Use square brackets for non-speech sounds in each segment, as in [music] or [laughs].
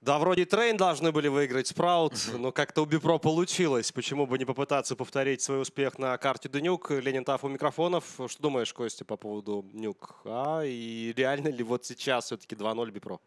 Да, вроде Train должны были выиграть Sprout, но как-то у Bpro получилось. Почему бы не попытаться повторить свой успех на карте de_nuke? Ленин, Таф у микрофонов. Что думаешь, Костя, по поводу Nuke? А, и реально ли вот сейчас все-таки 2-0 Bpro?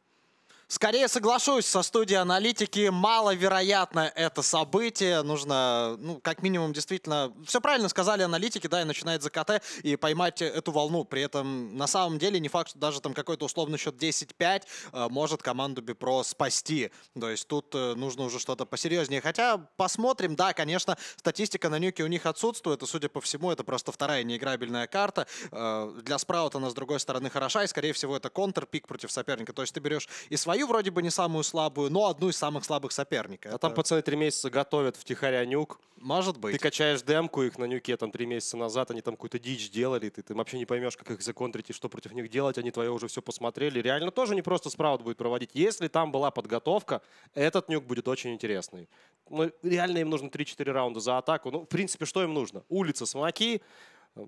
Скорее соглашусь со студией аналитики. Маловероятно это событие. Нужно, ну, как минимум, действительно... Все правильно сказали аналитики, да, и начинает за КТ и поймать эту волну. При этом, на самом деле, не факт, что даже там какой-то условный счет 10-5 э, может команду Бипро спасти. То есть тут э, нужно уже что-то посерьезнее. Хотя посмотрим, да, конечно, статистика на нюке у них отсутствует, и, судя по всему, это просто вторая неиграбельная карта. Э, для Спраута она, с другой стороны, хороша, и, скорее всего, это контр-пик против соперника. То есть ты берешь и свою свою вроде бы не самую слабую, но одну из самых слабых соперника. А Это... там пацаны три месяца готовят втихаря нюк. Может быть. Ты качаешь демку их на нюке там три месяца назад, они там какую-то дичь делали, ты, ты вообще не поймешь, как их законтрить и что против них делать, они твое уже все посмотрели. Реально тоже не просто спраут будет проводить. Если там была подготовка, этот нюк будет очень интересный. Ну, реально им нужно 3-4 раунда за атаку. Ну, в принципе, что им нужно? Улица, смоки,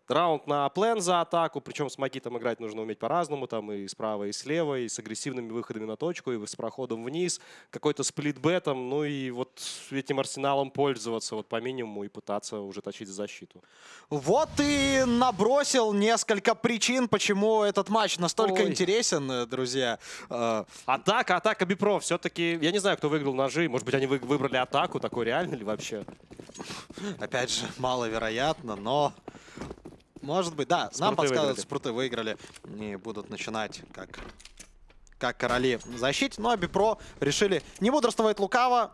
Раунд на плен за атаку, причем с маги там играть нужно уметь по-разному, там и справа, и слева, и с агрессивными выходами на точку, и с проходом вниз, какой-то сплитбетом, ну и вот этим арсеналом пользоваться вот по минимуму и пытаться уже точить защиту. Вот и набросил несколько причин, почему этот матч настолько Ой. интересен, друзья. А, атака, атака Бипро, все-таки, я не знаю, кто выиграл ножи, может быть, они выбрали атаку, такой реально ли вообще? Опять же, маловероятно, но может быть, да. Спруты Нам подсказывают, спруты выиграли. И будут начинать как, как короли в защите. Но ну, Бипро решили не мудрствовать лукаво.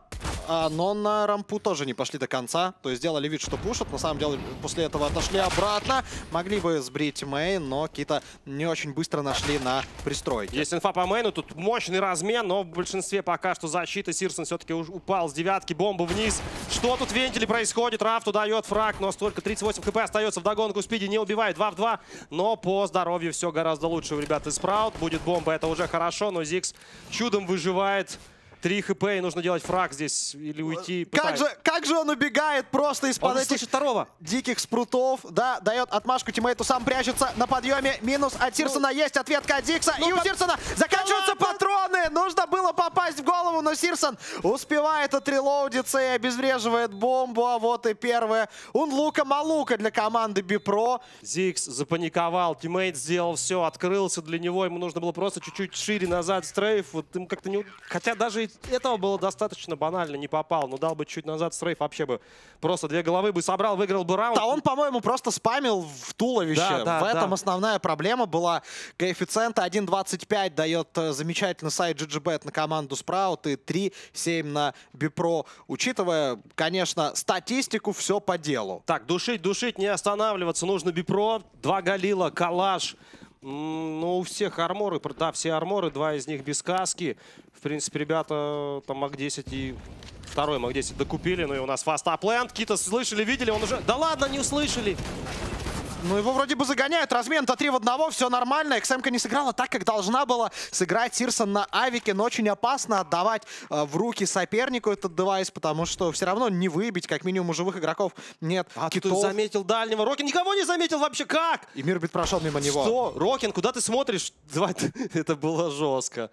А, но на рампу тоже не пошли до конца. То есть сделали вид, что пушат. На самом деле после этого отошли обратно. Могли бы сбрить мейн, но Кита не очень быстро нашли на пристройке. Есть инфа по мейну. Тут мощный размен, но в большинстве пока что защита. Сирсон все-таки упал с девятки. Бомба вниз. Что тут в вентиле происходит? Рафту дает фраг, но столько 38 хп остается в догонку. Спиди не убивает. 2 в 2. Но по здоровью все гораздо лучше у ребят из Спраут. Будет бомба, это уже хорошо. Но Зикс чудом выживает. 3 хп, и нужно делать фраг здесь или уйти. Как же, как же он убегает просто из-под этих второго. диких спрутов. Да, дает отмашку тиммейту, сам прячется на подъеме. Минус от Тирсона ну, есть, ответка от Дикса. Ну, и у Тирсона заканчиваются да патроны. Нужно было попасть в голову, но Сирсон успевает отрелоудиться и обезвреживает бомбу. А вот и первая анлука-малука для команды Bpro. Зикс запаниковал, тиммейт сделал все, открылся для него. Ему нужно было просто чуть-чуть шире назад strafe. Вот им как-то не... Хотя даже этого было достаточно банально, не попал. Но дал бы чуть назад strafe, вообще бы просто две головы бы собрал, выиграл бы раунд. Да он, по-моему, просто спамил в туловище. Да, да, в этом да. основная проблема была. Коэффициент 1.25 дает э, замечательный сайт GGBet на команду Sprout и 3.7 на Bpro. Учитывая, конечно, статистику, все по делу. Так, душить, душить, не останавливаться. Нужно Bpro. Два Галила, Калаш. Ну, у всех арморы, да, все арморы, два из них без каски. В принципе, ребята там МАК-10 и второй МАК-10 докупили. Ну и у нас fast A-plant. Kit'а слышали, видели, он уже... Да ладно, не услышали! Ну, его вроде бы загоняют. Размен-то 3 в 1, все нормально. XM не сыграла так, как должна была сыграть Сирсон на AWP'ике. Но очень опасно отдавать э, в руки сопернику этот девайс, потому что все равно не выбить, как минимум, у живых игроков нет китов. ты заметил дальнего. Рокин никого не заметил вообще. Как? И Мирбит прошел мимо него. Что? Рокин, куда ты смотришь? [laughs] [laughs] Это было жестко.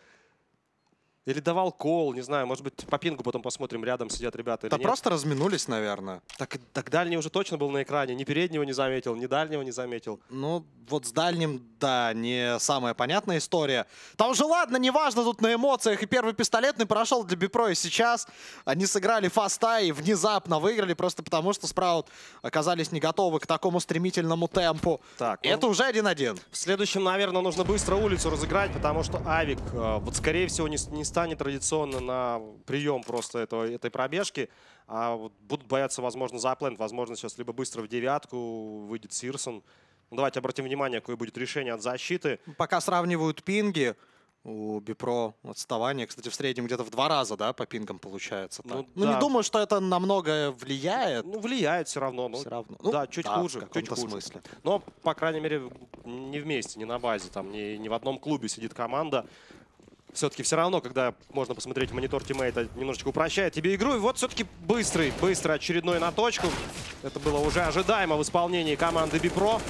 Или давал кол, не знаю, может быть, по пингу потом посмотрим, рядом сидят ребята Да просто разминулись, наверное. Так, так дальний уже точно был на экране, ни переднего не заметил, ни дальнего не заметил. Ну, вот с дальним, да, не самая понятная история. Там уже ладно, неважно, тут на эмоциях. И первый пистолетный прошел для Бипро, и сейчас они сыграли фаста и внезапно выиграли, просто потому что Спраут оказались не готовы к такому стремительному темпу. Так, ну, Это уже 1-1. В следующем, наверное, нужно быстро улицу разыграть, потому что Авик, э, вот скорее всего, не, не станет традиционно на прием просто этого, этой пробежки. А вот будут бояться, возможно, заплент. Возможно, сейчас либо быстро в девятку выйдет Сирсон. Ну, давайте обратим внимание, какое будет решение от защиты. Пока сравнивают пинги, у Бипро отставание, кстати, в среднем где-то в два раза, да, по пингам получается. Ну, ну да. не думаю, что это намного влияет. Ну, влияет все равно. Ну, все равно. Ну, да, чуть да, хуже. В чуть хуже. смысле. Но, по крайней мере, не вместе, не на базе, там, не, не в одном клубе сидит команда все-таки все равно, когда можно посмотреть монитор тиммейта, немножечко упрощает тебе игру. И вот все-таки быстрый, быстрый очередной на точку. Это было уже ожидаемо в исполнении команды Bpro.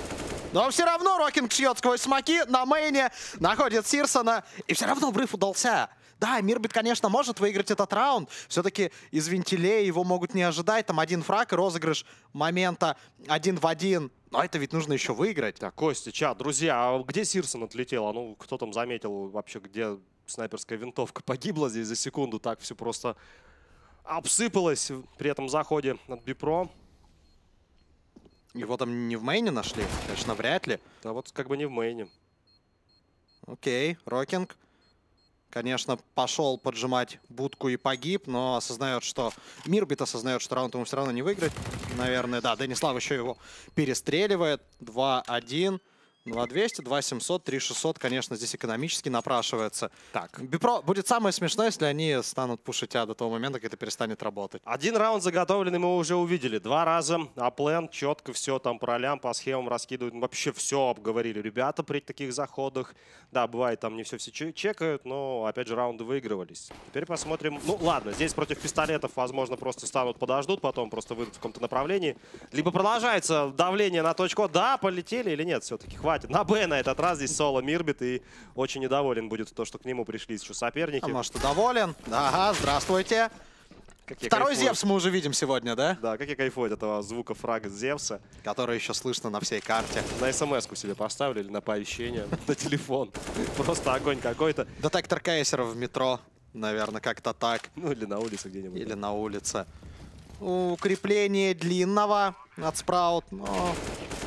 Но все равно Рокинг шьет сквозь смоки на мейне, находит Сирсона. И все равно врыв удался. Да, Мирбит, конечно, может выиграть этот раунд. Все-таки из вентилей его могут не ожидать. Там один фраг и розыгрыш момента один в один. Но это ведь нужно еще выиграть. Так, Костя, чат, друзья, а где Сирсон отлетел? А ну, кто там заметил вообще, где снайперская винтовка погибла здесь за секунду? Так все просто обсыпалось при этом заходе от Bpro. Его там не в мейне нашли? Конечно, вряд ли. Да вот как бы не в мейне. Окей, Рокинг. Конечно, пошел поджимать будку и погиб, но осознает, что... Мирбит осознает, что раунд ему все равно не выиграть. Наверное, да. Денислав еще его перестреливает. 2-1. 2200, 2700, 3600, конечно, здесь экономически напрашивается. Так. Бипро будет самое смешное, если они станут пушить А до того момента, как это перестанет работать. Один раунд заготовленный мы уже увидели. Два раза аплен, четко все там по ролям, по схемам раскидывают. Вообще все обговорили ребята при таких заходах. Да, бывает, там не все все чекают, но опять же раунды выигрывались. Теперь посмотрим. Ну ладно, здесь против пистолетов, возможно, просто станут, подождут, потом просто выйдут в каком-то направлении. Либо продолжается давление на точку. Да, полетели или нет, все-таки хватит. На Б на этот раз здесь соло Мирбит и очень недоволен будет то, что к нему пришли еще соперники. А может, и доволен? Ага, здравствуйте. Как Второй кайфую. Зевс мы уже видим сегодня, да? Да, как я кайфую от этого звука фрага Зевса. Который еще слышно на всей карте. На смс-ку себе поставили или на оповещение, [laughs] на телефон. Просто огонь какой-то. Детектор кейсеров в метро, наверное, как-то так. Ну или на улице где-нибудь. Или на улице. Укрепление длинного от Sprout, но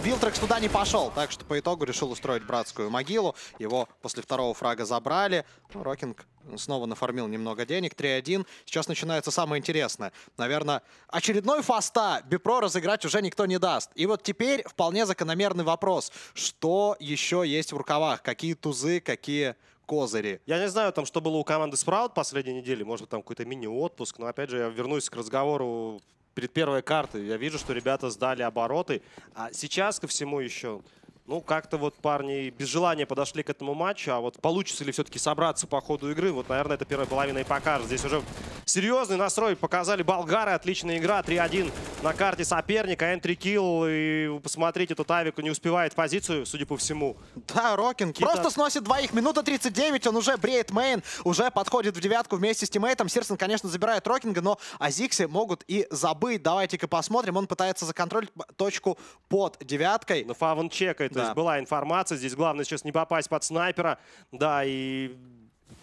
Вилтрекс туда не пошел, так что по итогу решил устроить братскую могилу. Его после второго фрага забрали. Рокинг снова нафармил немного денег. 3-1. Сейчас начинается самое интересное. Наверное, очередной fast A Bpro разыграть уже никто не даст. И вот теперь вполне закономерный вопрос. Что еще есть в рукавах? Какие тузы, какие козыри? Я не знаю, там, что было у команды Sprout последней недели. Может, там какой-то мини-отпуск. Но, опять же, я вернусь к разговору перед первой картой. Я вижу, что ребята сдали обороты. А сейчас ко всему еще... Ну, как-то вот парни без желания подошли к этому матчу, а вот получится ли все-таки собраться по ходу игры, вот, наверное, это первая половина и покажет. Здесь уже серьезный настрой показали болгары, отличная игра, 3-1 на карте соперника, entry kill, и посмотрите, тут Авику не успевает позицию, судя по всему. Да, Рокинг просто сносит двоих. Минута 39, он уже бреет мейн, уже подходит в девятку вместе с тиммейтом. Сирсон, конечно, забирает Рокинга, но Азикси могут и забыть. Давайте-ка посмотрим. Он пытается законтролить точку под девяткой. Но Фаван чекает, то Да. есть была информация, здесь главное сейчас не попасть под снайпера, да, и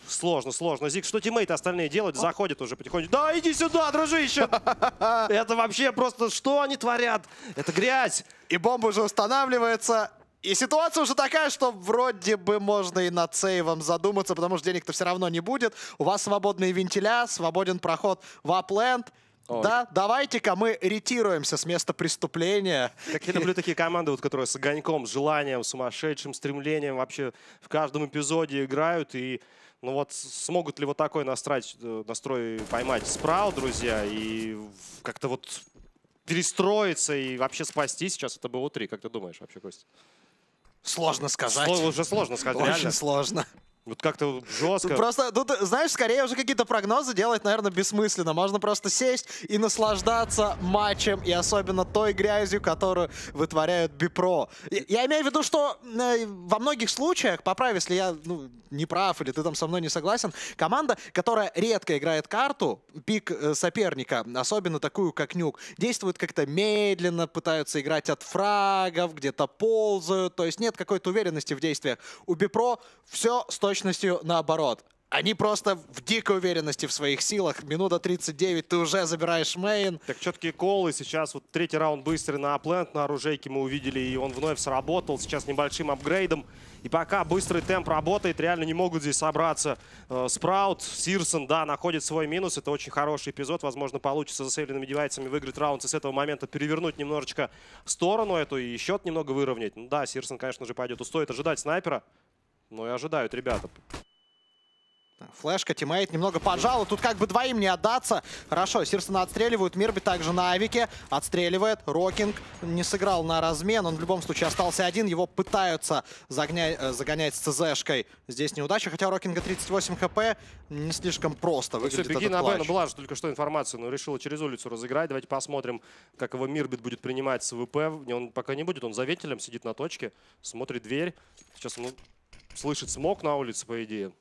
сложно, сложно. Зик, что тиммейты остальные делают? Заходят уже потихоньку. Да, иди сюда, дружище! [laughs] Это вообще просто, что они творят? Это грязь! И бомба уже устанавливается. И ситуация уже такая, что вроде бы можно и над сейвом задуматься, потому что денег-то все равно не будет. У вас свободные вентиля, свободен проход в апленд. Ой. Да, давайте-ка мы ретируемся с места преступления. Как я люблю такие команды, вот, которые с огоньком, с желанием, сумасшедшим стремлением вообще в каждом эпизоде играют. И ну вот смогут ли вот такой настрой, настрой поймать Спраут, друзья, и как-то вот перестроиться и вообще спасти сейчас это БО-3. Как ты думаешь вообще, Костя? Сложно сказать. Сло- уже сложно сказать, Очень реально. сложно. Вот как-то жестко. Просто, тут, знаешь, скорее уже какие-то прогнозы делать, наверное, бессмысленно. Можно просто сесть и наслаждаться матчем, и особенно той грязью, которую вытворяют Бипро. Я, я имею в виду, что э, во многих случаях, поправь, если я ну, не прав или ты там со мной не согласен, команда, которая редко играет карту, пик э, соперника, особенно такую, как Нюк, действует как-то медленно, пытаются играть от фрагов, где-то ползают, то есть нет какой-то уверенности в действиях. У Бипро все с точностью наоборот. Они просто в дикой уверенности в своих силах. Минута 39, ты уже забираешь мейн. Так четкие колы. Сейчас вот третий раунд быстрый на аплент на оружейке мы увидели, и он вновь сработал. Сейчас небольшим апгрейдом. И пока быстрый темп работает, реально не могут здесь собраться. Э, Sprout, Сирсон, да, находит свой минус. Это очень хороший эпизод. Возможно, получится за сейвленными девайсами выиграть раунд и с этого момента перевернуть немножечко сторону эту и счет немного выровнять. Ну да, Сирсон, конечно же, пойдет. Стоит ожидать снайпера. Но и ожидают ребята. Флешка, тиммейт немного поджал. Тут как бы двоим не отдаться. Хорошо, Сирсона отстреливают. Мирби также на авике. Отстреливает. Рокинг не сыграл на размен. Он в любом случае остался один. Его пытаются загня- э, загонять с ЦЗшкой. Здесь неудача. Хотя у Рокинга 38 хп. Не слишком просто Ну все, выглядит беги этот на Б, ну была же только что информация, но решила через улицу разыграть. Давайте посмотрим, как его Мирбит будет принимать с ВП. Он пока не будет, он за вентилем сидит на точке, смотрит дверь. Сейчас он ну, слышит смог на улице, по идее.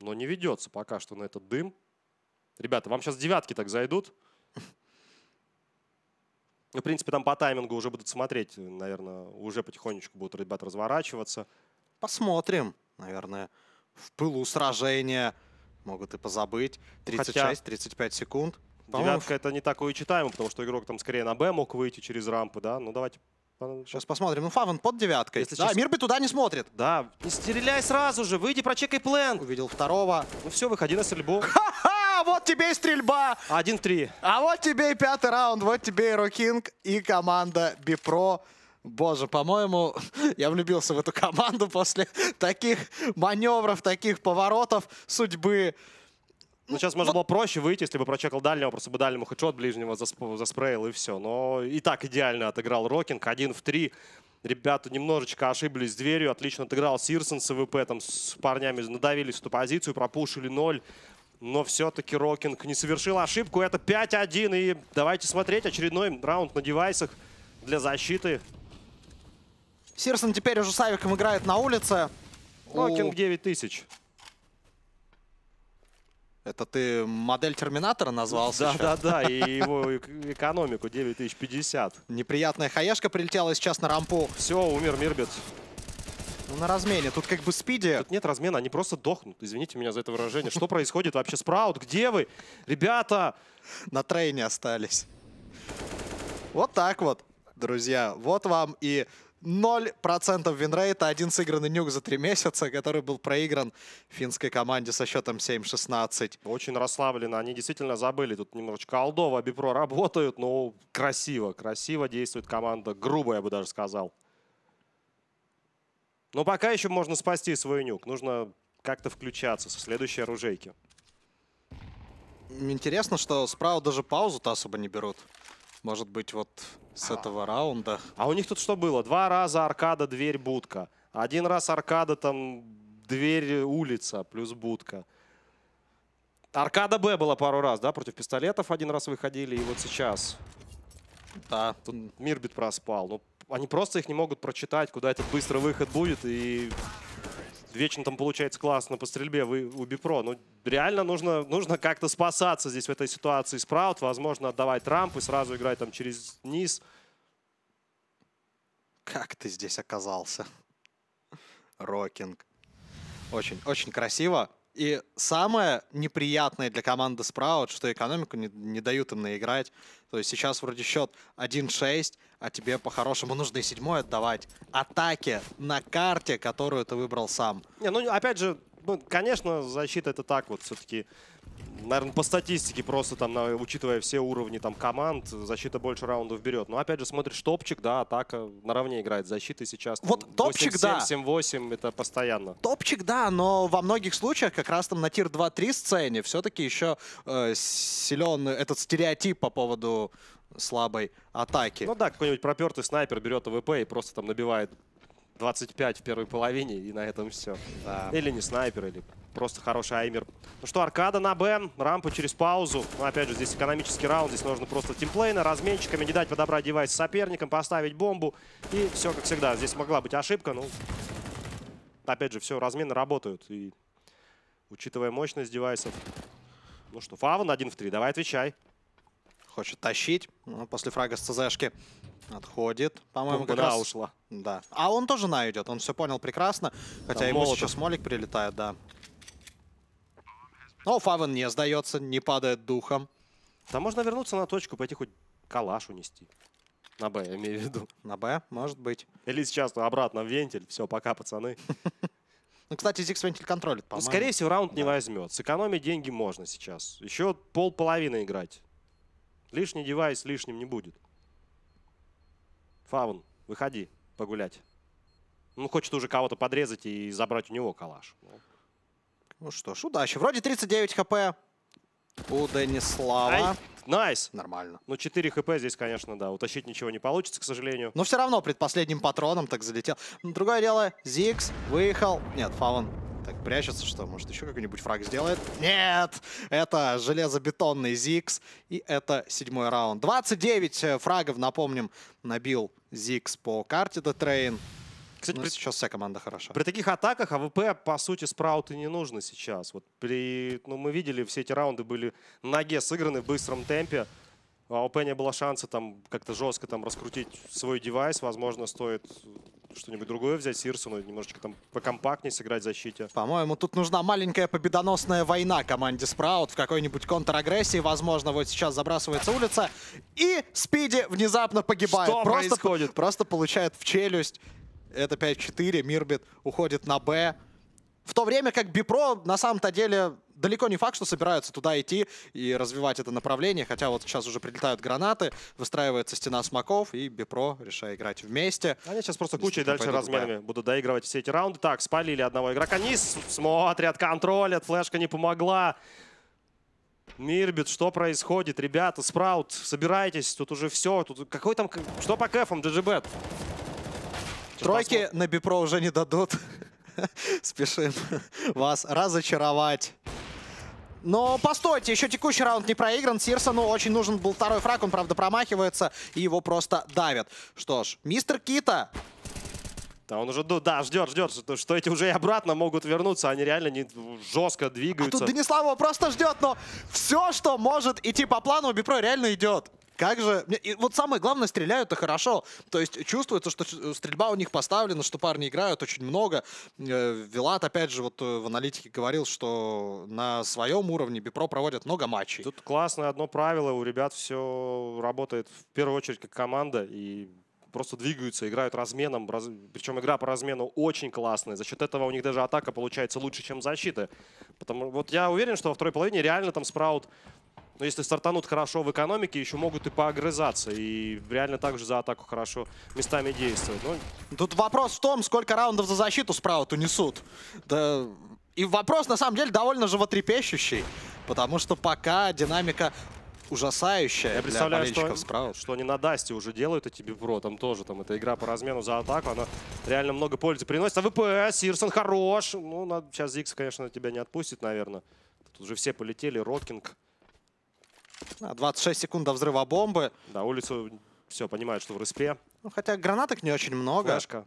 Но не ведется пока что на этот дым. Ребята, вам сейчас девятки так зайдут. Ну, В принципе, там по таймингу уже будут смотреть, наверное, уже потихонечку будут ребята разворачиваться. Посмотрим, наверное, в пылу сражения. Могут и позабыть. 36-35 секунд. Девятка это не такое читаемо, потому что игрок там скорее на Б мог выйти через рампы, да? Ну давайте. Сейчас посмотрим. Ну, Фавен под девяткой. Если да, честно- Мирби туда не смотрит. Да, не стреляй сразу же, выйди, прочекай plant. Увидел второго. Ну все, выходи на стрельбу. Ха! Вот тебе и стрельба! Один в три. А вот тебе и пятый раунд, вот тебе и Рокинг, и команда Bpro. Боже, по-моему, [laughs] я влюбился в эту команду [laughs] после таких маневров, таких поворотов судьбы. Ну, сейчас можно было проще выйти, если бы прочекал дальнего, просто бы дальнему headshot ближнего засп- заспрейл и все. Но и так идеально отыграл Рокинг, один в три. Ребята немножечко ошиблись с дверью, отлично отыграл Сирсон с АВП, там с парнями надавились в эту позицию, пропушили ноль. Но все-таки Рокинг не совершил ошибку, это 5-1. И давайте смотреть очередной раунд на девайсах для защиты. Сирсон теперь уже с Авиком играет на улице. Рокинг У- 9000. Это ты модель Терминатора назвался? щас? Да-да-да, и его эк- экономику 9050. Неприятная хаешка прилетела сейчас на рампу. Все, умер Мирбит. Ну, на размене. Тут как бы спиди. Тут нет размена, они просто дохнут. Извините меня за это выражение. Что происходит вообще? Sprout, где вы? Ребята! на трейне остались. Вот так вот, друзья. Вот вам и 0% винрейта, один сыгранный нюк за три месяца, который был проигран финской команде со счетом 7-16. Очень расслабленно. Они действительно забыли. Тут немножечко Алдова, Бипро работают, но красиво. Красиво действует команда. Грубо, я бы даже сказал. Но пока еще можно спасти свой нюк. Нужно как-то включаться со следующей оружейки. Интересно, что справа даже паузу-то особо не берут. Может быть, вот с этого раунда. А у них тут что было? Два раза аркада, дверь, будка. Один раз аркада, там, дверь, улица, плюс будка. Аркада Б была пару раз, да, против пистолетов один раз выходили, и вот сейчас Да, тут Мирбит проспал. Ну, они просто их не могут прочитать, куда этот быстрый выход будет, и вечно там получается классно по стрельбе вы- у Bpro. Ну, реально нужно, нужно как-то спасаться здесь в этой ситуации. Sprout, возможно, отдавать рампы, сразу играть там через низ. как ты здесь оказался? Рокинг. Очень, очень красиво. И самое неприятное для команды Sprout, что экономику не, не дают им наиграть. То есть сейчас вроде счет 1-6, а тебе по-хорошему нужно и седьмой отдавать. Атаки на карте, которую ты выбрал сам. Не, ну, опять же, ну, конечно, защита это так вот все-таки, наверное, по статистике просто там, на- учитывая все уровни там команд, защита больше раундов берет. Но опять же, смотришь топчик, да, атака наравне играет с защитой сейчас. там, Вот топчик, 8-7, да. 7-8, это постоянно. Топчик, да, но во многих случаях как раз там на tier 2-3 сцене все-таки еще э, силен этот стереотип по поводу слабой атаки. Ну да, какой-нибудь пропертый снайпер берет АВП и просто там набивает 25 в первой половине, и на этом все. Да. Или не снайпер, или просто хороший аймер. Ну что, аркада на Б, рампа через паузу. Ну, опять же, здесь экономический раунд, здесь нужно просто тимплейна, разменчиками, не дать подобрать девайс соперникам, поставить бомбу. И все как всегда. Здесь могла быть ошибка, ну... Опять же, все, размены работают. И учитывая мощность девайсов... Ну что, Фаван один в три, давай отвечай. Хочет тащить. но после фрага с ЦЗшки отходит. По-моему, как раз... ушла. Да. А он тоже на идет, он все понял прекрасно. Хотя Там ему молотов. сейчас молик прилетает, да. Но Фавен не сдается, не падает духом. Там можно вернуться на точку, пойти хоть калаш унести. На Б, я имею в виду. На Б, может быть. Или сейчас обратно в вентиль. Все, пока, пацаны. [laughs] Ну, кстати, Зикс вентиль контролит, Ну, по-моему. скорее всего, раунд не возьмет. Сэкономить деньги можно сейчас. Еще пол половины играть. Лишний девайс лишним не будет. Фаун, выходи погулять. Ну, хочет уже кого-то подрезать и забрать у него калаш. Ну, что ж, удачи. Вроде 39 хп у Денислава. Ай, Nice! Нормально. Ну, 4 хп здесь, конечно, да. Утащить ничего не получится, к сожалению. Но все равно предпоследним патроном так залетел. Другое дело, Зикс выехал. Нет, Фаун так прячется, что может еще какой-нибудь фраг сделает. Нет, это железобетонный Зикс. И это седьмой раунд. 29 фрагов, напомним, набил Зикс по карте The Train. Кстати, Ну, при, сейчас вся команда хороша. при таких атаках АВП, по сути, Sprout и не нужно сейчас. Вот при, ну, мы видели, все эти раунды были на ноге сыграны в быстром темпе. У АВП не было шанса там как-то жестко там раскрутить свой девайс. Возможно, стоит что-нибудь другое взять, Сирсону, немножечко там покомпактнее сыграть в защите. По-моему, тут нужна маленькая победоносная война команде Sprout в какой-нибудь контр-агрессии. Возможно, вот сейчас забрасывается улица. И Спиди внезапно погибает. Что просто, происходит? Просто получает в челюсть. Это 5-4. Мирбит уходит на Б. В то время как Бипро на самом-то деле далеко не факт, что собираются туда идти и развивать это направление. Хотя вот сейчас уже прилетают гранаты, выстраивается стена смоков, и Бипро решает играть вместе. Они сейчас просто кучей дальше разменами будут доигрывать все эти раунды. Так, спалили одного игрока. С- смотрят, контролят. Флешка не помогла. Мирбит, что происходит? Ребята, Спраут, собирайтесь. Тут уже все. Тут какой там... Что по кэфам, GGBet? Тройки на Бипро уже не дадут. [laughs] Спешим вас разочаровать. Но постойте, еще текущий раунд не проигран. Сирсону очень нужен был второй фраг, он, правда, промахивается, и его просто давят. Что ж, мистер Кита, Да, он уже, ду- да, ждет, ждет, что, что эти уже и обратно могут вернуться. Они реально не, жестко а двигаются. тут Денислав его просто ждет, но все, что может идти по плану, у Бипро реально идет. Как же... И вот самое главное, стреляют-то хорошо. То есть чувствуется, что стрельба у них поставлена, что парни играют очень много. Э, Вилат, опять же, вот э, в аналитике говорил, что на своем уровне Бипро проводят много матчей. Тут классное одно правило. У ребят все работает в первую очередь как команда. И просто двигаются, играют разменом. раз- Причем игра по размену очень классная. За счет этого у них даже атака получается лучше, чем защита. Потому вот я уверен, что во второй половине реально там Спраут, ну, если стартанут хорошо в экономике, еще могут и поогрызаться. И реально также за атаку хорошо местами действовать. Ну, Тут вопрос в том, сколько раундов за защиту Спрауту несут. Да... И вопрос, на самом деле, довольно животрепещущий. Потому что пока динамика ужасающая Я представляю, что, Спраут. что они на Дасте уже делают эти бипро. Там тоже там эта игра по размену за атаку. Она реально много пользы приносит. АВП, Сирсон хорош. Ну, надо, сейчас Зикс, конечно, тебя не отпустит, наверное. Тут уже все полетели. Рокинг. А, 26 секунд до взрыва бомбы. Да, улицу все понимают, что в респе. Ну, хотя гранаток не очень много. Флешка.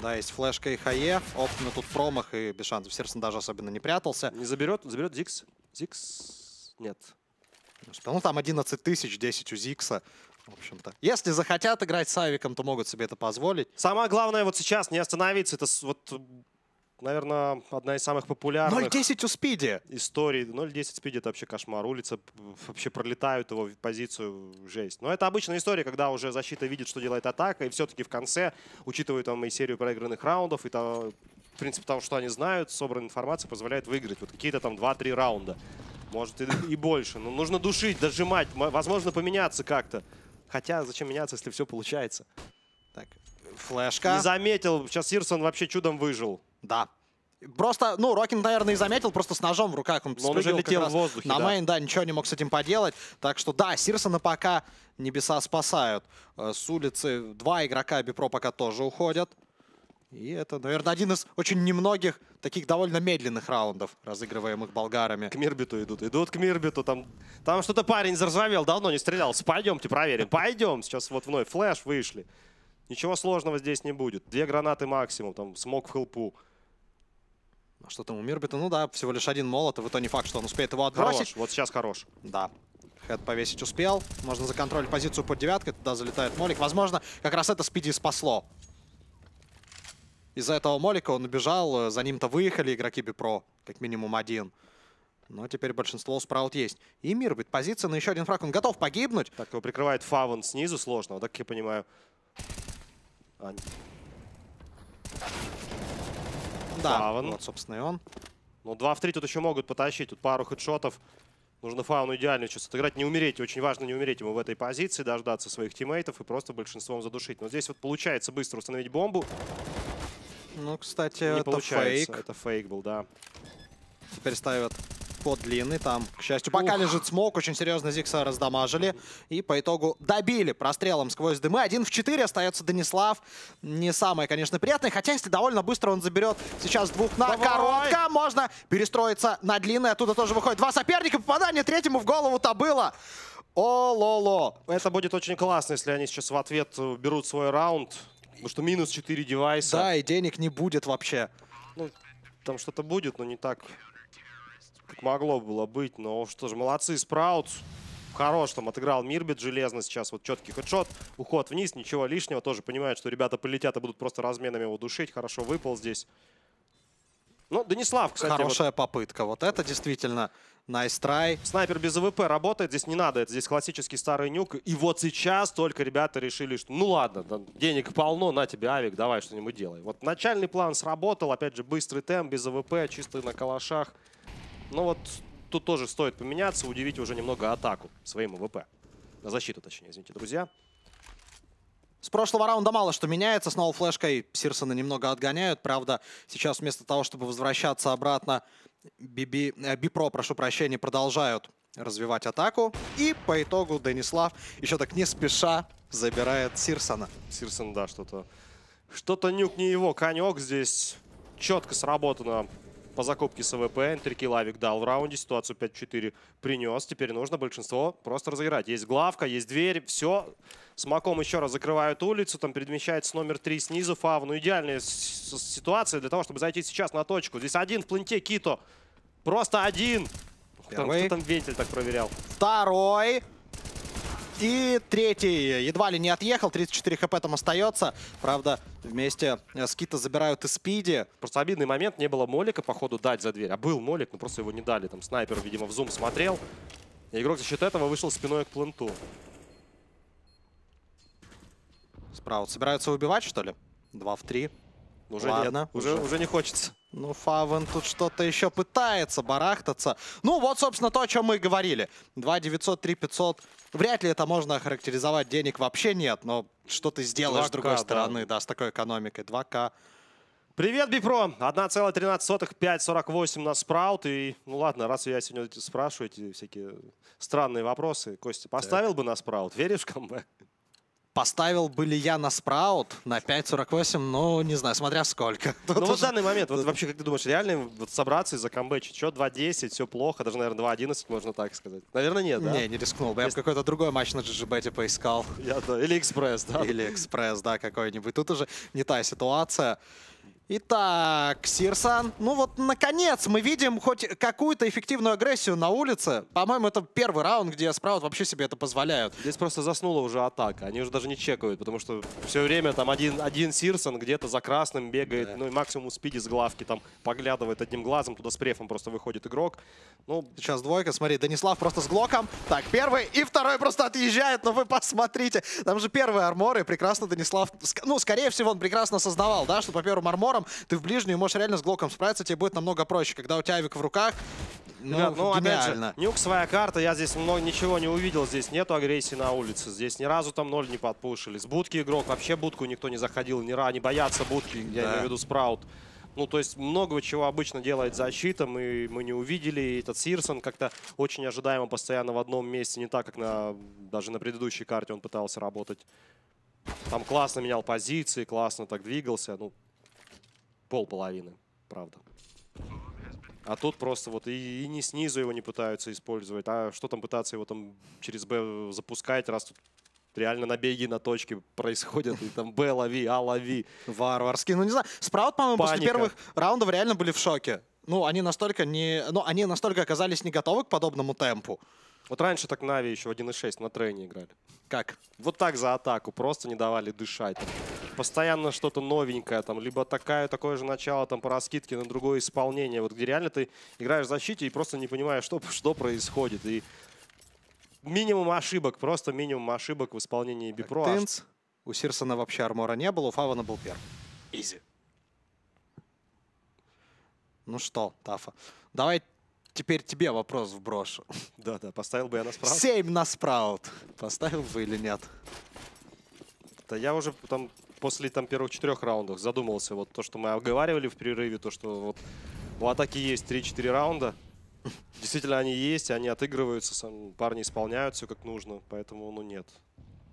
Да, есть флешка и хае. Оп, ну тут промах и без шансов. Серсон даже особенно не прятался. Не заберет? Заберет Зикс? Зикс? Нет. Ну, там 11 тысяч, 10 у Зикса. В общем-то. Если захотят играть с Авиком, то могут себе это позволить. Самое главное вот сейчас не остановиться. Это вот, наверное, одна из самых популярных 0-10 у Спиди. историй. 0-10 спиди это вообще кошмар. Улица вообще пролетают его в позицию жесть. Но это обычная история, когда уже защита видит, что делает атака, и все-таки в конце, учитывая там и серию проигранных раундов, и то, в принципе, того, что они знают, собранная информация позволяет выиграть. Вот какие-то там 2-3 раунда. Может и, и больше. Но нужно душить, дожимать, возможно, поменяться как-то. Хотя зачем меняться, если все получается? Так, флешка. Не заметил, сейчас Сирсон вообще чудом выжил. Да. Просто, ну, Рокин, наверное, и заметил, просто с ножом в руках. Он, Но он уже летел в воздухе, На да. main, да, ничего не мог с этим поделать. Так что, да, Сирсона пока небеса спасают. Э, С улицы два игрока Bpro пока тоже уходят. И это, наверное, один из очень немногих таких довольно медленных раундов, разыгрываемых болгарами. К Мирбиту идут. Идут к Мирбиту. Там, там что-то парень заржавел, давно не стрелялся. Пойдемте проверим. Пойдем. Сейчас вот вновь флеш вышли. Ничего сложного здесь не будет. Две гранаты максимум. Там смог в хелпу. А Что там у Мирбита? Ну да, всего лишь один молот, и в итоге не факт, что он успеет его отбросить. Хорош. Вот сейчас хорош. Да. Хэт повесить успел. Можно законтролить позицию под девяткой. Туда залетает Молик. Возможно, как раз это Спиди спасло. Из-за этого Молика он убежал. э, За ним-то выехали игроки Бипро. Как минимум один. Но теперь большинство Спраут есть. И Мирбит. Позиция на еще один фраг. Он готов погибнуть. Так, его прикрывает Фаван снизу сложно. Вот так я понимаю. А, Да, Фаван. вот, собственно, и он. ну, 2 в 3 тут еще могут потащить. Тут пару хедшотов. Нужно Фауну идеально сейчас отыграть. Не умереть. Очень важно не умереть ему в этой позиции. Дождаться своих тиммейтов и просто большинством задушить. Но здесь вот получается быстро установить бомбу. Ну, кстати, Не это получается. фейк. Это фейк был, да. Теперь ставят под длинный. Там, к счастью, пока Ух. лежит смог. Очень серьезно Зикса раздамажили. И по итогу добили прострелом сквозь дымы. Один в 4 остается Данислав. Не самое, конечно, приятное. Хотя, если довольно быстро он заберет сейчас двух на Давай! коротко, можно перестроиться на длинный. Оттуда тоже выходит два соперника. Попадание третьему в голову-то было. О-ло-ло. Это будет очень классно, если они сейчас в ответ э, берут свой раунд. Потому что минус 4 девайса. Да, и денег не будет вообще. Ну, там что-то будет, но не так, как могло было быть. Но что же, молодцы, Sprouts. Хорош там отыграл Мирбит железно сейчас. Вот четкий headshot, уход вниз, ничего лишнего. Тоже понимает, что ребята полетят и будут просто разменами его душить. Хорошо выпал здесь. Ну, Данислав, кстати, вот Хорошая попытка. Вот это действительно nice try. снайпер без АВП работает. Здесь не надо, это здесь классический старый нюк. И вот сейчас только ребята решили, что ну ладно, денег полно, на тебе авик, давай что-нибудь делай. Вот начальный план сработал, опять же, быстрый темп, без АВП, чисто на калашах. Но вот тут тоже стоит поменяться, удивить уже немного атаку своим АВП. На защиту, точнее, извините, друзья. С прошлого раунда мало что меняется. С новой флешкой Сирсона немного отгоняют. Правда, сейчас вместо того, чтобы возвращаться обратно, Биби, э, Bpro, прошу прощения, продолжают развивать атаку. И по итогу Денислав еще так не спеша забирает Сирсона. Сирсон, да, что-то... Что-то Nuke не его конек здесь. Четко сработано по закупке с АВП. Три Авик дал в раунде. Ситуацию 5-4 принес. Теперь нужно большинство просто разыграть. Есть главка, есть дверь. Все. Смоком еще раз закрывают улицу. Там перемещается номер 3 снизу. Фав. Ну, идеальная ситуация для того, чтобы зайти сейчас на точку. Здесь один в пленте Кито. Просто один. Первый. кто там вентиль так проверял? Второй. И третий едва ли не отъехал. 34 хп там остается. Правда, вместе э, с Кита забирают и Спиди. Просто обидный момент, не было молика, походу, дать за дверь. А был молик, но просто его не дали. Там снайпер, видимо, в зум смотрел. И игрок за счет этого вышел спиной к пленту. Справа собираются убивать, что ли? Два в три. Уже Ладно, нет, уже, уже. уже не хочется. Ну, Фавен тут что-то еще пытается барахтаться. Ну, вот, собственно, то, о чем мы и говорили. 2 900, 3 500. Вряд ли это можно охарактеризовать. Денег вообще нет, но что ты сделаешь с 2К, другой да. стороны, да, с такой экономикой. 2К. Привет, Бипро! 1,13, 5,48 на спраут. И, ну ладно, раз я сегодня спрашиваю эти всякие странные вопросы. Костя, поставил бы на спраут? Веришь в камбэк? Поставил бы ли я на спраут на 5.48? Ну, не знаю, смотря сколько. [laughs] Ну вот в данный момент, вот вообще, как ты думаешь, реально вот собраться и закамбэчить? Что, 2.10, все плохо, даже, наверное, 2.11, можно так сказать. Наверное, нет, да? Не, не рискнул бы. Я бы какой-то другой матч на GGBet поискал. Я, да. Или экспресс, да? Или экспресс, да, какой-нибудь. Тут уже не та ситуация. Итак, Сирсан. Ну вот, наконец, мы видим хоть какую-то эффективную агрессию на улице. По-моему, это первый раунд, где Спраут вообще себе это позволяют. Здесь просто заснула уже атака. Они уже даже не чекают, потому что все время там один, один Сирсон где-то за красным бегает, Да. ну и максимум спиди с главки там поглядывает одним глазом, туда с префом просто выходит игрок. Ну, Сейчас двойка, смотри, Данислав просто с глоком. Так, первый и второй просто отъезжает, но вы посмотрите. Там же первые арморы, прекрасно Данислав... Ну, скорее всего, он прекрасно осознавал, да, что по первым арморам ты в ближнюю можешь реально с глоком справиться, тебе будет намного проще. Когда у тебя авик в руках, ну, ребят, ну опять же, нюк своя карта, я здесь много, ничего не увидел, здесь нету агрессии на улице, здесь ни разу там ноль не подпушили. С будки игрок, вообще будку никто не заходил, ни разу, не боятся будки, я Да. имею в виду спраут. Ну, то есть много чего обычно делает защита, мы, мы не увидели. И этот Сирсон как-то очень ожидаемо постоянно в одном месте, не так, как на, даже на предыдущей карте он пытался работать. Там классно менял позиции, классно так двигался. Ну, пол половины, правда. А тут просто вот и, и не снизу его не пытаются использовать, а что там пытаться его там через Б запускать, раз тут реально набеги на точке происходят, и там Б лови, А лови. Варварский. Ну, не знаю. Спраут, по-моему, после первых раундов реально были в шоке. Ну, они настолько не... Ну, они настолько оказались не готовы к подобному темпу. Вот раньше так Нави еще 1.6 на трейне играли. Как? Вот так за атаку, просто не давали дышать. Постоянно что-то новенькое, там, либо такая, такое же начало там, по раскидке на другое исполнение. Вот где реально ты играешь в защите и просто не понимаешь, что, [laughs] что происходит. И минимум ошибок, просто минимум ошибок в исполнении Бипро. Аж Тынц. У Сирсона вообще армора не было, у Фавана был первый. Изи. Ну что, Тафа, давай теперь тебе вопрос вброшу. [laughs] Да-да, поставил бы я на справку. Семь на спраут. Поставил бы или нет? Да я уже там после там первых четырех раундов задумался. Вот то, что мы оговаривали в перерыве, то, что вот у атаки есть 3-4 раунда. [laughs] Действительно, они есть, они отыгрываются, сам- парни исполняют все как нужно, поэтому, ну, нет.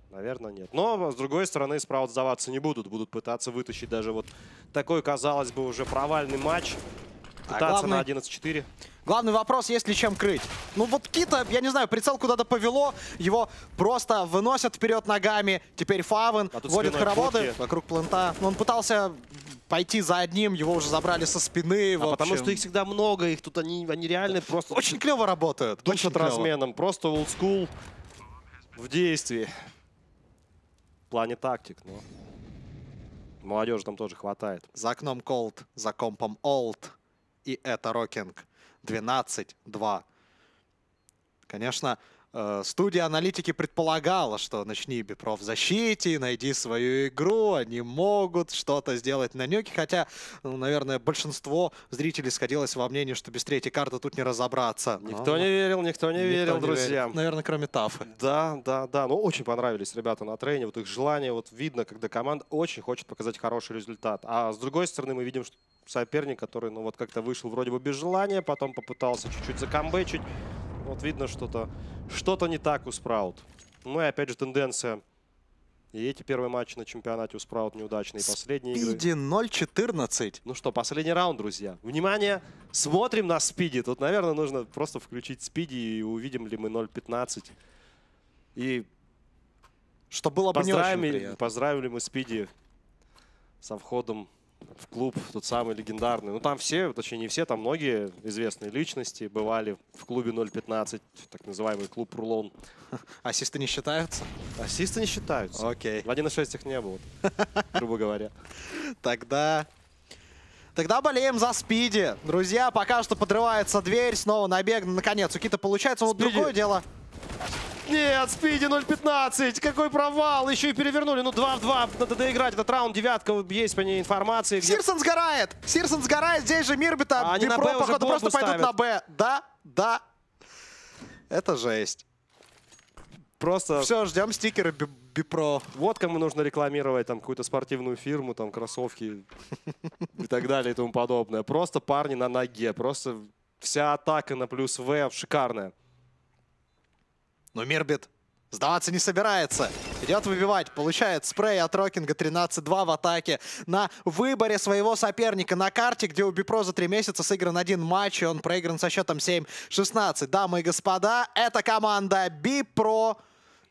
Наверное, нет. Но, с другой стороны, справа сдаваться не будут. Будут пытаться вытащить даже вот такой, казалось бы, уже провальный матч. А Пытаться главное- на 11-4. Главный вопрос, есть ли чем крыть. Ну вот Кита, я не знаю, прицел куда-то повело, его просто выносят вперед ногами. Теперь Фавен А вводит хороводы Буки. вокруг плента. Но он пытался пойти за одним, его уже забрали со спины. А потому что их всегда много, их тут они, они реально просто Очень клево работают. душат разменом. Просто олдскул в действии. В плане тактик, но молодежи там тоже хватает. За окном cold, за компом old. И это Рокинг. 12-2. Конечно, студия аналитики предполагала, что начни BPro в защите, найди свою игру, они могут что-то сделать на нюке, хотя, ну, наверное, большинство зрителей сходилось во мнении, что без третьей карты тут не разобраться. Но Никто не верил, никто не никто верил, не друзья. верит. Наверное, кроме Тафы. Да, да, да. Ну, очень понравились ребята на трене. Вот их желание, вот видно, когда команда очень хочет показать хороший результат. А с другой стороны, мы видим, что соперник, который, ну, вот как-то вышел вроде бы без желания, потом попытался чуть-чуть закамбэчить. Вот видно что-то, что-то не так у Спраут. Ну и опять же тенденция. И эти первые матчи на чемпионате у Спраут неудачные. Последние игры. Спиди 0-14. Ну что, последний раунд, друзья. Внимание, смотрим на спиди. Тут, наверное, нужно просто включить спиди и увидим ли мы 0.15. И Что было бы не очень приятно. поздравили мы Спиди со входом в клуб, тот самый легендарный. Ну, там все, точнее, не все, там многие известные личности бывали в клубе 015, так называемый клуб Рулон. [laughs] Ассисты не считаются? Ассисты не считаются. Окей. В 1.6 их не было, [laughs] грубо говоря. Тогда... Тогда болеем за Спиди. Друзья, пока что подрывается дверь, снова набег. Наконец, у Кита получается. Вот другое дело. Нет, Спиди 0.15, какой провал, еще и перевернули. Ну, 2 в 2, надо доиграть этот раунд, девятка, есть по ней информации. где- Сирсон сгорает! Сирсон сгорает, здесь же Мирбита. А они на Бипро, Б уже походу, просто пойдут ставят. на Б. Да, да. Это жесть. Просто Все, ждем стикеры B- BPro. Вот кому нужно рекламировать там какую-то спортивную фирму, там кроссовки и так далее и тому подобное. Просто парни на ноге, просто вся атака на плюс W шикарная. Но Мирбит сдаваться не собирается. Идет выбивать. Получает спрей от Рокинга 13-2 в атаке. На выборе своего соперника на карте, где у BPro за три месяца сыгран один матч, и он проигран со счетом 7-16. Дамы и господа, это команда BPro,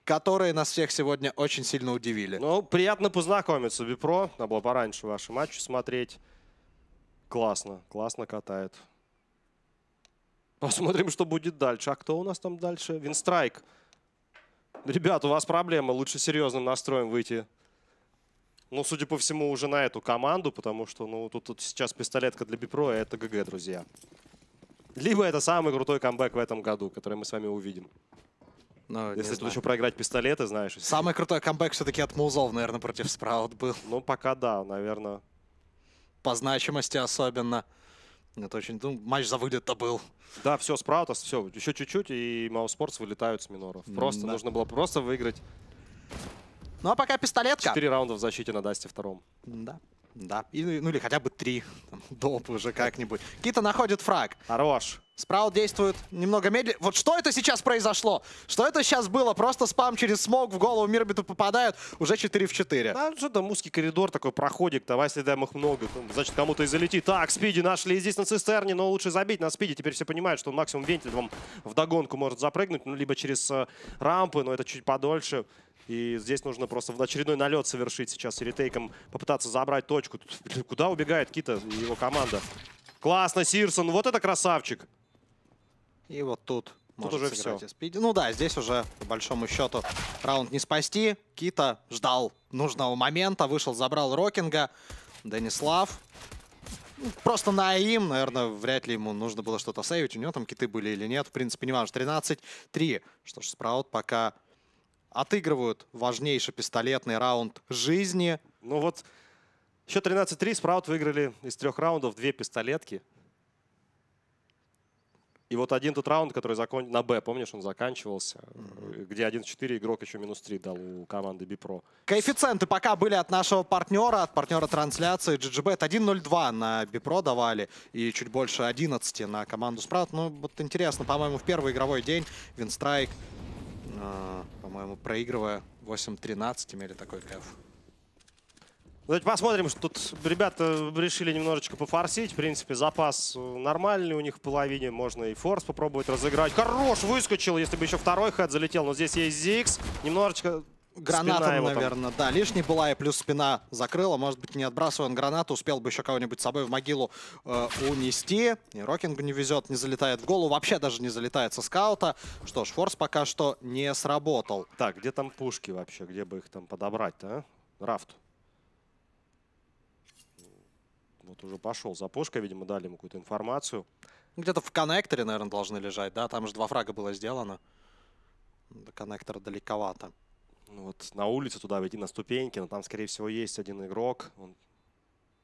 которые нас всех сегодня очень сильно удивили. Ну, приятно познакомиться, Бипро. Надо было пораньше ваши матчи смотреть. Классно, классно катает. Посмотрим, что будет дальше. А кто у нас там дальше? Винстрайк. Ребят, у вас проблема. Лучше серьезным настроем выйти. Ну, судя по всему, уже на эту команду, потому что, ну, тут, тут сейчас пистолетка для Бипро, и это ГГ, друзья. Либо это самый крутой камбэк в этом году, который мы с вами увидим. Ну, Если тут знаю. еще проиграть пистолеты, знаешь. Самый крутой камбэк все-таки от Музов, наверное, против Спраут был. Ну, пока да, наверное. По значимости особенно. Это очень... Ну, матч за вылет-то был. Да, все, Спраутас, все, еще чуть-чуть, и Мауспортс вылетают с миноров. Просто да. нужно было просто выиграть Ну, а пока пистолетка. 4 раунда в защите на Дасте втором. Да. Да. И, ну или хотя бы три. Там, доп уже как-нибудь. Кита находит фраг. Хорош. Спраут действует немного медленнее. Вот что это сейчас произошло? Что это сейчас было? Просто спам через смог в голову Мирбиту попадают. Уже 4 в 4. Да, что там узкий коридор такой, проходик, давай, если даем их много, значит, кому-то и залетит. Так, Спиди нашли здесь на цистерне, но лучше забить на Спиди. Теперь все понимают, что он максимум вентиль вам догонку может запрыгнуть, ну, либо через э, рампы, но это чуть подольше. И здесь нужно просто в очередной налет совершить сейчас и ретейком попытаться забрать точку. Куда убегает Кита и его команда? Классно, Сирсон, вот это красавчик. И вот тут, может уже сыграть всё. и Спиди. Ну да, здесь уже, по большому счету, раунд не спасти. Кита ждал нужного момента, вышел, забрал Рокинга. Денислав. Ну, Просто на им, наверное, вряд ли ему нужно было что-то сейвить. У него там киты были или нет. В принципе, не важно. 13-3. Что ж, Спраут пока отыгрывают важнейший пистолетный раунд жизни. Ну вот, еще 13-3, Спраут выиграли из трех раундов две пистолетки. И вот один тот раунд, который закон... на Б, помнишь, он заканчивался, э, где 1-4 игрок еще минус 3 дал у команды Бипро. Коэффициенты пока были от нашего партнера, от партнера трансляции GGBet 1.02 на Бипро давали и чуть больше 11 на команду Спраут. Ну, вот интересно, по-моему, в первый игровой день Winstrike, э, по-моему, проигрывая 8-13, имели такой кайф. Давайте посмотрим, что тут ребята решили немножечко пофорсить. В принципе, запас нормальный у них в половине. Можно и форс попробовать разыграть. Хорош, выскочил, если бы еще второй head залетел. Но здесь есть Зикс. Немножечко Гранатом, наверное, да. Лишний была и плюс спина закрыла. Может быть, не отбрасывая он гранату, успел бы еще кого-нибудь с собой в могилу э, унести. И Рокингу не везет, не залетает в голову. Вообще даже не залетает со скаута. Что ж, форс пока что не сработал. Так, где там пушки вообще? Где бы их там подобрать-то, а? Рафт. Вот уже пошел за пушкой, видимо, дали ему какую-то информацию. Где-то в коннекторе, наверное, должны лежать, да? Там же два фрага было сделано. До коннектора далековато. Ну, вот на улице туда войти на ступеньки, но там, скорее всего, есть один игрок. Он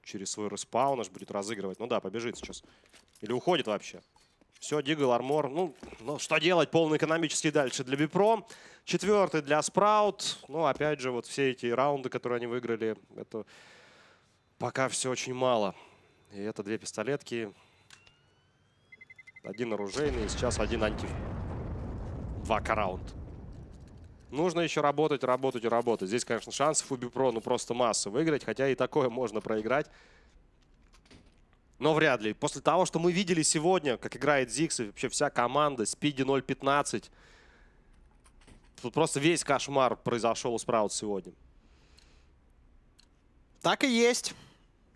через свой респаун аж будет разыгрывать. Ну да, побежит сейчас. Или уходит вообще. Все, Дигл, Армор. Ну, ну, что делать? Полный экономический дальше для Бипро. Четвертый для Спраут. Ну, опять же, вот все эти раунды, которые они выиграли, это пока все очень мало. И это две пистолетки. Один оружейный, сейчас один анти... Два раунд. Нужно еще работать, работать и работать. Здесь, конечно, шансов у Бипро ну просто масса выиграть, хотя и такое можно проиграть. Но вряд ли. После того, что мы видели сегодня, как играет Зикс и вообще вся команда, Спиди 0.15, тут просто весь кошмар произошел у Спраут сегодня. Так и есть.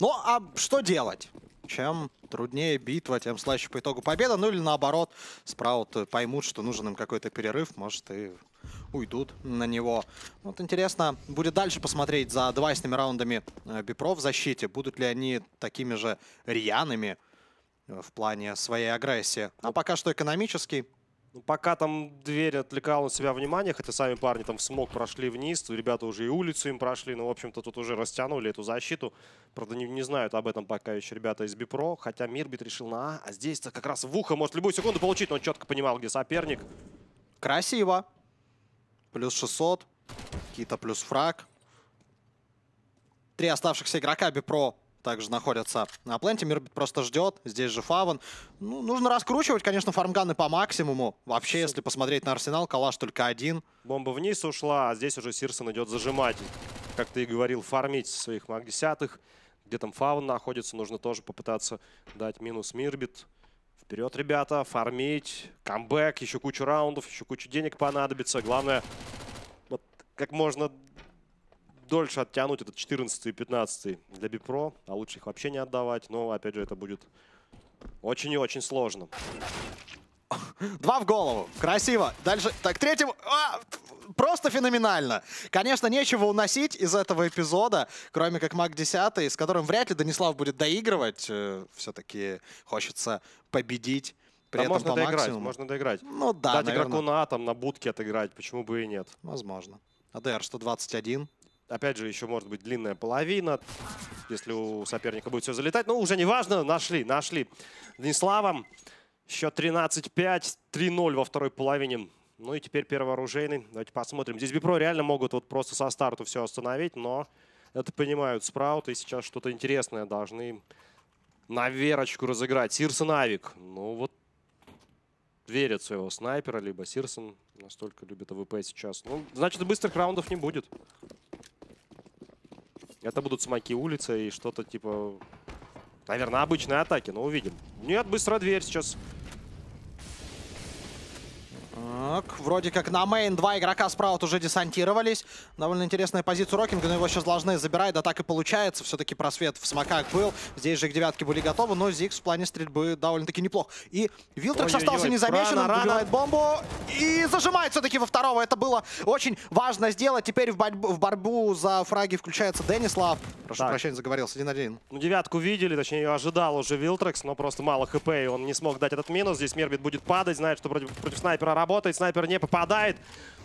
Ну, а что делать? Чем труднее битва, тем слаще по итогу победа. Ну или наоборот, Спраут поймут, что нужен им какой-то перерыв. Может, и уйдут на него. Вот интересно, будет дальше посмотреть за девайсными раундами э, Бипро в защите. Будут ли они такими же рьяными э, в плане своей агрессии. А пока что экономический. Ну, пока там дверь отвлекала на себя внимание, хотя сами парни там смог прошли вниз, ребята уже и улицу им прошли, но, в общем-то, тут уже растянули эту защиту. Правда, не, не знают об этом пока еще ребята из Бипро, хотя Мирбит решил на А, а здесь-то как раз в ухо может любую секунду получить, но он четко понимал, где соперник. Красиво. Плюс 600. Кита плюс фраг. Три оставшихся игрока Бипро также находятся на пленте. Мирбит просто ждет. Здесь же Фаван. Ну, нужно раскручивать, конечно, фармганы по максимуму. Вообще, если посмотреть на Арсенал, калаш только один. Бомба вниз ушла, а здесь уже Сирсон идет зажимать. Как ты и говорил, фармить своих маг десятых. Где там Фаван находится, нужно тоже попытаться дать минус Мирбит. Вперед, ребята, фармить, камбэк, еще кучу раундов, еще кучу денег понадобится. Главное, вот как можно дольше оттянуть этот 14 и 15 для Бипро, а лучше их вообще не отдавать. Но, опять же, это будет очень и очень сложно. Два в голову. Красиво. Дальше. Так, третьего. А, просто феноменально. Конечно, нечего уносить из этого эпизода, кроме как Маг 10, с которым вряд ли Данислав будет доигрывать. Э, Все-таки хочется победить. При да этом можно по доиграть, максимуму. можно доиграть. Ну да, Дать наверное. игроку на атом, на будке отыграть, почему бы и нет. Возможно. АДР 121. Опять же, еще может быть длинная половина, если у соперника будет все залетать. Но уже не важно, нашли, нашли. Данислава, счет 13-5, 3-0 во второй половине. Ну и теперь первооружейный. Давайте посмотрим. Здесь Бипро реально могут вот просто со старту все остановить, но это понимают спрауты. И сейчас что-то интересное должны на верочку разыграть. Сирсон Авик. Ну вот верят своего снайпера, либо Сирсон настолько любит АВП сейчас. Ну, значит, быстрых раундов не будет. Это будут смоки улицы и что-то типа... Наверное, обычные атаки, но увидим. Нет, быстрая дверь сейчас. Так, вроде как на main два игрока Sprout уже десантировались. Довольно интересная позиция Рокинга, но его сейчас должны забирать. Да так и получается. Все-таки просвет в смоках был. Здесь же к девятке были готовы, но Зикс в плане стрельбы довольно-таки неплох. И Вилтрекс остался незамеченным, рано, рано. выбивает бомбу и зажимает все-таки во второго. Это было очень важно сделать. Теперь в борьбу, в борьбу за фраги включается Денислав. Прошу Так. прощения, заговорился. Один один. Ну, девятку видели, точнее, ее ожидал уже Вилтрекс, но просто мало хп, и он не смог дать этот минус. Здесь Мирбит будет падать, знает, что против, против снайпера работает, снайпер не попадает.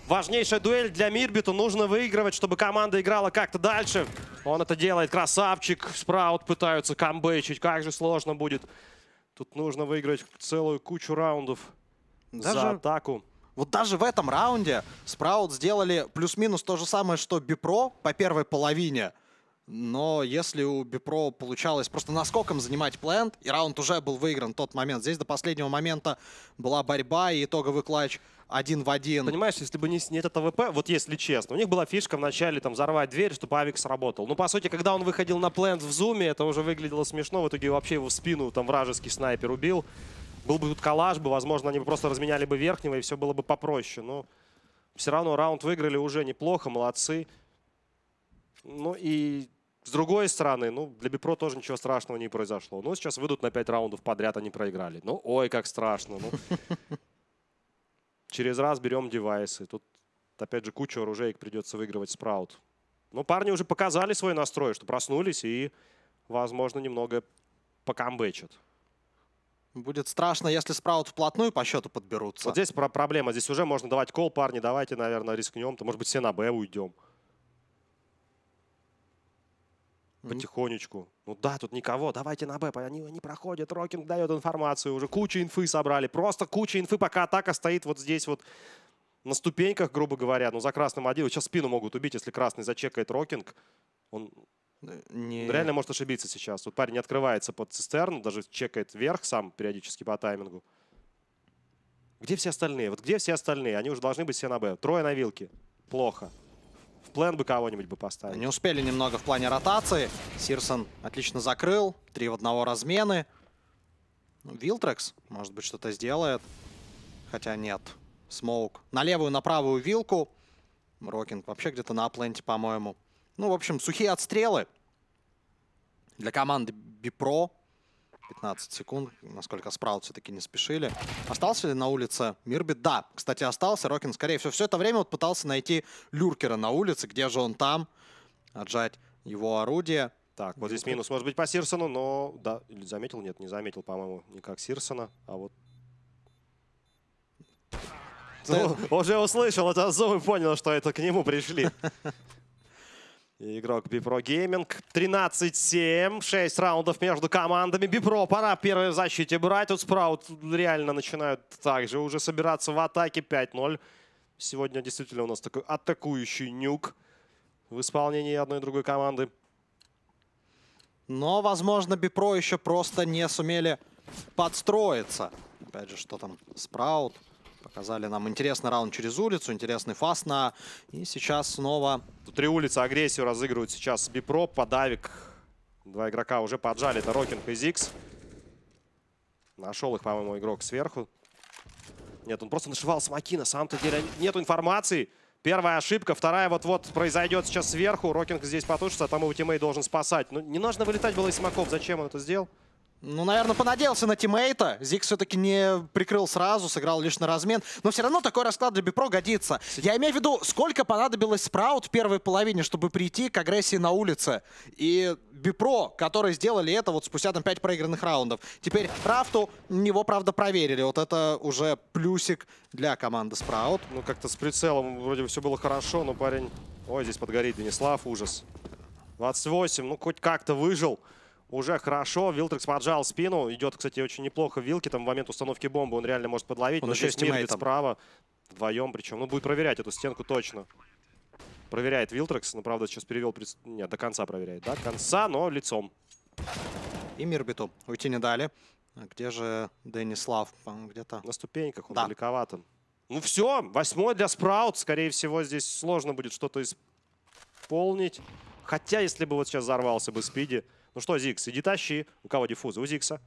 Важнейшая дуэль для Мирбиту. Нужно выигрывать, чтобы команда играла как-то дальше. Он это делает. Красавчик. Спраут пытаются камбэчить. Как же сложно будет. Тут нужно выиграть целую кучу раундов за Даже- атаку. Вот даже в этом раунде Sprout сделали плюс-минус то же самое, что BPro по первой половине. Но если у BPro получалось просто наскоком занимать плент, и раунд уже был выигран в тот момент, здесь до последнего момента была борьба и итоговый clutch один в один. Понимаешь, если бы не, не этот АВП, вот если честно, у них была фишка вначале там взорвать дверь, чтобы Авик сработал. Ну, по сути, когда он выходил на плент в зуме, это уже выглядело смешно. В итоге вообще его в спину там вражеский снайпер убил. Был бы тут коллаж бы, возможно, они бы просто разменяли бы верхнего, и все было бы попроще. Но все равно раунд выиграли уже неплохо, молодцы. Ну и с другой стороны, ну, для Бипро тоже ничего страшного не произошло. Ну, сейчас выйдут на 5 раундов подряд, они проиграли. Ну, ой, как страшно. Ну, через раз берем девайсы. Тут, опять же, кучу оружеек придется выигрывать Спраут. Но парни уже показали свой настрой, что проснулись и, возможно, немного покамбэчат. Будет страшно, если Sprout вплотную по счету подберутся. Вот здесь про- проблема. Здесь уже можно давать call, парни, давайте, наверное, рискнем. То, может быть, все на Б уйдем. Потихонечку. Ну да, тут никого. Давайте на Б. Они, они проходят. Рокинг дает информацию. Уже кучу инфы собрали. Просто куча инфы, пока атака стоит вот здесь вот на ступеньках, грубо говоря. Ну, за красным один. Вот Сейчас спину могут убить, если красный зачекает Рокинг. Он Не... реально может ошибиться сейчас. Тут парень не открывается под цистерну, даже чекает вверх сам периодически по таймингу. Где все остальные? Вот где все остальные? Они уже должны быть все на Б. Трое на вилке. Плохо. В плен бы кого-нибудь бы поставили. Не успели немного в плане ротации. Сирсон отлично закрыл. Три в одного размены. Ну, Вилтрекс, может быть, что-то сделает. Хотя нет. Смоук. На левую, на правую вилку. Рокинг вообще где-то на апленте, по-моему. Ну, в общем, сухие отстрелы. Для команды BPro. 15 секунд, насколько Sprout все-таки не спешили. Остался ли на улице Мирбит? Да, кстати, остался. Рокинг, скорее всего, все это время вот пытался найти Люркера на улице. Где же он там? Отжать его орудие. Так, вот здесь минус может быть по Сирсону, но... Да, заметил? Нет, не заметил, по-моему, никак Сирсона. А вот... Ну, [laughs] уже услышал это зум и понял, что это к нему пришли. [laughs] Игрок BPro Gaming. 13-7. 6 раундов между командами. BPro пора первой защите брать. Тут Sprout реально начинают также уже собираться в атаке. 5-0. Сегодня действительно у нас такой атакующий Nuke в исполнении одной и другой команды. Но, возможно, BPro еще просто не сумели подстроиться. Опять же, что там Sprout. Показали нам интересный раунд через улицу, интересный fast на... И сейчас снова Тут три улицы агрессию разыгрывают сейчас BPro, под Авик. Два игрока уже поджали. Это Рокинг и Зикс. Нашел их, по-моему, игрок сверху. Нет, он просто нашивал смоки. На самом-то деле нету информации. Первая ошибка, вторая вот-вот произойдет сейчас сверху. Рокинг здесь потушится, а там его teammate должен спасать. Ну, не нужно вылетать было из смоков. Зачем он это сделал? Ну, наверное, понадеялся на тиммейта. Зик все-таки не прикрыл сразу, сыграл лишь на размен. Но все равно такой расклад для Бипро годится. Я имею в виду, сколько понадобилось Спраут в первой половине, чтобы прийти к агрессии на улице. И Бипро, которые сделали это вот спустя там 5 проигранных раундов. Теперь Рафту, его, правда, проверили. Вот это уже плюсик для команды Спраут. Ну, как-то с прицелом вроде все было хорошо, но парень... Ой, здесь подгорит Денислав, ужас. 28, ну, хоть как-то выжил. Уже хорошо. Вилтрекс поджал спину. Идет, кстати, очень неплохо Вилки. Там в момент установки бомбы он реально может подловить. Он но еще здесь с Мирбит тиммейтом. справа. Вдвоем причем. Ну, будет проверять эту стенку точно. Проверяет Вилтрекс. Ну, правда, сейчас перевел... Нет, до конца проверяет. До конца, но лицом. И Мирбиту уйти не дали. А Где же Денислав? Где-то. На ступеньках он Да. далековато. Ну все, восьмой для Спраут. Скорее всего, здесь сложно будет что-то исполнить. Хотя, если бы вот сейчас взорвался бы Спиди. Ну что, Зикс, иди тащи. У кого диффузы? У Зикса.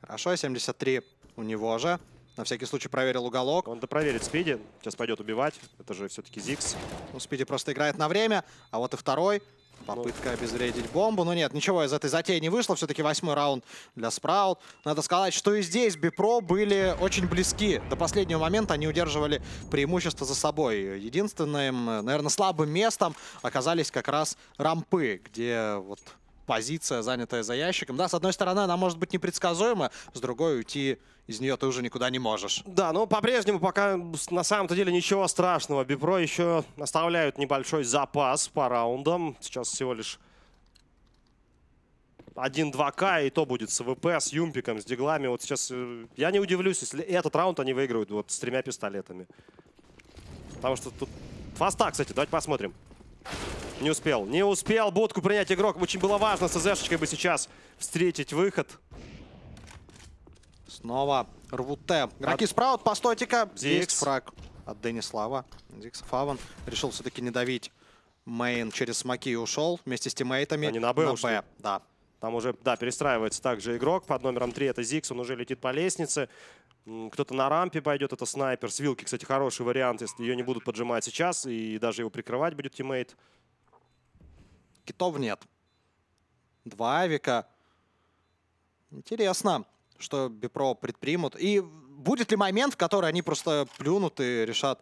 Хорошо, 73 у него же. На всякий случай проверил уголок. Он допроверит Спиди. Сейчас пойдет убивать. Это же все-таки Зикс. Ну, Спиди просто играет на время. А вот и второй. Попытка обезвредить бомбу. Но нет, ничего из этой затеи не вышло. Все-таки восьмой раунд для Спраут. Надо сказать, что и здесь Бипро были очень близки. До последнего момента они удерживали преимущество за собой. Единственным, наверное, слабым местом оказались как раз рампы, где вот позиция, занятая за ящиком. Да, с одной стороны, она может быть непредсказуема, с другой уйти из нее ты уже никуда не можешь. Да, но по-прежнему пока на самом-то деле ничего страшного. Бипро еще оставляют небольшой запас по раундам. Сейчас всего лишь 1-2К, и то будет с ВП, с Юмпиком, с Диглами. Вот сейчас э, я не удивлюсь, если этот раунд они выиграют вот с тремя пистолетами. Потому что тут... Фаста, кстати, давайте посмотрим. Не успел. Не успел будку принять игрок. Очень было важно с CZ шечкой бы сейчас встретить выход. Снова рвут Т. Игроки Sprout, постойте-ка. Зикс. Есть фраг от Денислава. Зикс Фаван решил все-таки не давить main через смоки ушел вместе с тиммейтами. Они на Б ушли. Да. Там уже, да, перестраивается также игрок под номером 3. Это Зикс, он уже летит по лестнице. Кто-то на рампе пойдет, это снайпер. С вилки, кстати, хороший вариант, если ее не будут поджимать сейчас. И даже его прикрывать будет teammate. Китов нет. Два авика. Интересно, что BPro предпримут. И будет ли момент, в который они просто плюнут и решат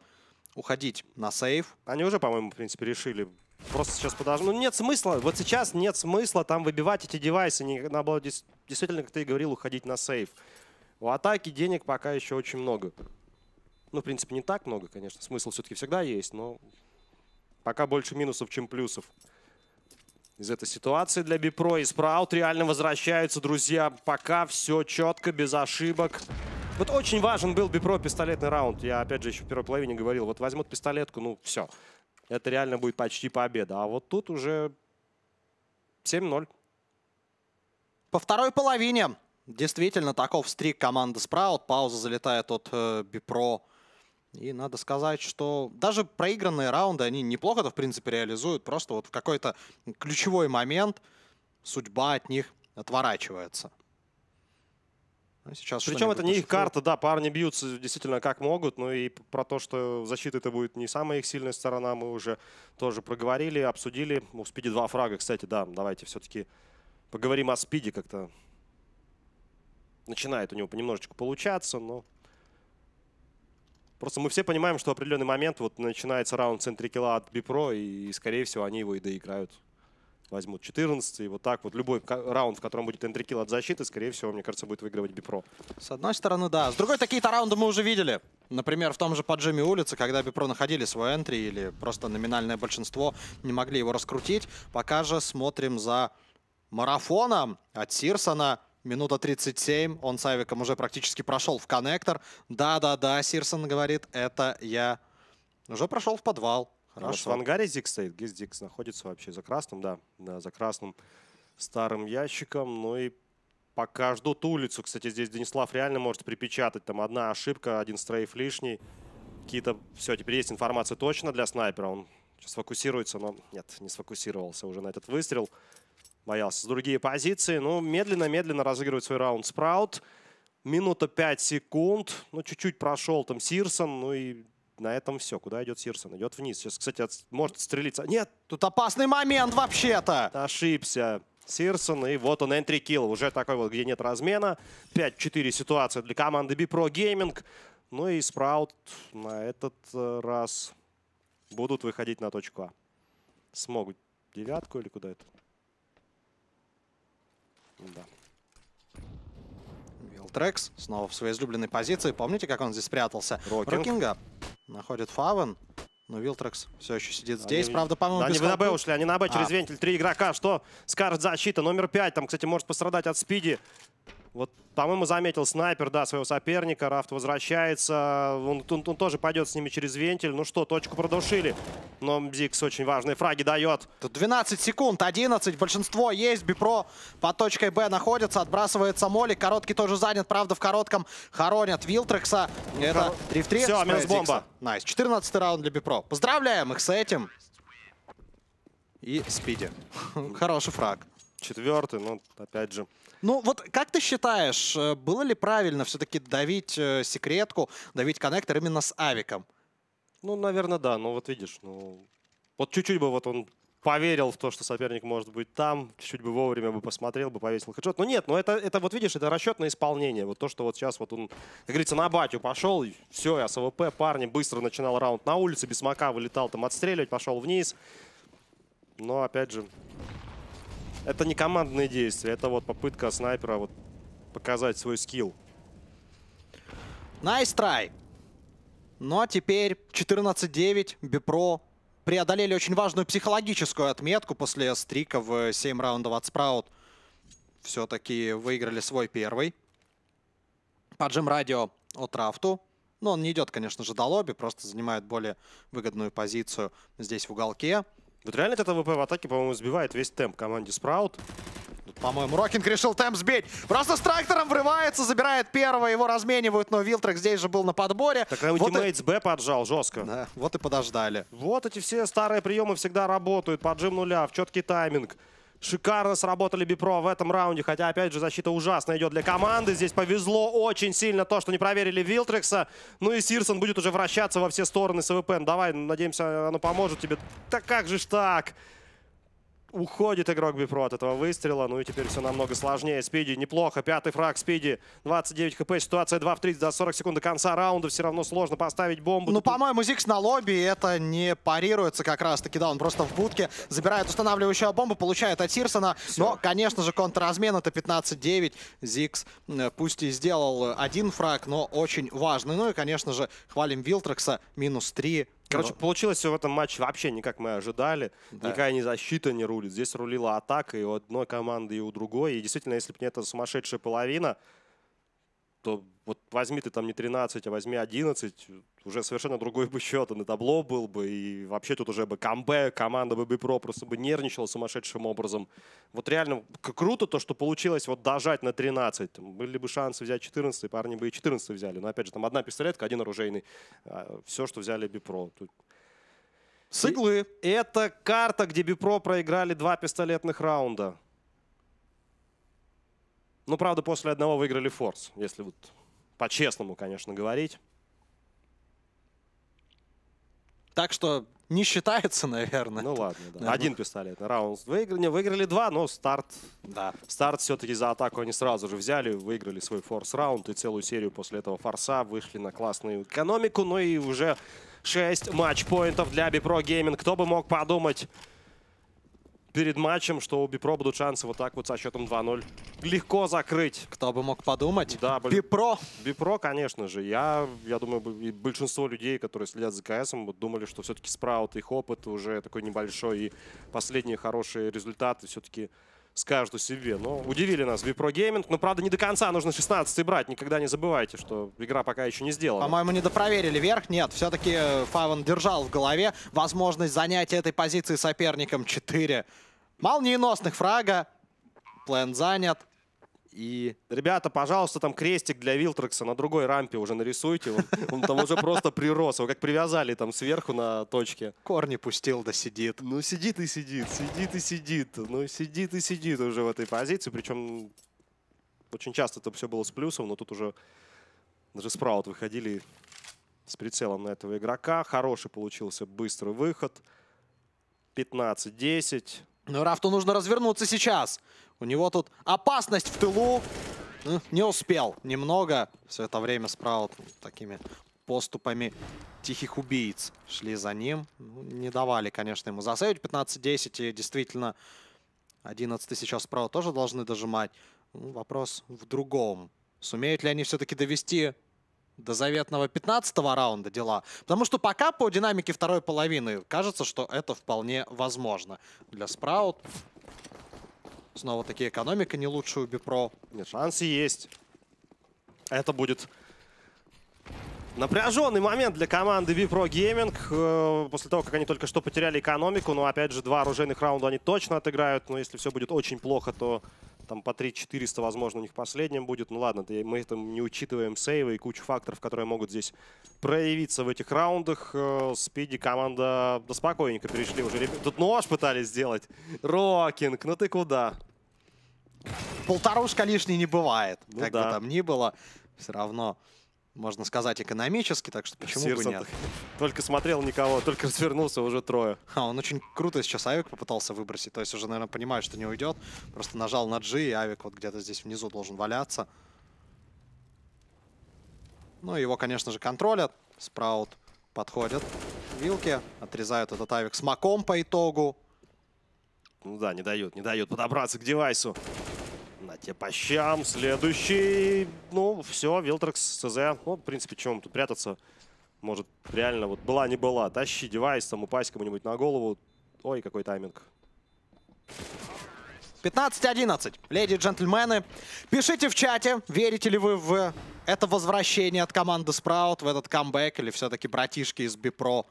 уходить на save? Они уже, по-моему, в принципе, решили. Просто сейчас подожду. Ну, нет смысла. Вот сейчас нет смысла там выбивать эти девайсы. Не, надо было дес- действительно, как ты и говорил, уходить на save. У атаки денег пока еще очень много. Ну, в принципе, не так много, конечно. Смысл все-таки всегда есть, но пока больше минусов, чем плюсов. Из этой ситуации для Бипро и Спраут реально возвращаются, друзья. Пока все четко, без ошибок. Вот очень важен был Бипро пистолетный раунд. Я, опять же, еще в первой половине говорил. Вот возьмут пистолетку, ну, все. Это реально будет почти победа. А вот тут уже 7-0. По второй половине действительно таков стрик команды Спраут. Пауза залетает от э, Бипро. И надо сказать, что даже проигранные раунды они неплохо-то, в принципе, реализуют. Просто вот в какой-то ключевой момент судьба от них отворачивается. Ну, сейчас Причем это не их карта, да, парни бьются действительно как могут, но и про то, что защита это будет не самая их сильная сторона, мы уже тоже проговорили, обсудили. У Спиди два фрага, кстати, да, давайте все-таки поговорим о Спиди как-то. Начинает у него понемножечку получаться, но... Просто мы все понимаем, что в определенный момент вот начинается раунд в центре килла от Бипро, и, скорее всего, они его и доиграют. Возьмут 14, и вот так вот любой раунд, в котором будет энтрикил от защиты, скорее всего, мне кажется, будет выигрывать Бипро. С одной стороны, да. С другой, такие-то раунды мы уже видели. Например, в том же поджиме улицы, когда Бипро находили свой энтри или просто номинальное большинство не могли его раскрутить. Пока же смотрим за марафоном от Сирсона. Минута 37. Он с Авиком уже практически прошел в коннектор. Да-да-да, Сирсон говорит, это я. Уже прошел в подвал. А вот Хорошо. в ангаре Зикс стоит. Где Зикс находится вообще? За красным, да. Да, за красным старым ящиком. Ну и пока ждут улицу. Кстати, здесь Денислав реально может припечатать. Там одна ошибка, один стрейф лишний. Какие-то... Все, теперь есть информация точно для снайпера. Он сейчас фокусируется, но нет, не сфокусировался уже на этот выстрел. Боялся другие позиции. Ну, медленно-медленно разыгрывает свой раунд Спраут. Минута 5 секунд. Ну, чуть-чуть прошел там Сирсон. Ну и на этом все. Куда идет Сирсон? Идет вниз. Сейчас, кстати, от- может стрелиться. Нет, Тут опасный момент вообще-то. ошибся. Сирсон, и вот он, энтри килл. Уже такой вот, где нет размена. 5-4 ситуация для команды BPro Gaming. Ну и Sprout на этот э, раз будут выходить на точку А. Смогут девятку или куда это? Да. Вилтрекс снова в своей излюбленной позиции. Помните, как он здесь спрятался? Рокинг. Рокинга находит Фавен. Но Вилтрекс все еще сидит здесь. Они- Правда, по-моему, Да, они на Б ушли, они на Б через А. вентиль. Три игрока. Что скажет защита? Номер пять. Там, кстати, может пострадать от спиди. Вот, по-моему, заметил снайпер, да, своего соперника. Рафт возвращается. Он, он- он тоже пойдет с ними через вентиль. Ну что, точку продушили. Но Зикс очень важные фраги дает. Тут 12 секунд, 11. Большинство есть. BPro под точкой Б находится. Отбрасывается Моли. Короткий тоже занят. Правда, в коротком хоронят Вилтрекса. Это 3 в 3. Всё, минус бомба. Nice. 14 раунд для BPro. Поздравляем их с этим. И Спиди. [laughs] Хороший фраг. Четвертый, ну, опять же. Ну вот как ты считаешь, э, было ли правильно все-таки давить э, секретку, давить коннектор именно с авиком? Ну, наверное, да. Ну, вот видишь, ну... Вот чуть-чуть бы вот он поверил в то, что соперник может быть там, чуть-чуть бы вовремя бы посмотрел, бы повесил хедшот. Ну нет, ну это, это вот видишь, это расчет на исполнение. Вот то, что вот сейчас вот он, как говорится, на батю пошел, и все, я с АВП, парни, быстро начинал раунд на улице, без смока вылетал там отстреливать, пошел вниз. Но опять же, это не командные действия, это вот попытка снайпера вот показать свой скилл. Nice try. Ну а теперь 14-9, BPro преодолели очень важную психологическую отметку после стрика в 7 раундов от Sprout. Все-таки выиграли свой первый. Поджим радио от Рафту. Но он не идет, конечно же, до лобби, просто занимает более выгодную позицию здесь в уголке. Вот реально это АВП в атаке, по-моему, сбивает весь темп команде Sprout. По-моему. Рокинг решил темп сбить. Просто с трактором врывается, забирает первого, его разменивают, но Вилтрек здесь же был на подборе. Так вот, ультимейт с Б поджал жестко. да, вот и подождали. Вот эти все старые приемы всегда работают. Поджим нуля, в четкий тайминг. Шикарно сработали BPro в этом раунде, хотя, опять же, защита ужасно идет для команды. Здесь повезло очень сильно то, что не проверили Вилтрекса. Ну и Сирсон будет уже вращаться во все стороны с АВП. Ну, давай, надеемся, оно поможет тебе. Да как же ж так? Уходит игрок BPro от этого выстрела. Ну и теперь все намного сложнее. Спиди неплохо. Пятый фраг Спиди. 29 хп. Ситуация 2 в 30 до 40 секунд до конца раунда. Все равно сложно поставить бомбу. Ну, по-моему, Зикс на лобби, это не парируется как раз-таки, да, он просто в будке забирает устанавливающую бомбу, получает от Сирсона, но, конечно же, контрразмен это 15-9, Зикс пусть и сделал один фраг, но очень важный, ну и, конечно же, хвалим Вилтрекса, минус 3, Короче, получилось все в этом матче вообще не как мы ожидали. Да. Никакая ни защита не рулит. Здесь рулила атака и у одной команды, и у другой. И действительно, если бы не эта сумасшедшая половина, то вот возьми ты там не 13, а возьми 11, уже совершенно другой бы счет и на табло был бы. И вообще тут уже бы камбэк, команда бы Бипро просто бы нервничала сумасшедшим образом. Вот реально круто то, что получилось вот дожать на 13. Там Были бы шансы взять 14, парни бы и 14 взяли. Но опять же, там одна пистолетка, один оружейный. Все, что взяли Бипро. Тут с иглы. это карта, где Бипро проиграли два пистолетных раунда. Ну, правда, после одного выиграли форс, если вот по-честному, конечно, говорить. Так что не считается, наверное. Ну ладно, да. Наверное. Один пистолетный раунд выиграли. Выиграли два, но старт, Да. старт все-таки за атаку они сразу же взяли, выиграли свой force раунд и целую серию после этого форса вышли на классную экономику. Ну и уже 6 матч-поинтов для BPro Gaming. Кто бы мог подумать перед матчем, что у BPro будут шансы вот так вот со счетом 2-0 легко закрыть. Кто бы мог подумать? Да. BPro. BPro, конечно же. Я, я думаю, большинство людей, которые следят за КСом, вот думали, что все-таки Sprout, их опыт уже такой небольшой, и последние хорошие результаты все-таки скажут себе. Но удивили нас BPro Gaming. Но, правда, не до конца нужно 16 брать. Никогда не забывайте, что игра пока еще не сделана. По-моему, недопроверили верх. Нет, все-таки Фаван держал в голове возможность занятия этой позиции соперником 4. Молниеносных фрага. План занят. И Ребята, пожалуйста, там крестик для Вилтрекса на другой рампе уже нарисуйте. Он, он там уже просто прирос. Его как привязали там сверху на точке. корни пустил, да сидит. Ну, сидит и сидит, сидит и сидит. Ну, сидит и сидит уже в этой позиции. Причем очень часто это все было с плюсом, но тут уже даже спраут выходили с прицелом на этого игрока. Хороший получился быстрый выход. 15-10. Но Рафту нужно развернуться сейчас. У него тут опасность в тылу. Не успел. Немного. Все это время Спраут такими поступами тихих убийц шли за ним. Ну, Не давали, конечно, ему засейвить 15-10. И действительно, 11 сейчас Спраут тоже должны дожимать. Ну, вопрос в другом. Сумеют ли они все-таки довести до заветного 15 раунда дела? Потому что пока по динамике второй половины кажется, что это вполне возможно. Для Спраут снова таки экономика не лучше у Бипро. Нет, шансы есть. Это будет напряженный момент для команды Vipro Gaming. э, После того, как они только что потеряли экономику. Но, опять же, два оружейных раунда они точно отыграют. Но если все будет очень плохо, то там по 3-400, возможно, у них последним будет. Ну ладно, мы это не учитываем сейвы и кучу факторов, которые могут здесь проявиться в этих раундах. Э, Спиди команда да спокойненько перешли уже. Тут нож пытались сделать. Рокинг, ну ты куда? Полторушка лишней не бывает. Ну как да. бы там ни было, все равно, можно сказать, экономически, так что почему бы Сирсон нет? [laughs] Только смотрел никого, только развернулся, уже трое. А, он очень круто сейчас авик попытался выбросить, то есть уже, наверное, понимает, что не уйдет. Просто нажал на G, и авик вот где-то здесь внизу должен валяться. Ну, его, конечно же, контролят. Спраут подходит к вилке, отрезают этот авик с маком по итогу. Ну да, не дают, не дают подобраться к девайсу. Тебе по щам. Следующий. Ну, все, Вилтрекс, СЗ. Ну, в принципе, чем тут прятаться? Может, реально, вот была не была. Тащи девайс, там упасть кому-нибудь на голову. Ой, какой тайминг. 15-11. Леди и джентльмены, пишите в чате, верите ли вы в это возвращение от команды Спраут, в этот камбэк, или все-таки братишки из Бипро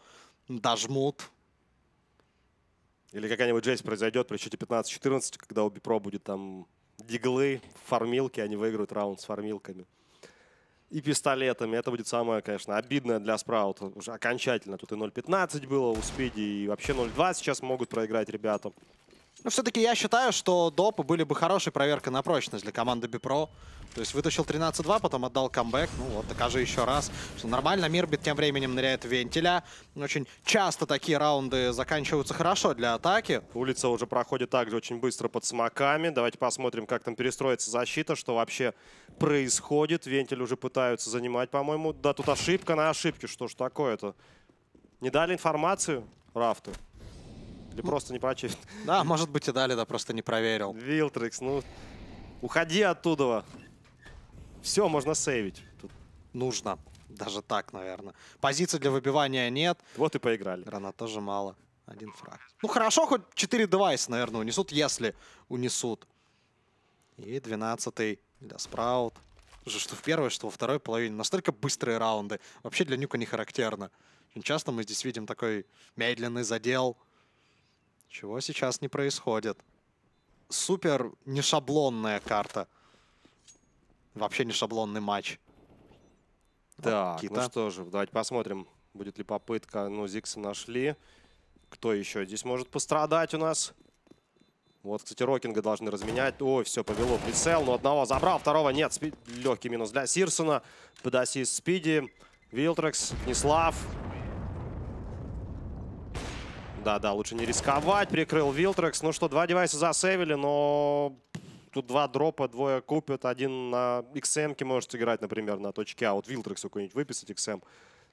дожмут. Или какая-нибудь жесть произойдет при счете 15-14, когда у Бипро будет там диглы, фармилки, они выиграют раунд с фармилками. И пистолетами. Это будет самое, конечно, обидное для Спраута. Уже окончательно. Тут и 0.15 было у Спиди, и вообще 0.2 сейчас могут проиграть ребята. Но все-таки я считаю, что допы были бы хорошей проверкой на прочность для команды Бипро. То есть вытащил 13-2, потом отдал камбэк. Ну вот, докажи еще раз, что нормально. Мирбит тем временем ныряет вентиля. Очень часто такие раунды заканчиваются хорошо для атаки. Улица уже проходит также очень быстро под смоками. Давайте посмотрим, как там перестроится защита, что вообще происходит. Вентиль уже пытаются занимать, по-моему. Да, тут ошибка на ошибке. Что ж такое-то? Не дали информацию Рафту? Или просто не прочесть? [laughs] Да, может быть и дали, да просто не проверил. Вилтрикс, ну, уходи оттуда. Все, можно сейвить. Тут. Нужно. Даже так, наверное. Позиции для выбивания нет. Вот и поиграли. Гранат тоже мало. Один фраг. Ну хорошо, хоть 4 девайса, наверное, унесут, если унесут. И 12 для Спраут. Уже что в первой, что во второй половине. Настолько быстрые раунды. Вообще для Нюка не характерно. Очень часто мы здесь видим такой медленный задел. Чего сейчас не происходит. Супер нешаблонная карта. Вообще не шаблонный матч. Так, Кита. ну что же, давайте посмотрим, будет ли попытка. Ну, Зикса нашли. Кто еще здесь может пострадать у нас? Вот, кстати, Рокинга должны разменять. Ой, все, повело прицел. Но одного забрал, второго нет. Спи... Легкий минус для Сирсона. Под ассист Спиди. Вилтрекс, Книслав. Да-да, лучше не рисковать. Прикрыл Вилтрекс. Ну что, два девайса засейвили, но тут два дропа, двое купят. Один на XM может играть, например, на точке А. Вот Вилтрексу какой-нибудь выписать XM.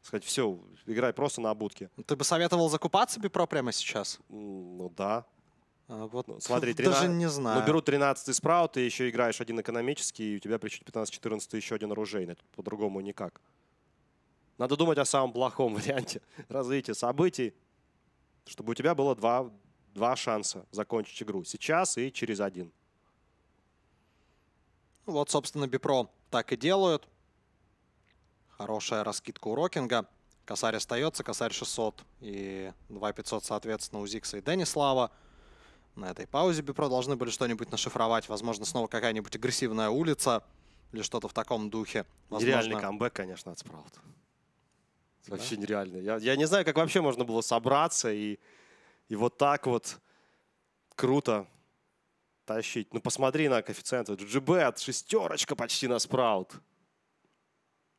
Сказать, все, играй просто на будке. Ты бы советовал закупаться Бипро прямо сейчас? Ну да. А, вот Ну, смотри, даже 13 не знаю. Ну, берут 13 спраут, ты еще играешь один экономический, и у тебя при счете 15-14 еще один оружейный. Тут по-другому никак. Надо думать о самом плохом [laughs] варианте [laughs] развития событий, чтобы у тебя было два, два шанса закончить игру. Сейчас и через один. Вот, собственно, Бипро так и делают. Хорошая раскидка у Рокинга. Косарь остается, косарь 600 и 2500, соответственно, у Зикса и Денислава. На этой паузе Бипро должны были что-нибудь нашифровать. Возможно, снова какая-нибудь агрессивная улица или что-то в таком духе. Нереальный Возможно, камбэк, конечно, от спраут. Вообще нереально. Я, я не знаю, как вообще можно было собраться и, и вот так вот круто тащить. Ну, посмотри на коэффициенты. GGB от шестерочка почти на спраут.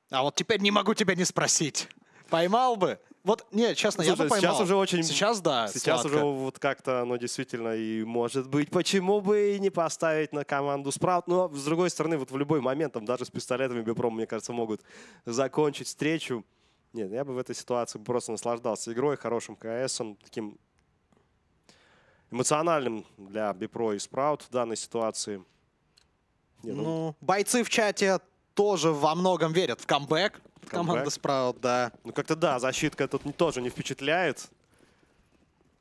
А вот теперь не могу тебя не спросить. Поймал бы? Вот, нет, честно, я бы Слушай, поймал. сейчас уже очень- Сейчас, да, Сейчас сладко. уже вот как-то, ну, действительно, и может быть, почему бы и не поставить на команду Спраут. Но, с другой стороны, вот в любой момент, там, даже с пистолетами Бипром, мне кажется, могут закончить встречу. Нет, я бы в этой ситуации просто наслаждался игрой, хорошим КСом, таким эмоциональным для Бипро и Спраут в данной ситуации. Не, ну, Ну, бойцы в чате тоже во многом верят в камбэк. Команда Спраут, да. ну, как-то да, защитка тут тоже не впечатляет.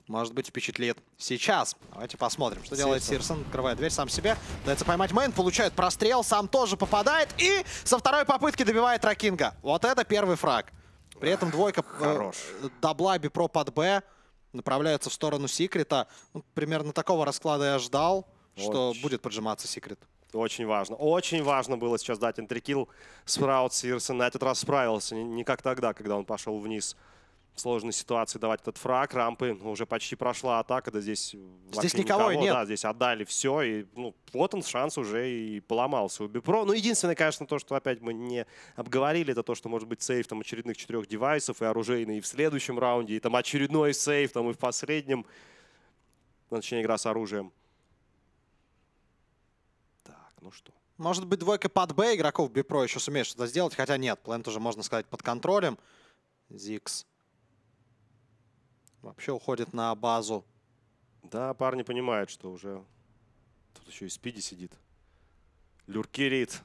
Может быть, впечатлит сейчас. Давайте посмотрим, что делает Сирсон. Сирсон. Открывает дверь сам себе. Дается поймать main, получает прострел, сам тоже попадает. И со второй попытки добивает Ракинга. Вот это первый фраг. При этом двойка э, Хорош. дабла BPro под Б. Направляется в сторону Секрета. Ну, примерно такого расклада я ждал, что Очень. будет поджиматься Секрет. Очень важно. Очень важно было сейчас дать entry kill. Sprout Сирсон на этот раз справился. Не, как тогда, когда он пошел вниз сложной ситуации давать этот фраг. Рампы ну, уже почти прошла атака. Да здесь, вообще никого нет. Да, здесь отдали все. И ну, вот он шанс уже и поломался у Бипро. Ну, единственное, конечно, то, что опять мы не обговорили, это то, что может быть сейф там очередных четырех девайсов и оружейный и в следующем раунде, и там очередной сейф там и в последнем. Точнее, игра с оружием. Так, ну что. Может быть, двойка под Б игроков Бипро еще сумеет что-то сделать, хотя нет, плент уже, можно сказать, под контролем. Зикс вообще уходит на базу. Да, парни понимают, что уже тут еще и Спиди сидит. Люркирит.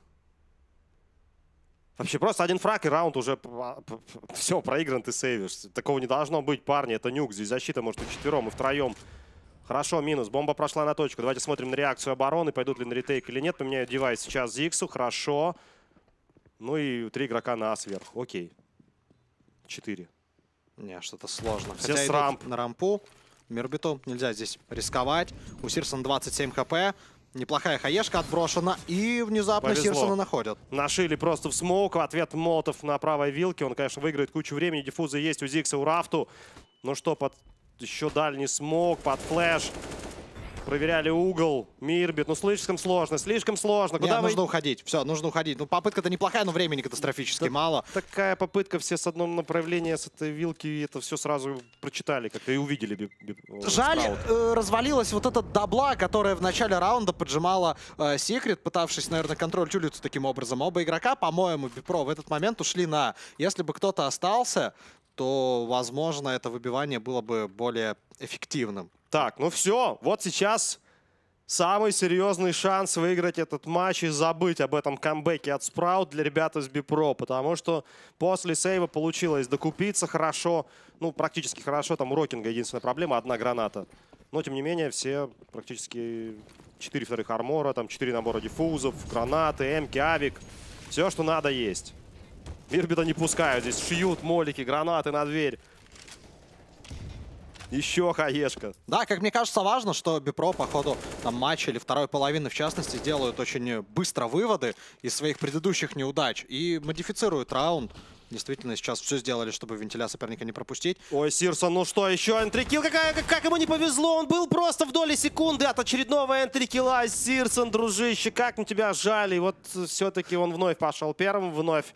Вообще просто один фраг и раунд уже все, проигран, ты сейвишь. Такого не должно быть, парни. Это нюк. Здесь защита может и четвером, и втроем. Хорошо, минус. Бомба прошла на точку. Давайте смотрим на реакцию обороны. Пойдут ли на ретейк или нет. Поменяют девайс сейчас Зиксу. Хорошо. Ну и три игрока на А сверху. Окей. Четыре. Не, что-то сложно. Все Хотя с рамп. на рампу. Мирбиту нельзя здесь рисковать. У Сирсон 27 хп. Неплохая хаешка отброшена, и внезапно Повезло. Сирсона находят. Нашили просто в smoke. В ответ Молотов на правой вилке. Он, конечно, выиграет кучу времени. Диффузы есть у Зикса, у Рафту. Ну что, под еще дальний smoke, под flash. Проверяли угол. Мирбит. Ну, слишком сложно, слишком сложно. Нет, Куда вы... нужно уходить. Все, нужно уходить. Ну, попытка-то неплохая, но времени катастрофически мало. Такая попытка, все с одного направления, с этой вилки, это все сразу прочитали, как и увидели. би- би- э, Жаль, э, развалилась вот эта дабла, которая в начале раунда поджимала э, Секрет, пытавшись, наверное, контроль улицу таким образом. Оба игрока, по-моему, Бипро в этот момент ушли на... Если бы кто-то остался, то, возможно, это выбивание было бы более эффективным. Так, ну все, вот сейчас самый серьезный шанс выиграть этот матч и забыть об этом камбэке от Спраут для ребят из Бипро, потому что после сейва получилось докупиться хорошо, ну, практически хорошо, там у Рокинга единственная проблема, одна граната. Но, тем не менее, все практически 4 вторых армора, там 4 набора диффузов, гранаты, эмки, авик, все, что надо есть. Мирбита не пускают, здесь шьют молики, гранаты на дверь. Еще хаешка. Да, как мне кажется, важно, что Бипро по ходу там, матча или второй половины, в частности, делают очень быстро выводы из своих предыдущих неудач и модифицируют раунд. Действительно, сейчас все сделали, чтобы вентиля соперника не пропустить. Ой, Сирсон, ну что, еще энтрикил? Какая, как, как ему не повезло, он был просто в доли секунды от очередного энтрикила. Сирсон, дружище, как на тебя жали. Вот все-таки он вновь пошел первым, вновь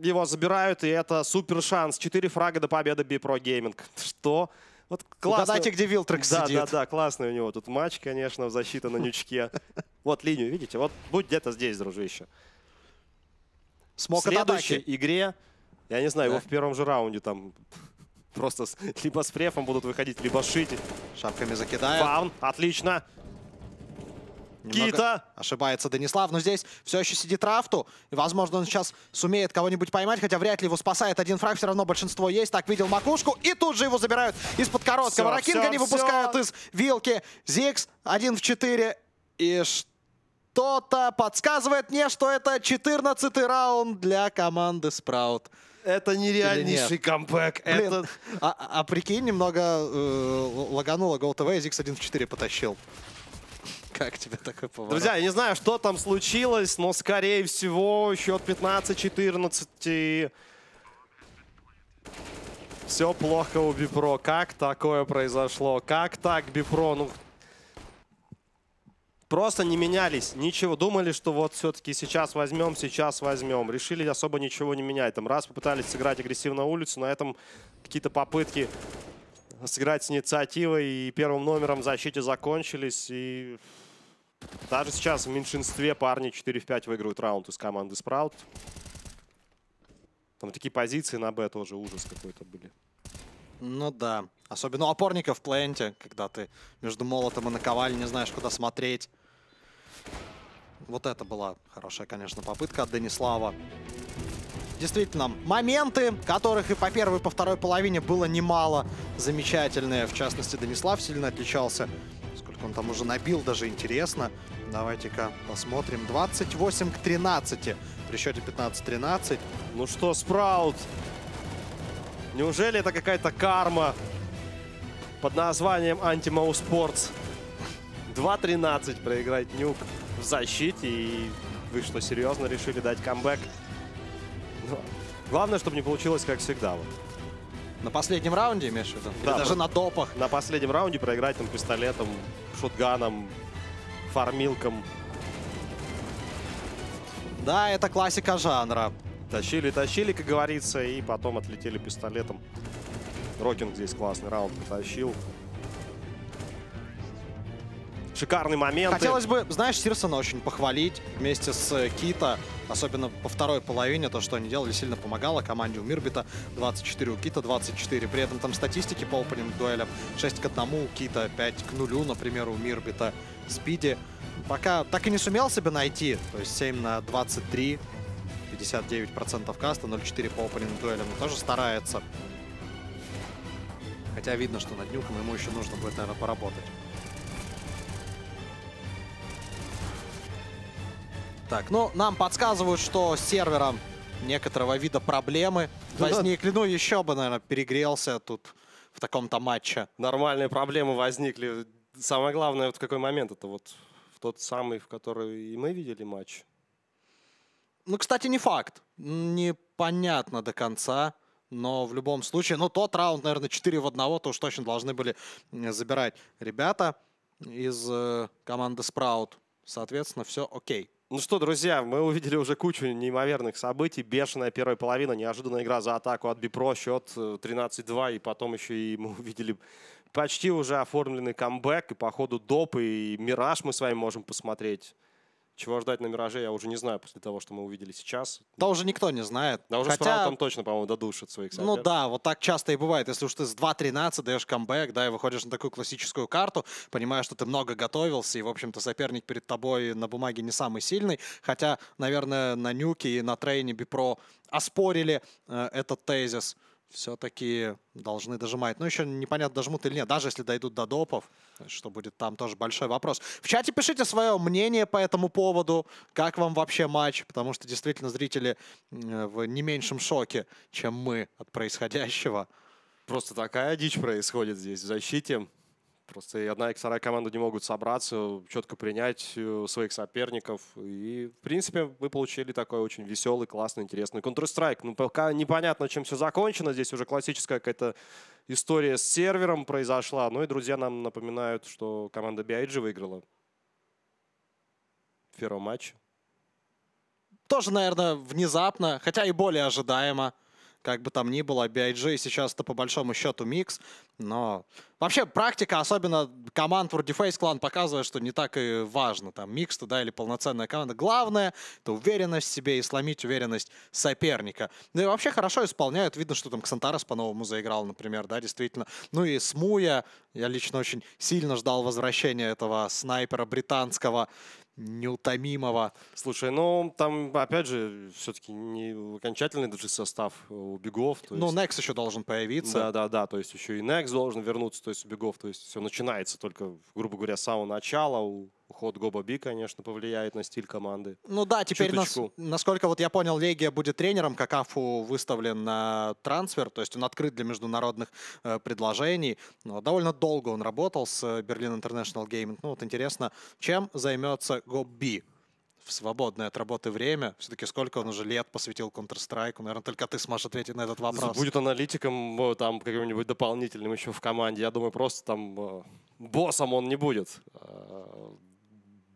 его забирают, и это супер шанс. Четыре фрага до победы Bpro Gaming. Что? Вот классно. Угадайте, где Вилтрекс да, сидит. Да, да, классный у него тут матч, конечно, защита на нючке. [laughs] Вот линию, видите? Вот будь где-то здесь, дружище. Смог в следующей атаки. игре, я не знаю, Да. его в первом же раунде там [laughs] просто с- либо с префом будут выходить, либо шить. Шапками закидает. Фаун, отлично. Кита. Ошибается Денислав, но здесь все еще сидит Рафту. И, возможно, он сейчас сумеет кого-нибудь поймать, хотя вряд ли его спасает один фраг. Все равно большинство есть. Так, видел макушку. И тут же его забирают из-под короткого. Всё, Ракинга всё, не выпускают из вилки. Зикс один в 4. И что-то подсказывает мне, что это 14 раунд для команды Спраут. Это нереальнейший камбэк. Блин, Это... а, а- а прикинь, немного э, лагануло GoTV, и Зикс 1 в 4 потащил. [laughs] Как тебе такой поворот? Друзья, я не знаю, что там случилось, но, скорее всего, счет 15-14. и Все плохо у Бипро. Как такое произошло? Как так, Бипро? Ну, просто не менялись, ничего. Думали, что вот все-таки сейчас возьмем, сейчас возьмем. Решили особо ничего не менять. Там раз попытались сыграть агрессивно улицу, на этом какие-то попытки сыграть с инициативой и первым номером в защите закончились. И даже сейчас в меньшинстве парни 4 в 5 выиграют раунд из команды Спраут. Там такие позиции на Б тоже ужас какой-то были. Ну да. Особенно у опорника в пленте, когда ты между молотом и наковальней не знаешь, куда смотреть. Вот это была хорошая, конечно, попытка от Денислава. Действительно, моменты, которых и по первой, и по второй половине было немало, замечательные. В частности, Денислав сильно отличался. Он там уже набил, даже интересно. Давайте-ка посмотрим. 28 к 13 при счете 15-13. Ну что, Спраут? Неужели это какая-то карма под названием Sports? 2-13 проиграть Нюк в защите. И вы что, серьезно решили дать камбэк? Ну, Главное, чтобы не получилось, как всегда. Вот. На последнем раунде, имеешь в виду? Или Да, даже на допах? На последнем раунде проиграть там пистолетом, шутганом, фармилком. Да, это классика жанра. Тащили, тащили, как говорится, и потом отлетели пистолетом. Рокинг здесь классный раунд потащил. Шикарный момент. Хотелось бы, знаешь, Сирсона очень похвалить вместе с э, Кита. Особенно по второй половине то, что они делали, сильно помогало команде у Мирбита. 24 у Кита, 24. При этом там статистики по опенинг дуэлям 6 к 1 у Кита, 5 к 0, например, у Мирбита. Спиди пока так и не сумел себя найти. То есть 7 на 23, 59% каста, 0,4 по опенинг дуэлям. Но тоже старается. Хотя видно, что над Нюком ему еще нужно будет, наверное, поработать. Так, ну, нам подсказывают, что с сервером некоторого вида проблемы Ну да. возникли. Ну, еще бы, наверное, перегрелся тут в таком-то матче. Нормальные проблемы возникли. Самое главное, вот в какой момент это вот тот самый, в который и мы видели матч. Ну, кстати, не факт. Непонятно до конца. Но в любом случае, ну, тот раунд, наверное, 4 в 1, то уж точно должны были забирать ребята из э, команды Sprout. Соответственно, все окей. Ну что, друзья, мы увидели уже кучу неимоверных событий. Бешеная первая половина, неожиданная игра за атаку от Бипро, счет 13-2. И потом еще и мы [laughs] увидели почти уже оформленный камбэк. И по ходу доп, и Мираж мы с вами можем посмотреть. Чего ждать на Мираже, я уже не знаю после того, что мы увидели сейчас. Да уже никто не знает. Да уже Хотя... там точно, по-моему, додушат своих соперников. Ну да, вот так часто и бывает. Если уж ты с 2-13 даешь камбэк, да, и выходишь на такую классическую карту, понимаешь, что ты много готовился, и, в общем-то, соперник перед тобой на бумаге не самый сильный. Хотя, наверное, на Нюке и на трейне Бипро оспорили э, этот тезис все-таки должны дожимать. Ну, еще непонятно, дожмут или нет. Даже если дойдут до допов, что будет там тоже большой вопрос. В чате пишите свое мнение по этому поводу. Как вам вообще матч? Потому что действительно зрители в не меньшем шоке, чем мы от происходящего. Просто такая дичь происходит здесь в защите. Просто и одна и вторая команда не могут собраться, четко принять э, своих соперников. И, в принципе, вы получили такой очень веселый, классный, интересный Counter-Strike. Ну, пока непонятно, чем все закончено. Здесь уже классическая какая-то история с сервером произошла. Ну и друзья нам напоминают, что команда BIG выиграла в первом. Тоже, наверное, внезапно, хотя и более ожидаемо как бы там ни было, BIG сейчас-то по большому счету микс, но вообще практика, особенно команд вроде Face Clan, показывает, что не так и важно, там, микс туда или полноценная команда. Главное — это уверенность в себе и сломить уверенность соперника. Ну и вообще хорошо исполняют. Видно, что там Ксантарес по-новому заиграл, например, да, действительно. Ну и Смуя, я лично очень сильно ждал возвращения этого снайпера британского, неутомимого. Слушай, ну там, опять же, все-таки не окончательный даже состав у бегов. ну, есть... Nex еще должен появиться. Да, да, да, то есть еще и Nex должен вернуться, то есть у бегов, то есть все начинается только, грубо говоря, с самого начала. У уход Гоба Би, конечно, повлияет на стиль команды. Ну да, теперь, нас, насколько вот я понял, Легия будет тренером, Какафу выставлен на трансфер, то есть он открыт для международных э, предложений. Но довольно долго он работал с Berlin International Gaming. Ну вот интересно, чем займется Гоб Би? в свободное от работы время. Все-таки сколько он уже лет посвятил Counter-Strike? Наверное, только ты сможешь ответить на этот вопрос. Будет аналитиком там каким-нибудь дополнительным еще в команде. Я думаю, просто там э, боссом он не будет.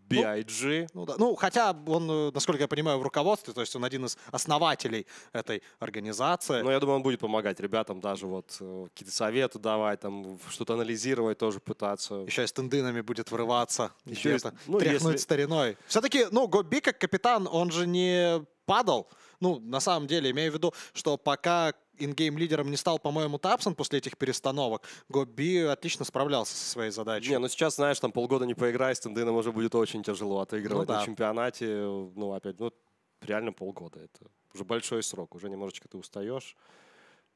BIG. Ну, ну, да. ну, хотя он, э, насколько я понимаю, в руководстве, то есть он один из основателей этой организации. Ну, я думаю, он будет помогать ребятам даже вот э, какие-то советы давать, там что-то анализировать, тоже пытаться. Еще и с тендынами будет врываться, еще есть, ну, тряхнуть если... стариной. Все-таки, ну, Гоби как капитан, он же не падал. Ну, на самом деле, имею в виду, что пока ингейм лидером не стал, по-моему, Тапсон после этих перестановок, Гоби отлично справлялся со своей задачей. Не, ну сейчас, знаешь, там полгода не поиграй, с Тендыном уже будет очень тяжело отыгрывать ну, да. на чемпионате. Ну, опять, ну, реально полгода. Это уже большой срок, уже немножечко ты устаешь.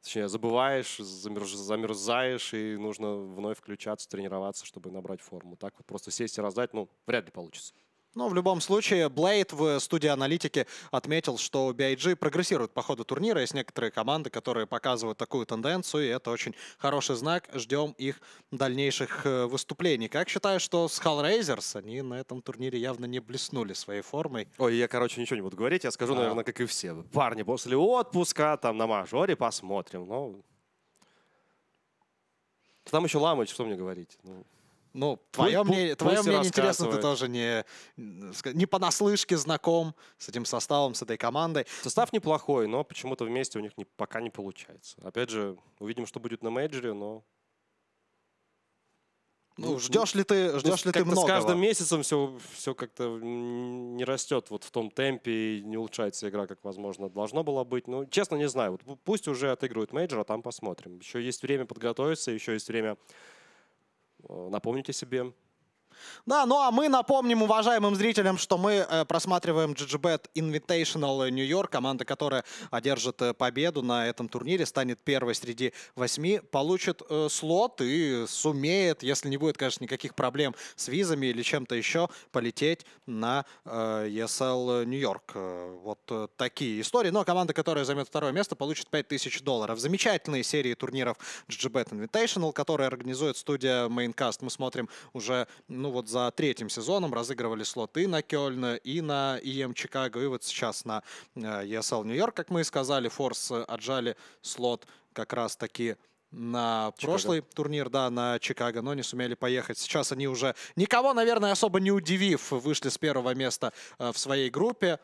Точнее, забываешь, замерз, замерзаешь, и нужно вновь включаться, тренироваться, чтобы набрать форму. Так вот просто сесть и раздать, ну, вряд ли получится. Но в любом случае, Блейд в студии аналитики отметил, что BIG прогрессирует по ходу турнира. Есть некоторые команды, которые показывают такую тенденцию, и это очень хороший знак. Ждем их дальнейших э, выступлений. Как считаешь, что с Hellraisers они на этом турнире явно не блеснули своей формой? Ой, я, короче, ничего не буду говорить. Я скажу, а. наверное, как и все. Парни, после отпуска там на мажоре посмотрим. Ну, там еще Ламыч, что мне говорить? Ну... Ну, твое мнение, твое мнение интересно, ты тоже не, не понаслышке знаком с этим составом, с этой командой. Состав неплохой, но почему-то вместе у них не, пока не получается. Опять же, увидим, что будет на мейджоре, но... Ну, ждешь ли ты, ждешь ну, ли ты много? С каждым месяцем все, все как-то не растет вот в том темпе и не улучшается игра, как, возможно, должно было быть. Ну, честно, не знаю. Вот пусть уже отыгрывают мейджор, а там посмотрим. Еще есть время подготовиться, еще есть время напомните себе, да, ну а мы напомним уважаемым зрителям, что мы э, просматриваем GGBet Invitational New York, команда, которая одержит э, победу на этом турнире, станет первой среди восьми, получит э, слот и сумеет, если не будет, конечно, никаких проблем с визами или чем-то еще, полететь на э, ESL Нью-Йорк. Э, вот э, такие истории. Но команда, которая займет второе место, получит 5000 долларов. Замечательные серии турниров GGBet Invitational, которые организует студия Maincast. Мы смотрим уже, ну, ну вот за третьим сезоном разыгрывали слоты на Кёльн, и на ИМ Чикаго, и вот сейчас на э, ESL Нью-Йорк, как мы и сказали, Форс отжали слот как раз-таки на Чикаго. прошлый турнир, да, на Чикаго, но не сумели поехать. Сейчас они уже, никого, наверное, особо не удивив, вышли с первого места э, в своей группе.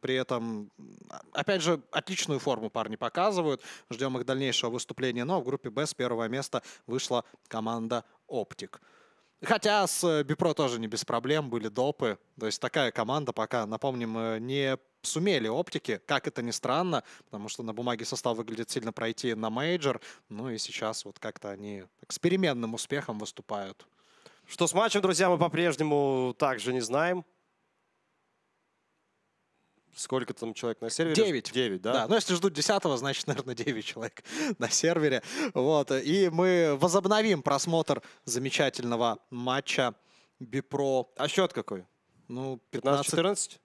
При этом, а, опять же, отличную форму парни показывают. Ждем их дальнейшего выступления. Но в группе Б с первого места вышла команда OpTic. Хотя с э, Bpro тоже не без проблем, были допы. То есть такая команда пока, напомним, э, не сумели оптики, как это ни странно, потому что на бумаге состав выглядит сильно пройти на мейджор. Ну и сейчас вот как-то они переменным успехом выступают. Что с матчем, друзья, мы по-прежнему также не знаем. Сколько там человек на сервере? Девять. Девять, да? Да, ну если ждут десятого, значит, [laughs] наверное, 9 человек на сервере. Вот. И мы возобновим просмотр замечательного матча Бипро. А счет какой? Ну, 15 15-14?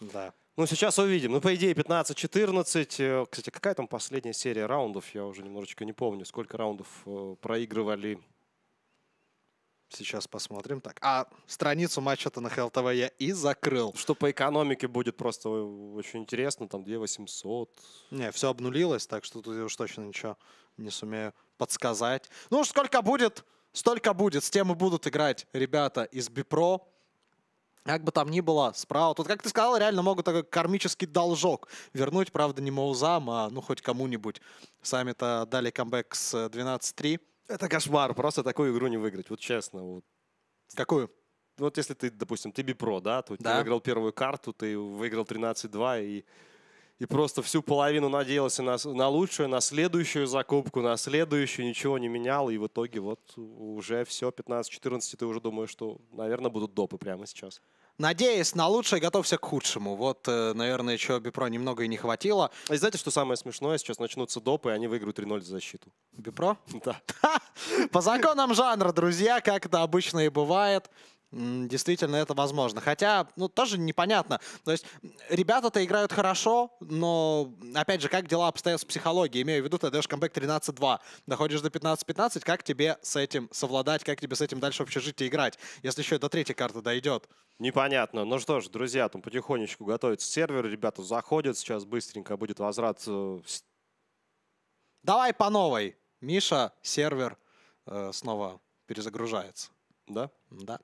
Да. Ну, сейчас увидим. Ну, по идее, 15-14. Э, Кстати, какая там последняя серия раундов? Я уже немножечко не помню. Сколько раундов э, проигрывали. Сейчас посмотрим. Так, а страницу матча-то на ХЛТВ я и закрыл. Что по экономике будет просто очень интересно. Там 2 800. Не, все обнулилось, так что тут я уж точно ничего не сумею подсказать. Ну, уж сколько будет, столько будет. С тем и будут играть ребята из Бипро. Как бы там ни было, справа. Тут, как ты сказал, реально могут такой кармический должок вернуть. Правда, не Маузам, а ну хоть кому-нибудь. Сами-то дали камбэк с э, 12-3. Это кошмар. Просто такую игру не выиграть. Вот честно. Вот. Какую? Вот если ты, допустим, ты Бипро, да, то ты Да. выиграл первую карту, ты выиграл 13-2 и, и просто всю половину надеялся на, на лучшее, на следующую закупку, на следующую, ничего не менял, и в итоге вот уже все, 15-14, ты уже думаешь, что, наверное, будут допы прямо сейчас. Надеясь на лучшее, готовься к худшему. Вот, э, наверное, чего Бипро немного и не хватило. А знаете, что самое смешное? Сейчас начнутся допы, и они выиграют 3-0 за защиту. Бипро? Да. [laughs] По законам жанра, друзья, как это обычно и бывает. Действительно, это возможно. Хотя, ну, тоже непонятно. То есть, ребята-то играют хорошо, но, опять же, как дела обстоят с психологией? Имею в виду, ты даешь камбэк 13-2, доходишь до 15-15, как тебе с этим совладать, как тебе с этим дальше в общежитии играть, если еще и до третьей карты дойдет? Непонятно. Ну что ж, друзья, там потихонечку готовится сервер, ребята заходят, сейчас быстренько будет возврат э, Давай по новой. Миша, сервер э, снова перезагружается. да? Да.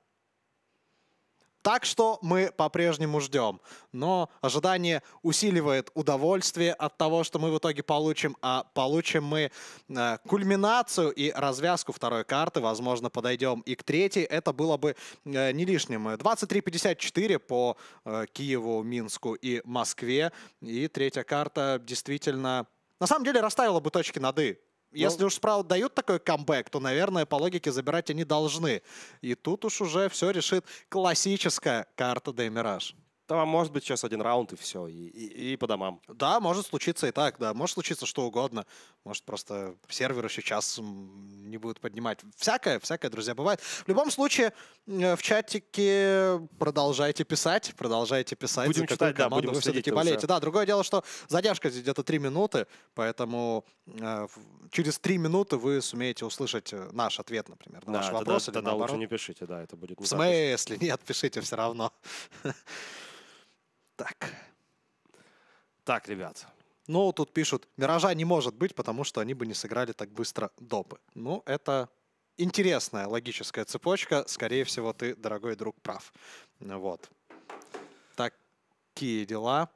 Так что мы по-прежнему ждем. Но ожидание усиливает удовольствие от того, что мы в итоге получим. А получим мы э, кульминацию и развязку второй карты. Возможно, подойдем и к третьей. Это было бы э, не лишним. 23-54 по э, Киеву, Минску и Москве. И третья карта действительно... На самом деле расставила бы точки над «и». Если уж Спраут дают такой камбэк, то, наверное, по логике забирать они должны. И тут уж уже все решит классическая карта Деймираж. Там может быть сейчас один раунд и все, и, и- и по домам. Да, может случиться и так, да. Может случиться что угодно. Может просто сервер еще час не будут поднимать. Всякое, всякое, друзья, бывает. В любом случае, э, в чатике продолжайте писать, продолжайте писать, Будем читать, да, будем вы все-таки болеете. Да, другое дело, что задержка здесь где-то 3 минуты, поэтому э, через 3 минуты вы сумеете услышать э, наш ответ, например, на Да, ваш тогда, вопрос или тогда лучше не пишите, да, это будет В смысле? Нет, пишите все равно. [laughs] Так. Так, ребят, Ну, тут пишут, Миража не может быть, потому что они бы не сыграли так быстро допы. Ну, это интересная логическая цепочка. Скорее всего, ты, дорогой друг, прав. Вот. Такие дела.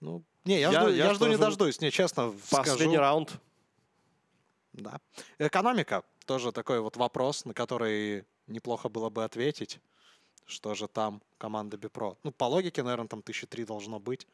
Ну, не, я, Я- жду, я я жду не дождусь. Не, честно последний скажу. раунд. Да. Экономика тоже такой вот вопрос, на который неплохо было бы ответить. Что же там команда Бипро? Ну, по логике, наверное, там тысячи три должно быть.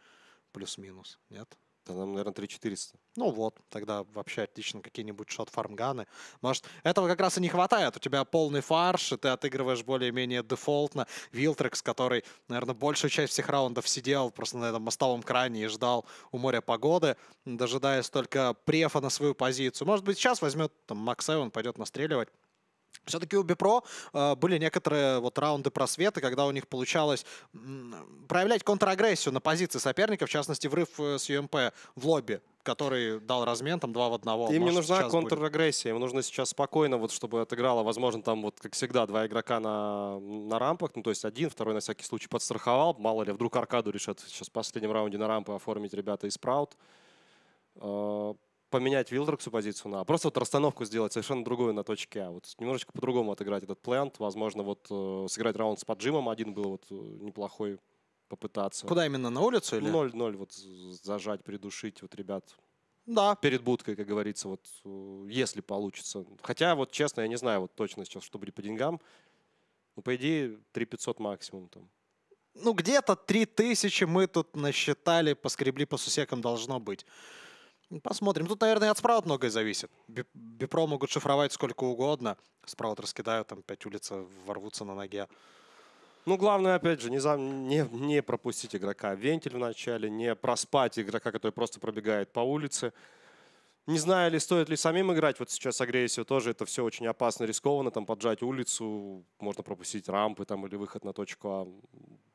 Плюс-минус, нет? Да, нам, наверное, 3400. Ну вот, тогда вообще отлично какие-нибудь шот-фармганы. Может, этого как раз и не хватает. У тебя полный фарш, и ты отыгрываешь более-менее дефолтно. Вилтрекс, который, наверное, большую часть всех раундов сидел просто на этом мостовом кране и ждал у моря погоды, дожидаясь только префа на свою позицию. Может быть, сейчас возьмет там Макс Эван, пойдет настреливать. Все-таки у Бипро э, были некоторые вот раунды просвета, когда у них получалось проявлять контрагрессию на позиции соперника, в частности, врыв э, с ЮМП в лобби, который дал размен там 2 в 1. Им не Может, нужна сейчас будет. контрагрессия, им нужно сейчас спокойно, вот, чтобы отыграло, возможно, там вот, как всегда, два игрока на, на рампах, ну, то есть один, второй на всякий случай подстраховал, мало ли, вдруг аркаду решат сейчас в последнем раунде на рампы оформить ребята из Спраут. Поменять Вилдрексу позицию на... Просто вот расстановку сделать совершенно другую на точке А. Вот немножечко по-другому отыграть этот плент. Возможно, вот э, сыграть раунд с поджимом один был вот э, неплохой попытаться. Куда именно, на улицу или? 0-0 вот зажать, придушить вот ребят Да. перед будкой, как говорится, вот э, если получится. Хотя вот честно, я не знаю вот точно сейчас, что будет по деньгам. Ну, по идее, 3 500 максимум там. Ну, где-то 3000 мы тут насчитали, поскребли по сусекам должно быть. Посмотрим. Тут, наверное, от Спраут многое зависит. Би- Бипро могут шифровать сколько угодно. Спраут раскидают, там, пять улиц ворвутся на ноге. Ну, главное, опять же, не, за- не, не пропустить игрока вентиль в начале, не проспать игрока, который просто пробегает по улице. Не знаю ли, стоит ли самим играть вот сейчас агрессию, тоже это все очень опасно, рискованно, там поджать улицу, можно пропустить рампы там или выход на точку А.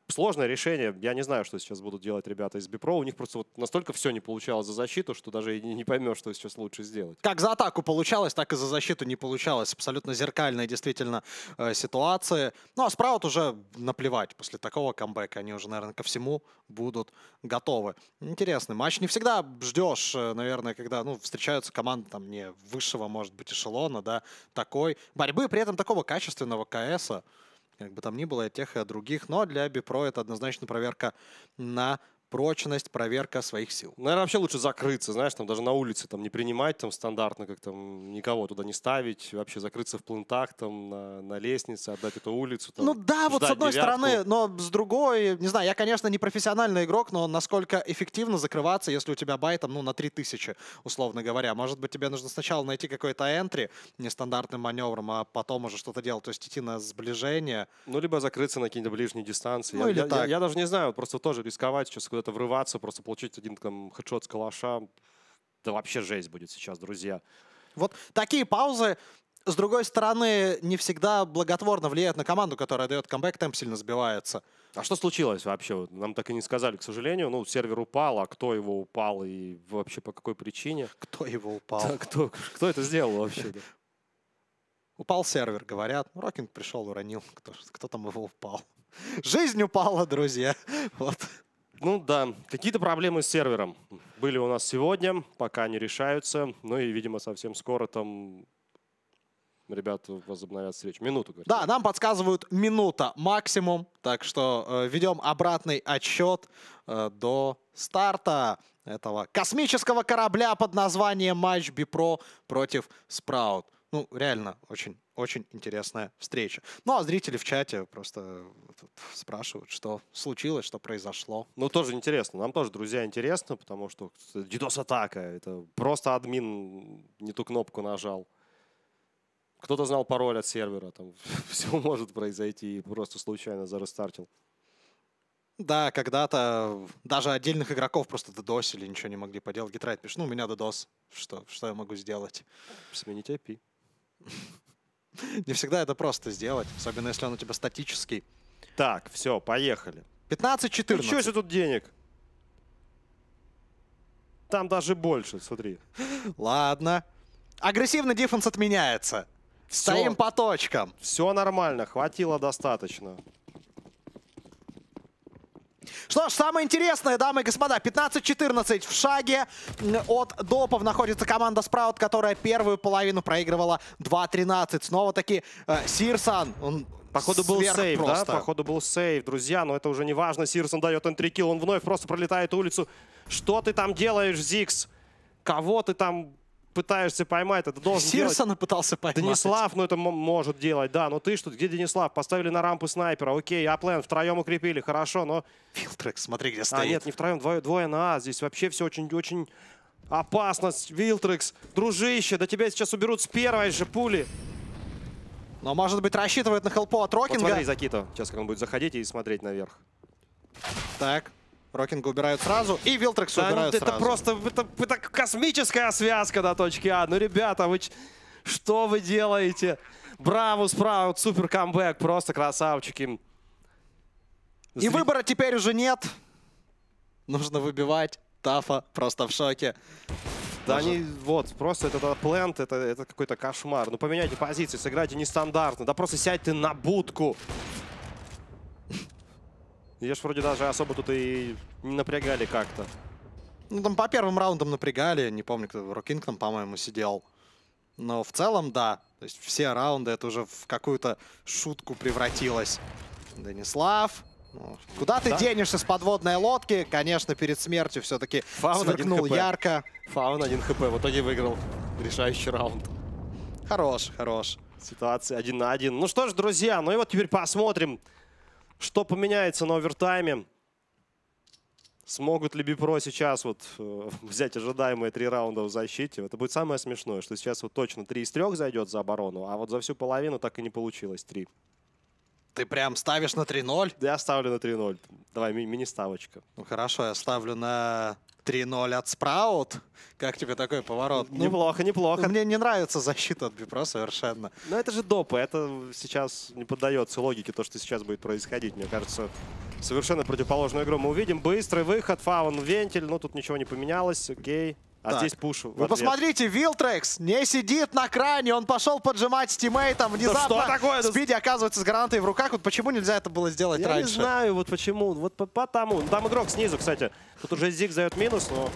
Сложное решение, я не знаю, что сейчас будут делать ребята из Бипро, у них просто вот настолько все не получалось за защиту, что даже и не поймешь, что сейчас лучше сделать. Как за атаку получалось, так и за защиту не получалось. Абсолютно зеркальные действительно э, ситуации. Ну, а Спраут уже наплевать. После такого камбэка они уже, наверное, ко всему будут готовы. Интересный матч. Не всегда ждешь, э, наверное, когда ну, встречаются команды там не высшего, может быть, эшелона, да, такой борьбы, при этом такого качественного КСа. Как бы там ни было, и тех, и от других. Но для Бипро это однозначно проверка на прочность, проверка своих сил. Наверное, вообще лучше закрыться, знаешь, там даже на улице там не принимать там стандартно, как там никого туда не ставить, вообще закрыться в плентах там на, на лестнице, отдать эту улицу. Там, Ну да, вот с одной девятку. стороны, но с другой, не знаю, я, конечно, не профессиональный игрок, но насколько эффективно закрываться, если у тебя бай там, ну, на 3000, условно говоря. Может быть, тебе нужно сначала найти какой-то entry нестандартным маневром, а потом уже что-то делать, то есть идти на сближение. Ну, либо закрыться на какие-то ближние дистанции. Ну, я, или я- я- так. я даже не знаю, просто тоже рисковать сейчас куда-то врываться, просто получить один там хедшот с калаша. Да вообще жесть будет сейчас, друзья. Вот такие паузы, с другой стороны, не всегда благотворно влияют на команду, которая дает камбэк, темп сильно сбивается. А что случилось вообще? Нам так и не сказали, к сожалению. Ну, сервер упал, а кто его упал и вообще по какой причине? Кто его упал? Да, кто, кто это сделал вообще? [laughs] Упал сервер, говорят. Рокинг пришел, уронил. Кто, кто там его упал? [laughs] Жизнь упала, друзья. [laughs] Вот. Ну да, какие-то проблемы с сервером были у нас сегодня, пока не решаются. Ну и, видимо, совсем скоро там ребята возобновят встречу. Минуту, говорит. Да, нам подсказывают минута максимум, так что э, ведем обратный отсчет э, до старта этого космического корабля под названием матч Бипро против Спраут. Ну, реально, очень, очень интересная встреча. Ну, а зрители в чате просто спрашивают, что случилось, что произошло. Ну, тоже интересно. Нам тоже, друзья, интересно, потому что DDoS-атака. Это просто админ не ту кнопку нажал. Кто-то знал пароль от сервера. Там [laughs] все может произойти и просто случайно зарестартил. Да, когда-то даже отдельных игроков просто додосили, ничего не могли поделать. Гитрайт пишет, ну, у меня додос, что, что я могу сделать? Сменить IP. Не всегда это просто сделать, особенно если он у тебя статический. Так, все, поехали. 15-14. Ничего себе тут денег. Там даже больше, смотри. Ладно. Агрессивный дефенс отменяется. Всё. Стоим по точкам. Все нормально, хватило достаточно. Что ж, самое интересное, дамы и господа, 15-14 в шаге от допов находится команда Спраут, которая первую половину проигрывала 2-13. Снова-таки э, Сирсан, он Походу был сверх сейв, да? Походу был сейв, друзья, но это уже не важно. Сирсон дает энтрикил, он вновь просто пролетает улицу. Что ты там делаешь, Зикс? Кого ты там пытаешься поймать? Это должен делать Сирсона пытался поймать. Денислав, ну это может делать, да. Но ты что, где Денислав? Поставили на рампу снайпера, окей, Аплен втроем укрепили, хорошо, но... Филтрекс, смотри, где стоит. А, нет, не втроем, двое, двое на А. Здесь вообще все очень-очень опасно. Вилтрекс, дружище, да тебя сейчас уберут с первой же пули. Но, может быть, рассчитывает на help от Вот Рокинга. смотри, Закито, сейчас как он будет заходить и смотреть наверх. Так, Рокинга убирают сразу, и Вилтрекса Да, ну, убирают это сразу. просто это, это космическая связка до точки А. Ну, ребята, вы что вы делаете? Браво, Sprout, супер камбэк, просто красавчики. И Зри- выбора теперь уже нет. Нужно выбивать. Тафа просто в шоке. Да Даже- они, вот, просто это, это plant, это, это какой-то кошмар. Ну поменяйте позиции, сыграйте нестандартно. Да просто сядь ты на будку. Ешь вроде даже особо тут и не напрягали как-то. Ну, там по первым раундам напрягали. Не помню, кто Рокинг там, по-моему, сидел. Но в целом, да. То есть все раунды это уже в какую-то шутку превратилось. Денислав. ну, куда ты Да. денешься с подводной лодки? Конечно, перед смертью все-таки сверкнул ярко. Фаун 1 хп, в итоге выиграл решающий раунд. Хорош, хорош. Ситуация один на один. Ну что ж, друзья, ну и вот теперь посмотрим, что поменяется на овертайме. Смогут ли Бипро сейчас вот э, [laughs] взять ожидаемые три раунда в защите? Это будет самое смешное, что сейчас вот точно три из трех зайдет за оборону, а вот за всю половину так и не получилось три. Ты прям ставишь на 3-0? Я ставлю на 3-0. Давай, ми- мини-ставочка. Ну хорошо, я ставлю на 3-0 от Спраут. Как тебе такой поворот? Ну, Неплохо, неплохо. Мне не нравится защита от Бипро совершенно. Но это же допы, это сейчас не поддается логике, то, что сейчас будет происходить. Мне кажется, совершенно противоположную игру мы увидим. Быстрый выход, фаун, вентиль, ну тут ничего не поменялось, окей. А Так. здесь пуш. в Вы посмотрите, Вилтрекс не сидит на кране, он пошел поджимать с тиммейтом. Внезапно что такое? Да Спиди оказывается с гранатой в руках. Вот почему нельзя это было сделать Я раньше? не знаю, вот почему. Вот по- потому. Ну, Там игрок снизу, кстати. Тут уже Зиг дает минус, но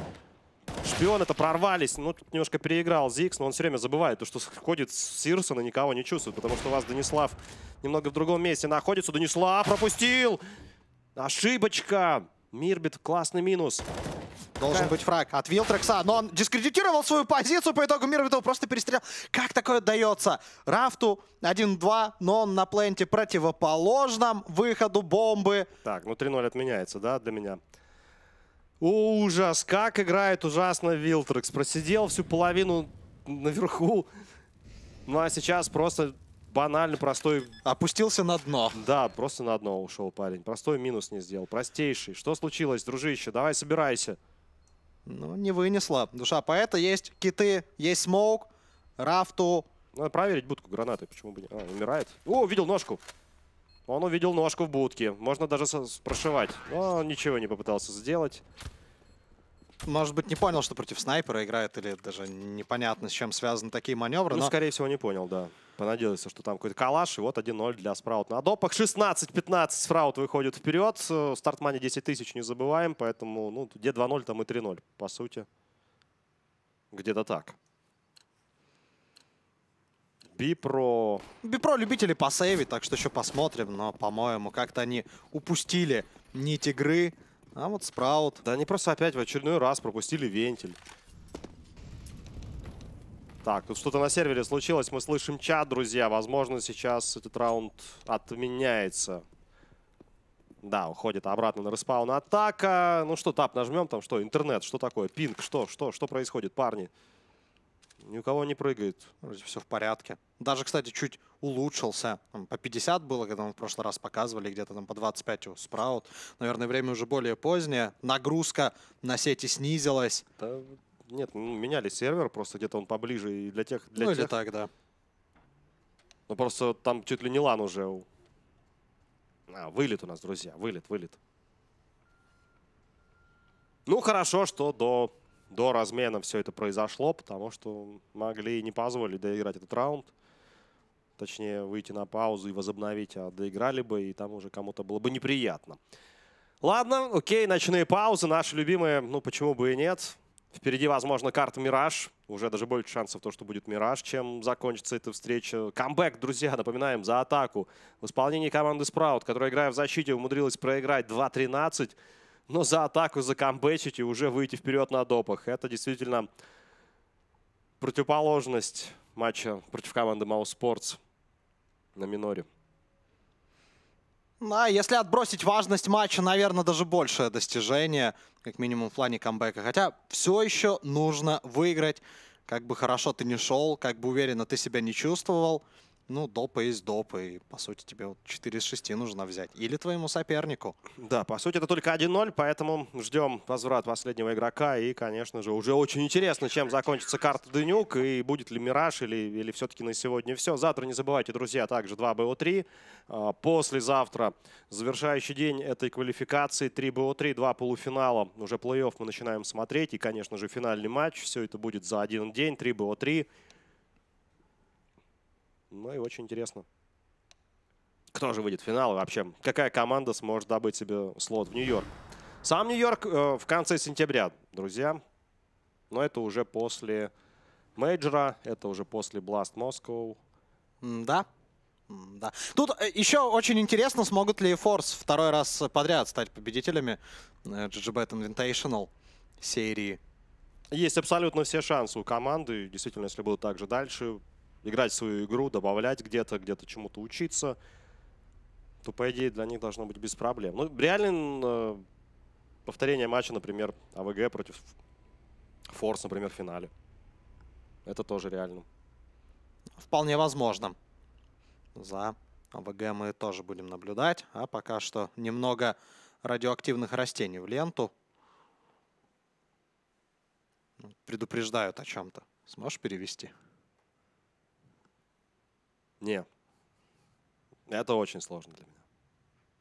шпион это прорвались. Ну, тут немножко переиграл Зикс, но он все время забывает, то, что ходит с Сирсона, никого не чувствует, потому что у вас Данислав немного в другом месте находится. Данислав пропустил! Ошибочка! Мирбит, классный минус. Должен быть фраг от Вилтрекса, но он дискредитировал свою позицию, по итогу Мирвитов просто перестрелял. Как такое дается? Рафту 1-2, но он на пленте противоположном выходу бомбы. Так, ну 3-0 отменяется, да, для меня. Ужас! Как играет ужасно Вилтрекс. Просидел всю половину наверху. Ну а сейчас просто банально простой... Опустился на дно. Да, просто на одно ушел парень. Простой минус не сделал. Простейший. Что случилось, дружище? Давай собирайся. Ну, не вынесла. Душа поэта. Есть киты, есть смоук. Рафту. Надо проверить будку гранатой. Почему бы не... А, умирает. О, увидел ножку. Он увидел ножку в будке. Можно даже прошивать. Но ничего не попытался сделать. Может быть, не понял, что против снайпера играет, или даже непонятно, с чем связаны такие маневры. Ну, но скорее всего, не понял, да. Понадеялся, что там какой-то калаш, и вот 1-0 для Спраут. На допах 16-15 Спраут выходит вперед. Э, Старт мани 10 тысяч не забываем, поэтому, ну, где 2-0, там и 3-0, по сути. Где-то так. Bpro. Bpro любители посейвить, так что еще посмотрим. Но, по-моему, как-то они упустили нить игры. А вот Sprout. Да они просто опять в очередной раз пропустили вентиль. Так, тут что-то на сервере случилось. Мы слышим чат, друзья. Возможно, сейчас этот раунд отменяется. Да, уходит обратно на респаун атака. Ну что, Tab нажмем, там что, интернет, что такое? Пинг, что, что, что происходит, парни? Ни у кого не прыгает. Вроде все в порядке. Даже, кстати, чуть улучшился. Там по 50 было, когда мы в прошлый раз показывали, где-то там по 25 у Спраут. Наверное, время уже более позднее. Нагрузка на сети снизилась. Да, нет, ну, меняли сервер, просто где-то он поближе. И для тех, для ну или тех так, да. Ну просто там чуть ли не лан уже. А, вылет у нас, друзья, вылет, вылет. Ну хорошо, что до, до размена все это произошло, потому что могли не позволить доиграть этот раунд. Точнее, выйти на паузу и возобновить, а доиграли бы, и там уже кому-то было бы неприятно. Ладно, окей, ночные паузы, наши любимые, ну почему бы и нет. Впереди, возможно, карта «Мираж». Уже даже больше шансов, то, что будет «Мираж», чем закончится эта встреча. Камбэк, друзья, напоминаем, за атаку. В исполнении команды «Спраут», которая, играя в защите, умудрилась проиграть 2-13. Но за атаку закамбэчить и уже выйти вперед на допах. Это действительно противоположность матча против команды Маус Спортс на миноре. Да, если отбросить важность матча, наверное, даже большее достижение, как минимум в плане камбэка. Хотя все еще нужно выиграть. Как бы хорошо ты не шел, как бы уверенно ты себя не чувствовал. Ну, допа есть доп, и, по сути, тебе вот 4 из 6 нужно взять. Или твоему сопернику. Да, по сути, это только 1-0, поэтому ждем возврат последнего игрока. И, конечно же, уже очень интересно, чем закончится карта Денюк, и будет ли Мираж, или, или все-таки на сегодня все. Завтра не забывайте, друзья, также 2 БО3. А, Послезавтра завершающий день этой квалификации. 3 BO3, 2 полуфинала. Уже плей-офф мы начинаем смотреть. И, конечно же, финальный матч. Все это будет за один день. 3 BO3. Ну и очень интересно. Кто же выйдет в финал и вообще? Какая команда сможет добыть себе слот в Нью-Йорк? Сам Нью-Йорк э, в конце сентября, друзья. Но это уже после мейджора, это уже после Blast Moscow. М, Да. Да. Тут э, еще очень интересно, смогут ли Force второй раз подряд стать победителями э, GGBet Invitational серии. Есть абсолютно все шансы у команды. Действительно, если будут также дальше играть свою игру, добавлять где-то, где-то чему-то учиться, то, по идее, для них должно быть без проблем. Ну, реально э, повторение матча, например, АВГ против Форс, например, в финале. Это тоже реально. Вполне возможно. За АВГ мы тоже будем наблюдать. А пока что немного радиоактивных растений в ленту. Предупреждают о чем-то. Сможешь перевести? Не. Это очень сложно для меня.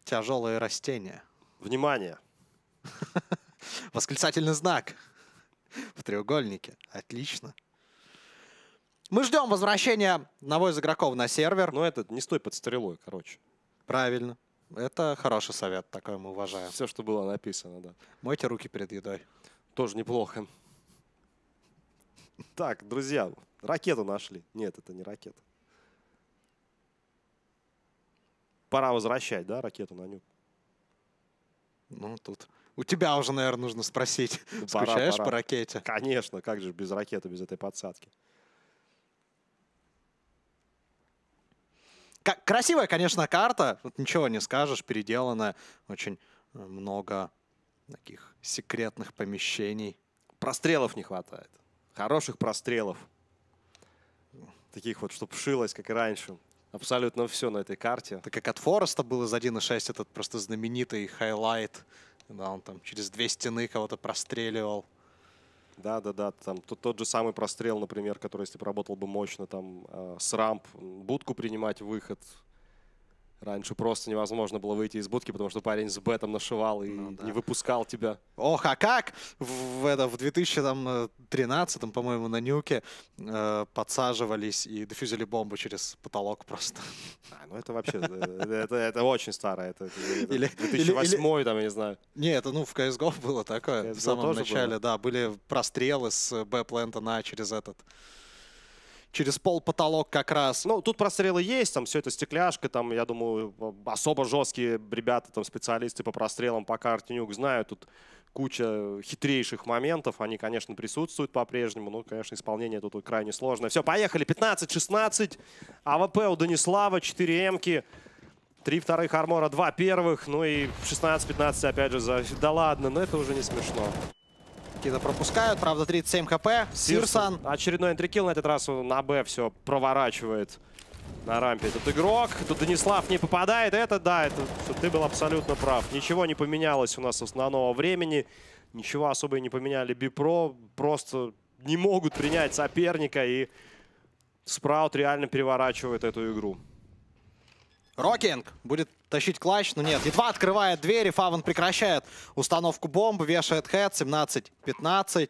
Тяжелые растения. Внимание! [laughs] Восклицательный знак в треугольнике. Отлично. Мы ждем возвращения одного из игроков на сервер. Но это не стой под стрелой, короче. Правильно. Это хороший совет, такой мы уважаем. Все, что было написано, да. Мойте руки перед едой. Тоже неплохо. Так, друзья, ракету нашли. Нет, это не ракета. Пора возвращать, да, ракету на нюк? Ну, тут у тебя уже, наверное, нужно спросить. Ну, пора, Скучаешь пора. по ракете? Конечно, как же без ракеты, без этой подсадки. Ка- Красивая, конечно, карта. Тут ничего не скажешь. Переделана. Очень э, много таких секретных помещений. Прострелов не хватает. Хороших прострелов. Таких вот, чтобы шилось, как и раньше. Абсолютно все на этой карте. Так как от Фореста был из 1.6 этот просто знаменитый хайлайт. Да, он там через две стены кого-то простреливал. Да, да, да. Там тот, тот же самый прострел, например, который, если бы работал бы мощно, там э, с рамп, будку принимать выход. Раньше просто невозможно было выйти из будки, потому что парень с бетом нашивал и Ну да. не выпускал тебя. Ох, а как в, это, в 2013, по-моему, на нюке э, подсаживались и дефьюзили бомбу через потолок просто. А, ну это вообще, э, это, это очень старое. Это, это- это Или- 2008 там, я не знаю. Не, это ну в CSGO было такое. CS:GO в самом начале, было? да, были прострелы с Б-плента на через этот. Через пол потолок как раз. Ну, тут прострелы есть, там все это стекляшка, там, я думаю, особо жесткие ребята, там, специалисты по прострелам по карте Нюк знают, тут куча хитрейших моментов, они, конечно, присутствуют по-прежнему, но, конечно, исполнение тут крайне сложное. Все, поехали, 15-16, АВП у Данислава, 4 эмки, 3 вторых армора, 2 первых, ну и 16-15 опять же за... Да ладно, но это уже не смешно. Какие-то пропускают, правда, 37 хп. Сирсан. Очередной entry kill на этот раз на Б все проворачивает на рампе этот игрок. Тут Данислав не попадает. Это да, это ты был абсолютно прав. Ничего не поменялось у нас с основного времени. Ничего особо и не поменяли Bpro. Просто не могут принять соперника. И Sprout реально переворачивает эту игру. Рокинг будет тащить clutch, но нет. Едва открывает двери, Фавен прекращает установку бомб, вешает хэт, 17-15.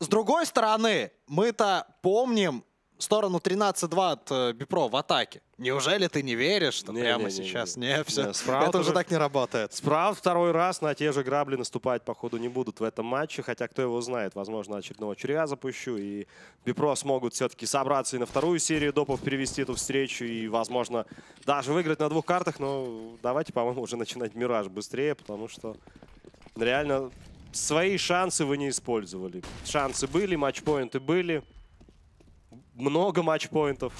С другой стороны, мы-то помним сторону 13-2 от э, Bpro в атаке. Неужели ты не веришь, что Не, прямо не, не, сейчас? не. Не, все. Не, Sprout Это уже уже- так не работает. Sprout второй раз на те же грабли наступать, походу, не будут в этом матче. Хотя, кто его знает, возможно, очередного червя запущу. И Бипро смогут все-таки собраться и на вторую серию допов перевести эту встречу. И, возможно, даже выиграть на двух картах. Но давайте, по-моему, уже начинать Мираж быстрее, потому что реально свои шансы вы не использовали. Шансы были, матчпоинты были. Много матчпоинтов.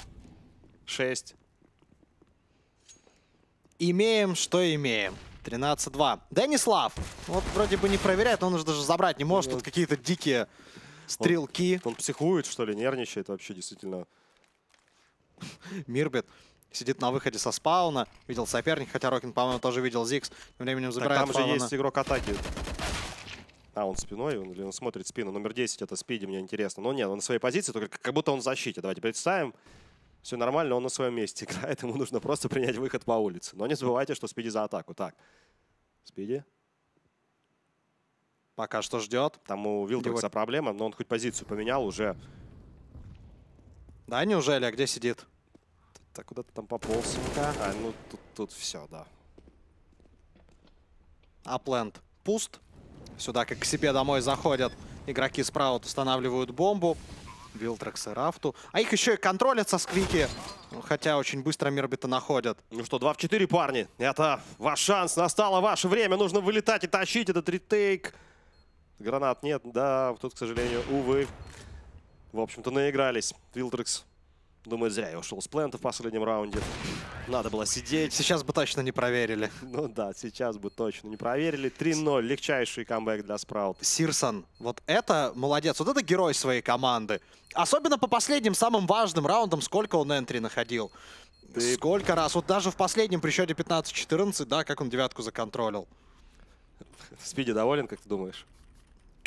Шесть. Имеем, что имеем. 13-2. Денислав. Вот вроде бы не проверяет, но он уже даже забрать не может. Тут какие-то дикие стрелки. Он психует, что ли, нервничает вообще, действительно. [laughs] Мирбит сидит на выходе со спауна, видел соперника, хотя Рокин, по-моему, тоже видел Зикс. Временем Так забирает там же есть игрок атаки. А, он спиной, он, или он смотрит спину. Номер 10 это Спиди, мне интересно. Но нет, он на своей позиции, только как будто он в защите. Давайте представим. Все нормально, он на своем месте играет. [laughs] Ему нужно просто принять выход по улице. Но не забывайте, что Спиди за атаку. Так, Спиди. Пока что ждет. Там у Вилдрекса Его- проблема, но он хоть позицию поменял уже. Да, неужели? А где сидит? Так, куда-то там пополз. А, ну тут, тут все, да. Апленд пуст. Сюда как к себе домой заходят игроки Спраут, устанавливают бомбу. Вилтрекс и Рафту. А их еще и контролят со сквики. Хотя очень быстро Мирбита находят. Ну что, 2 в 4, парни. Это ваш шанс. Настало ваше время. Нужно вылетать и тащить этот ретейк. Гранат нет. Да, тут, к сожалению, увы. В общем-то, наигрались. Вилдрекс думает, зря я ушел с плента в последнем раунде. Надо было сидеть. Сейчас бы точно не проверили. [laughs] Ну да, сейчас бы точно не проверили. 3-0. Легчайший камбэк для Спраут. Сирсон, вот это молодец, вот это герой своей команды. Особенно по последним самым важным раундам, сколько он энтри находил. Ты- Сколько раз, вот даже в последнем при счете 15-14, да, как он девятку законтролил. Спиди доволен, как ты думаешь?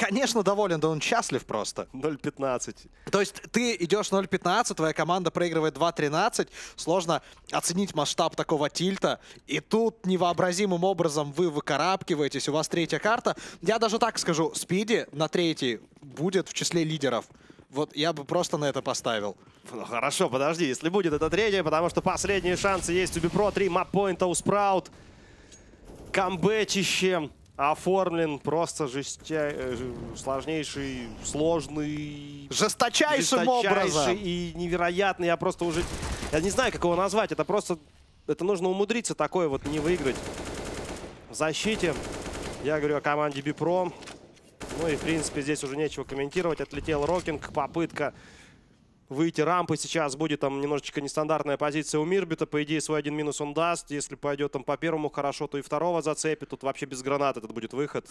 Конечно, доволен, да он счастлив просто. 0-15. То есть ты идешь 0-15, твоя команда проигрывает 2-13, сложно оценить масштаб такого тильта, и тут невообразимым образом вы выкарабкиваетесь, у вас третья карта. Я даже так скажу, Спиди на третьей будет в числе лидеров. Вот я бы просто на это поставил. Ну хорошо, подожди, если будет это третье, потому что последние шансы есть у Бипро. Три маппоинта у Спраут. Камбэчище оформлен просто жестя... э, сложнейший, сложный... Жесточайшим жесточайший образом. и невероятный. Я просто уже... Я не знаю, как его назвать. Это просто... Это нужно умудриться такое вот не выиграть. В защите я говорю о команде Bpro. Ну и, в принципе, здесь уже нечего комментировать. Отлетел Рокинг. Попытка выйти рампы сейчас будет там немножечко нестандартная позиция у Мирбита. По идее, свой один минус он даст. Если пойдет там по первому хорошо, то и второго зацепит. Тут вообще без гранат этот будет выход.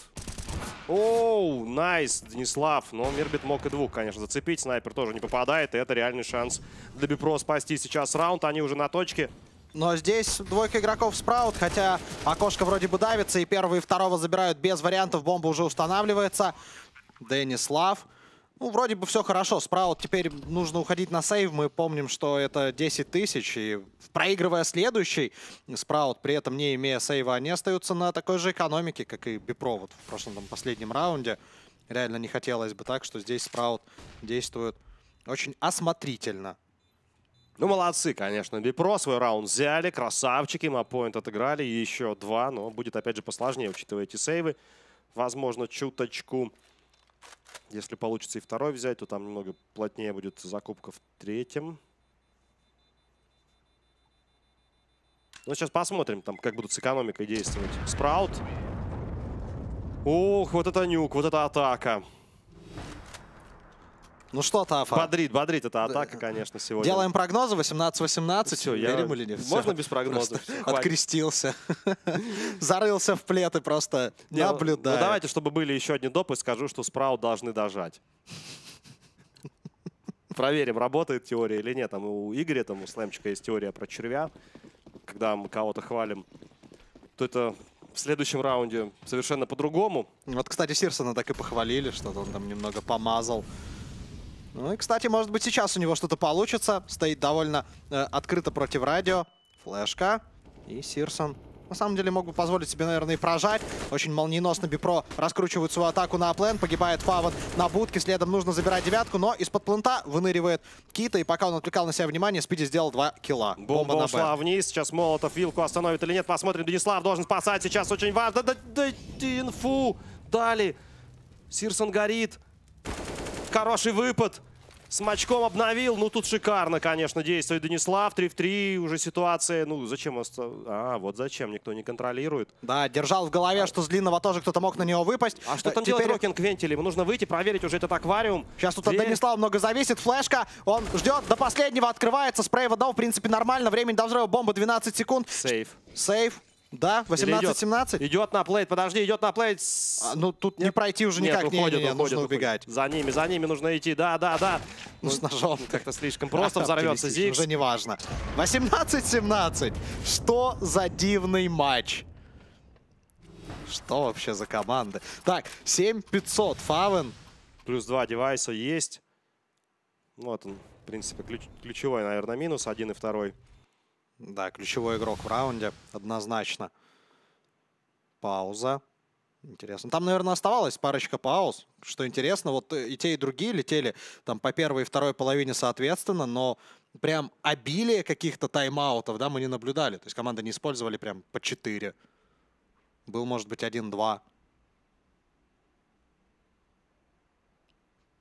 Оу, найс, Денислав. Но Мирбит мог и двух, конечно, зацепить. Снайпер тоже не попадает. И это реальный шанс для Бипро спасти сейчас раунд. Они уже на точке. Но здесь двойка игроков Спраут, хотя окошко вроде бы давится, и первого и второго забирают без вариантов, бомба уже устанавливается. Денислав. Ну, вроде бы все хорошо. Спраут теперь нужно уходить на сейв. Мы помним, что это 10 тысяч. И проигрывая следующий, Спраут, при этом не имея сейва, они остаются на такой же экономике, как и Бипро вот в прошлом там, последнем раунде. Реально не хотелось бы так, что здесь Спраут действует очень осмотрительно. Ну, молодцы, конечно. Бипро свой раунд взяли, красавчики, маппоинт отыграли, еще два, но будет, опять же, посложнее, учитывая эти сейвы. Возможно, чуточку, если получится и второй взять, то там немного плотнее будет закупка в третьем. Ну, сейчас посмотрим, там, как будут с экономикой действовать. Спраут. Ох, вот это нюк, вот это атака. Ну что, Тафа? Бодрит, бодрит эта атака, конечно, сегодня. Делаем прогнозы 18-18. Всё, я- Верим или нет? Можно Всё. без прогнозов? Хватит. Открестился. [laughs] Зарылся в плед и просто Не, ну- наблюдает. Ну, давайте, чтобы были еще одни допы, скажу, что Спраут должны дожать. [laughs] Проверим, работает теория или нет. Там у Игоря, там у Слэмчика есть теория про червя. Когда мы кого-то хвалим, то это в следующем раунде совершенно по-другому. Вот, кстати, Сирсона так и похвалили, что он там немного помазал. Ну и, кстати, может быть, сейчас у него что-то получится. Стоит довольно э, открыто против радио. Флешка. И Сирсон. На самом деле мог бы позволить себе, наверное, и прожать. Очень молниеносно Бипро раскручивает свою атаку на плен. Погибает Фаван на будке. Следом нужно забирать девятку. Но из-под плента выныривает Кита. И пока он отвлекал на себя внимание, Спиди сделал два килла. Бомба, на Б. ушла вниз. Сейчас Молотов вилку остановит или нет. Посмотрим. Денислав должен спасать. Сейчас очень важно. Да, да, да, инфу дали. Сирсон горит. Хороший выпад. Смачком обновил. Ну, тут шикарно, конечно, действует Денислав. 3 в 3 уже ситуация. Ну, зачем? оста- А, вот зачем. Никто не контролирует. Да, держал в голове, что с длинного тоже кто-то мог на него выпасть. А что Э, там теперь- делать Рокинг Вентиль? Ему нужно выйти, проверить уже этот аквариум. Сейчас тут от Дверь. Данислава много зависит. Флешка. Он ждет до последнего. Открывается. Спрей в одного, в принципе, нормально. Времени до взрыва бомбы 12 секунд. Save. Сейф. Да, Или идет? 18-17. Идет на плейт, подожди, идет на плейт. А, ну, тут не Нет. пройти уже Нет, никак. Не, уходит, не, не, уходит, нужно уходит. убегать. За ними, за ними нужно идти. Да, да, да. Ну, с ножом. Как-то слишком просто [laughs] взорвется Зикс. Уже не важно. 18-17. Что за дивный матч? Что вообще за команда? Так, 7500. Фавен. Плюс два девайса есть. Вот он, в принципе, ключ- ключевой, наверное, минус. Один и второй. Да, ключевой игрок в раунде. Однозначно. Пауза. Интересно. Там, наверное, оставалась парочка пауз. Что интересно, вот э, и те, и другие летели там по первой и второй половине соответственно, но прям обилие каких-то тайм-аутов, да, мы не наблюдали. То есть команды не использовали прям по 4. Был, может быть, 1-2.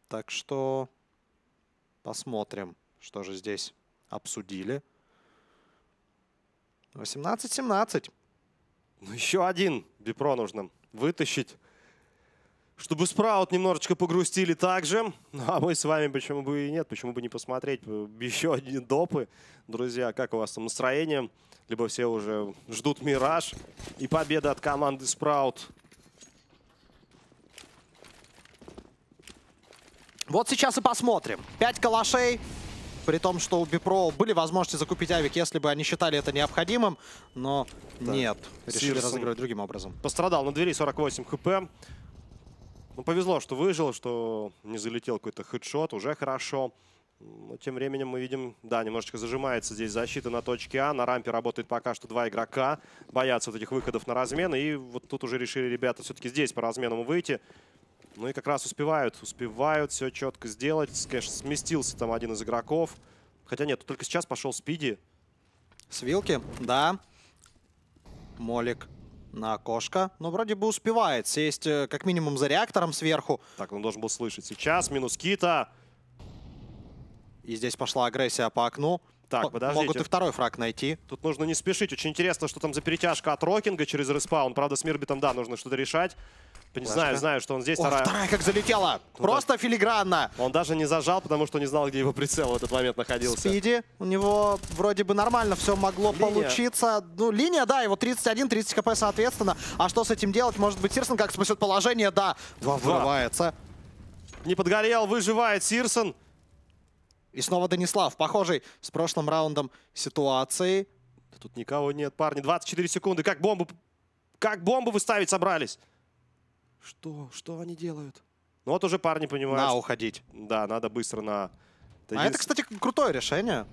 Так что посмотрим, что же здесь обсудили. 18-17. Ну, еще один Бипро нужно вытащить. Чтобы Спраут немножечко погрустили также. Ну, а мы с вами, почему бы и нет, почему бы не посмотреть э, еще одни допы. Друзья, как у вас там настроение? Либо все уже ждут Мираж и победа от команды Спраут. Вот сейчас и посмотрим. 5 калашей. При том, что у Бипро были возможности закупить авик, если бы они считали это необходимым. Но нет. Решили Сирсон. разыгрывать другим образом. Пострадал на двери 48 хп. Ну, повезло, что выжил, что не залетел какой-то хедшот. Уже хорошо. Но тем временем мы видим, да, немножечко зажимается здесь защита на точке А. На рампе работает пока что два игрока. Боятся вот этих выходов на размен. И вот тут уже решили ребята все-таки здесь по разменам выйти. Ну и как раз успевают, успевают все четко сделать. Конечно, сместился там один из игроков. Хотя нет, только сейчас пошел Спиди. С вилки, да. Молик на окошко. Но вроде бы успевает сесть э, как минимум за реактором сверху. Так, он должен был слышать. Сейчас минус Кита. И здесь пошла агрессия по окну. Так, Мо- подождите. Могут и второй фраг найти. Тут нужно не спешить. Очень интересно, что там за перетяжка от Рокинга через респаун. Правда, с Мирбитом, да, нужно что-то решать. Не знаю, знаю, что он здесь. О, вторая. вторая как залетела. Ну Просто филигранно. Он даже не зажал, потому что не знал, где его прицел в этот момент находился. Спиди. У него вроде бы нормально все могло Линия. получиться. Ну, линия, да, его 31, 30 хп соответственно. А что с этим делать? Может быть, Сирсон как спасет положение? Да, два Два. вырывается. Не подгорел, выживает Сирсон. И снова Данислав, похожий с прошлым раундом ситуации. Тут никого нет, парни. 24 секунды. Как бомбу... Как бомбу вы ставить собрались? Что? Что они делают? Ну вот уже парни понимают. На что- уходить. Да, надо быстро на... А это, единственное- кстати, крутое решение.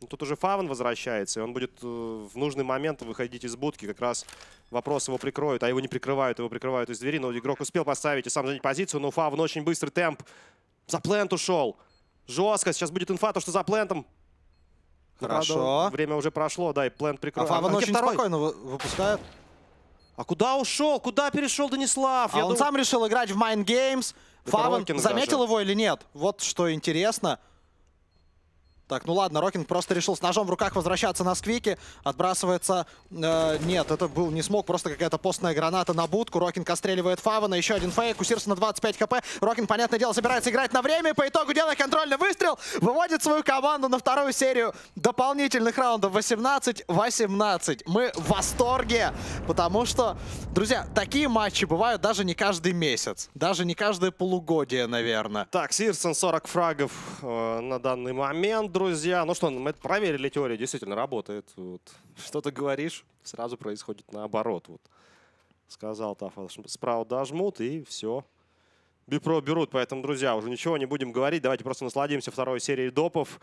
Ну, Тут уже Фавен возвращается, и он будет э, в нужный момент выходить из будки. Как раз вопрос его прикроют, а его не прикрывают, его прикрывают из двери. Но игрок успел поставить и сам занять позицию, но у Фавен очень быстрый темп. За плент ушел. Жестко. Сейчас будет инфа, то, что за плентом. Ну, правда, Хорошо. время уже прошло, да, и плент А прикроет. Фаван где очень второй? спокойно вы- выпускает. А куда ушел? Куда перешел Данислав? А Я он дум- сам решил играть в Mind Games. Фаван заметил даже. его или нет? Вот что интересно. Так, ну ладно, Рокинг просто решил с ножом в руках возвращаться на сквике. Отбрасывается... э, нет, это был не смок, просто какая-то постная граната на будку. Рокинг отстреливает Фавана. Еще один фейк. У Сирсона 25 хп. Рокинг, понятное дело, собирается играть на время. По итогу делает контрольный выстрел. Выводит свою команду на вторую серию дополнительных раундов. 18-18. Мы в восторге, потому что, друзья, такие матчи бывают даже не каждый месяц. Даже не каждое полугодие, наверное. Так, Сирсон 40 фрагов э, на данный момент, друзья. Ну что, мы проверили теорию, действительно работает. Вот. [laughs] Что ты говоришь, сразу происходит наоборот. Вот. Сказал Тафа, справа дожмут и все. Бипро берут, поэтому, друзья, уже ничего не будем говорить. Давайте просто насладимся второй серией допов.